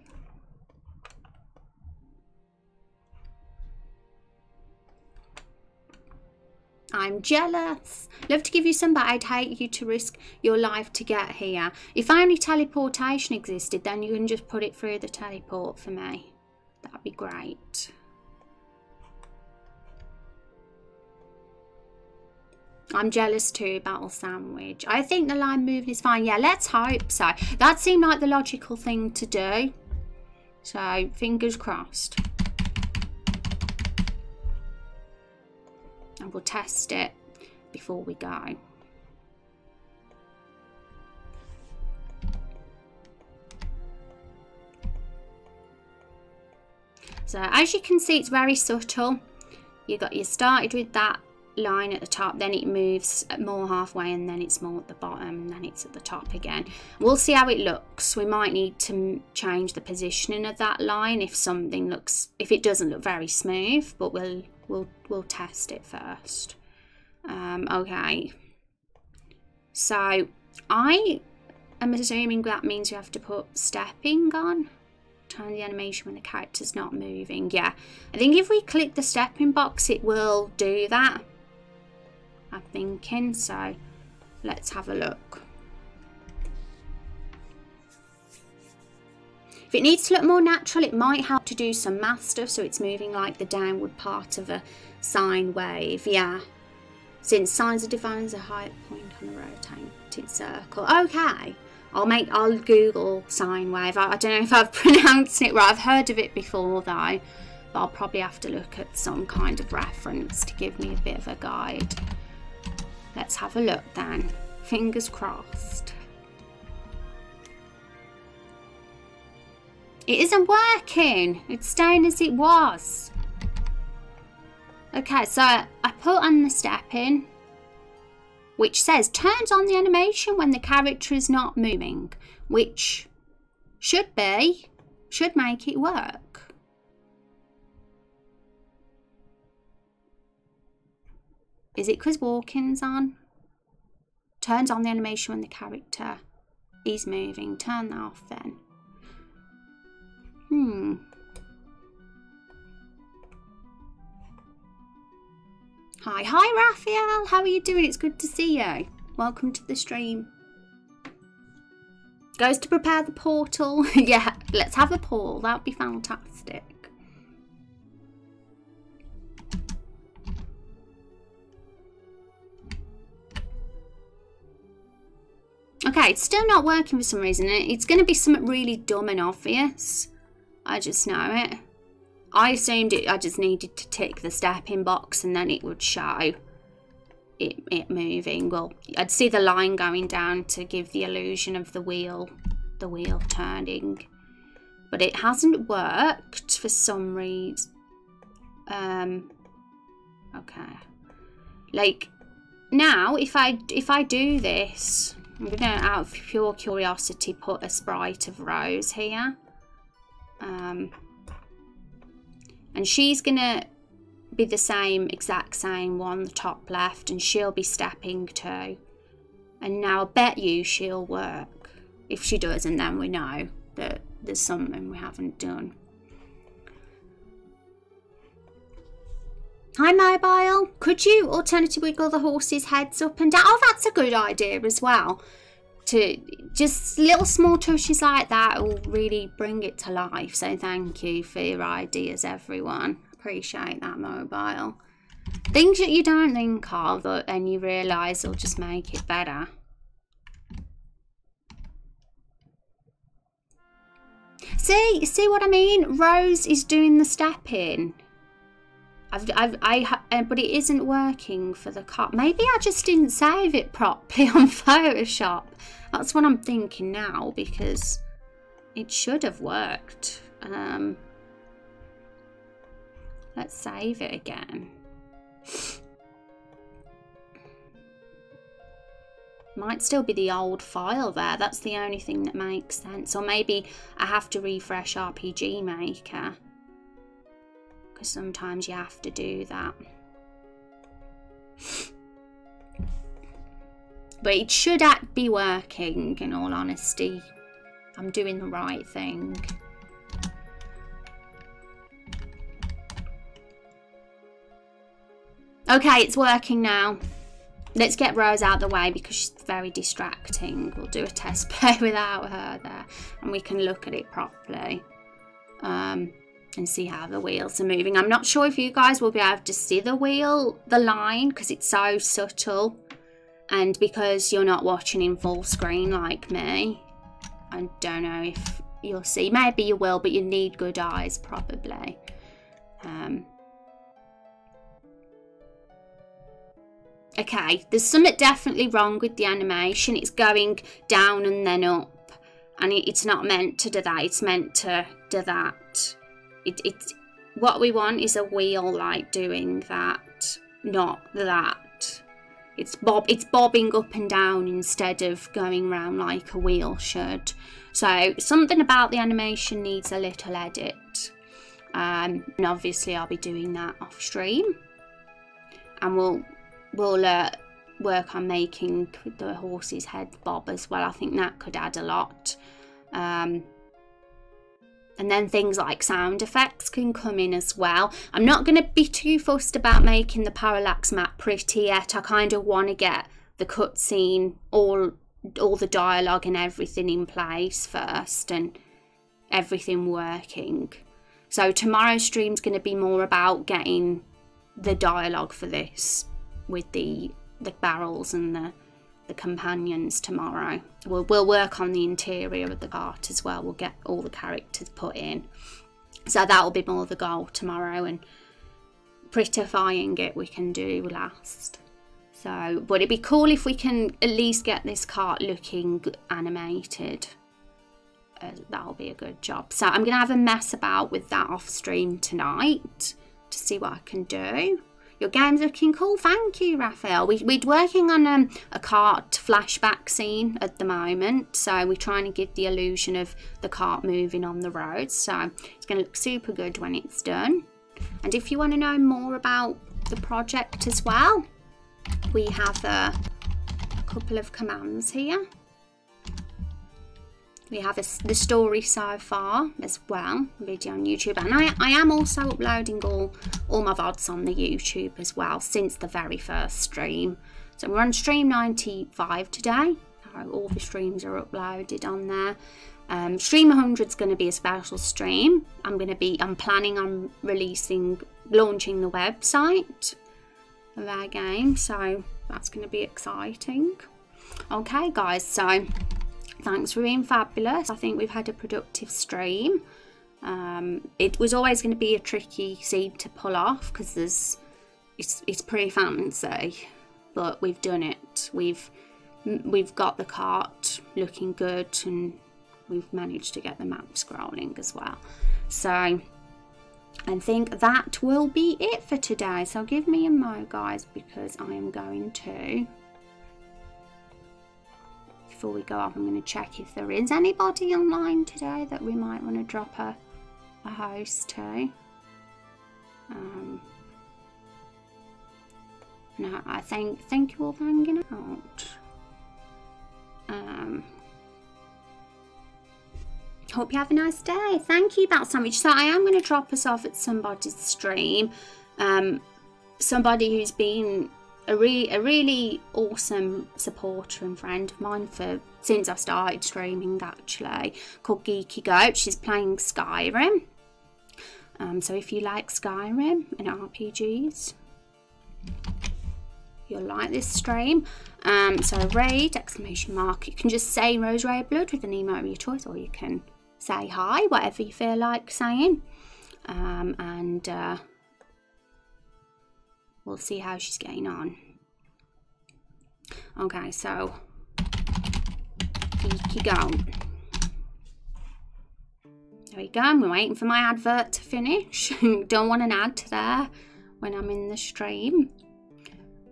[SPEAKER 1] I'm jealous. Love to give you some, but I'd hate you to risk your life to get here. If only teleportation existed, then you can just put it through the teleport for me. That'd be great. I'm jealous too, Battle Sandwich. I think the line moving is fine. Yeah, let's hope so. That seemed like the logical thing to do. So, fingers crossed. And we'll test it before we go. So as you can see, it's very subtle. You got you started with that line at the top then it moves more halfway and then it's more at the bottom and then it's at the top again. We'll see how it looks. We might need to change the positioning of that line if something looks if it doesn't look very smooth but we'll we'll we'll test it first. Um, okay. So I am assuming that means you have to put stepping on. Turn the animation when the character's not moving. Yeah. I think if we click the stepping box it will do that I'm thinking. So let's have a look. If it needs to look more natural, it might help to do some math stuff so it's moving like the downward part of a sine wave. Yeah. Since sines are defined as a height point on a rotating circle. Okay. I'll make, I'll Google sine wave. I, I don't know if I've pronounced it right. I've heard of it before though. But I'll probably have to look at some kind of reference to give me a bit of a guide. Let's have a look then. Fingers crossed. It isn't working. It's staying as it was. Okay, so I put on the step in, which says turns on the animation when the character is not moving, which should be, should make it work. Is it because walking's on? Turns on the animation when the character is moving. Turn that off then. Hmm. Hi, hi Raphael, how are you doing? It's good to see you. Welcome to the stream. Goes to prepare the portal. yeah, let's have a portal. That would be fantastic. Okay, it's still not working for some reason. It's going to be something really dumb and obvious. I just know it. I assumed it, I just needed to tick the stepping box and then it would show it, it moving. Well, I'd see the line going down to give the illusion of the wheel, the wheel turning. But it hasn't worked for some reason. Um, okay. Like, now, if I, if I do this, I'm going to, out of pure curiosity, put a sprite of Rose here. Um, and she's going to be the same, exact same one, the top left, and she'll be stepping too. And now I bet you she'll work. If she doesn't, then we know that there's something we haven't done. Hi Mobile, could you alternatively wiggle the horse's heads up and down? Oh, that's a good idea as well. To just little small touches like that will really bring it to life. So thank you for your ideas, everyone. Appreciate that mobile. Things that you don't think of but and you realise will just make it better. See, see what I mean? Rose is doing the stepping. I've, I've, I, uh, but it isn't working for the car. Maybe I just didn't save it properly on Photoshop. That's what I'm thinking now because it should have worked. Um, let's save it again. Might still be the old file there. That's the only thing that makes sense. Or maybe I have to refresh RPG Maker because sometimes you have to do that. But it should be working, in all honesty. I'm doing the right thing. Okay, it's working now. Let's get Rose out of the way because she's very distracting. We'll do a test play without her there and we can look at it properly. Um, and see how the wheels are moving. I'm not sure if you guys will be able to see the wheel, the line, because it's so subtle. And because you're not watching in full screen like me, I don't know if you'll see. Maybe you will, but you need good eyes probably. Um, okay, there's something definitely wrong with the animation. It's going down and then up. And it's not meant to do that. It's meant to do that it, it's what we want is a wheel like doing that, not that. It's bob it's bobbing up and down instead of going round like a wheel should. So something about the animation needs a little edit. Um, and obviously I'll be doing that off stream. And we'll we'll uh, work on making the horse's head bob as well. I think that could add a lot. Um, and then things like sound effects can come in as well. I'm not going to be too fussed about making the parallax map pretty yet. I kind of want to get the cutscene, all, all the dialogue and everything in place first and everything working. So tomorrow's stream's going to be more about getting the dialogue for this with the the barrels and the the companions tomorrow. We'll, we'll work on the interior of the cart as well. We'll get all the characters put in. So that'll be more the goal tomorrow and prettifying it we can do last. So, but it'd be cool if we can at least get this cart looking animated. Uh, that'll be a good job. So I'm going to have a mess about with that off stream tonight to see what I can do. Your game's looking cool. Thank you, Raphael. We, we're working on um, a cart flashback scene at the moment. So we're trying to give the illusion of the cart moving on the road. So it's going to look super good when it's done. And if you want to know more about the project as well, we have a couple of commands here we have a, the story so far as well video on youtube. And I, I am also uploading all all my vods on the youtube as well since the very first stream. So we're on stream 95 today. All the streams are uploaded on there. Um, stream 100 is going to be a special stream. I'm going to be i'm planning on releasing launching the website of our game. So that's going to be exciting. Okay, guys, so thanks for being fabulous. I think we've had a productive stream. Um, it was always going to be a tricky seed to pull off because there's it's, it's pretty fancy, but we've done it. We've we've got the cart looking good and we've managed to get the map scrolling as well. So I think that will be it for today. So give me a mo, guys, because I am going to before we go off, I'm going to check if there is anybody online today that we might want to drop a, a host to. Um, no, I think thank you all for hanging out. Um, hope you have a nice day. Thank you, Bat Sandwich. So I am going to drop us off at somebody's stream. Um, somebody who's been a, re a really awesome supporter and friend of mine for since I started streaming actually called Geeky Goat. She's playing Skyrim. Um, so if you like Skyrim and RPGs, you'll like this stream. Um, so raid, exclamation mark. You can just say Rose Rainblood with an email of your choice or you can say hi, whatever you feel like saying. Um, and uh, we'll see how she's getting on. Okay, so keep going. There we go, I'm waiting for my advert to finish. Don't want an ad there when I'm in the stream.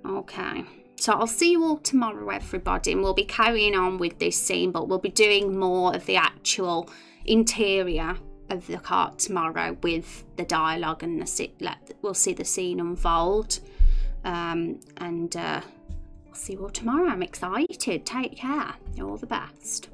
[SPEAKER 1] Okay, so I'll see you all tomorrow, everybody, and we'll be carrying on with this scene, but we'll be doing more of the actual interior of the cart tomorrow with the dialogue and the we'll see the scene unfold. Um, and uh, see you all tomorrow. I'm excited. Take care. All the best.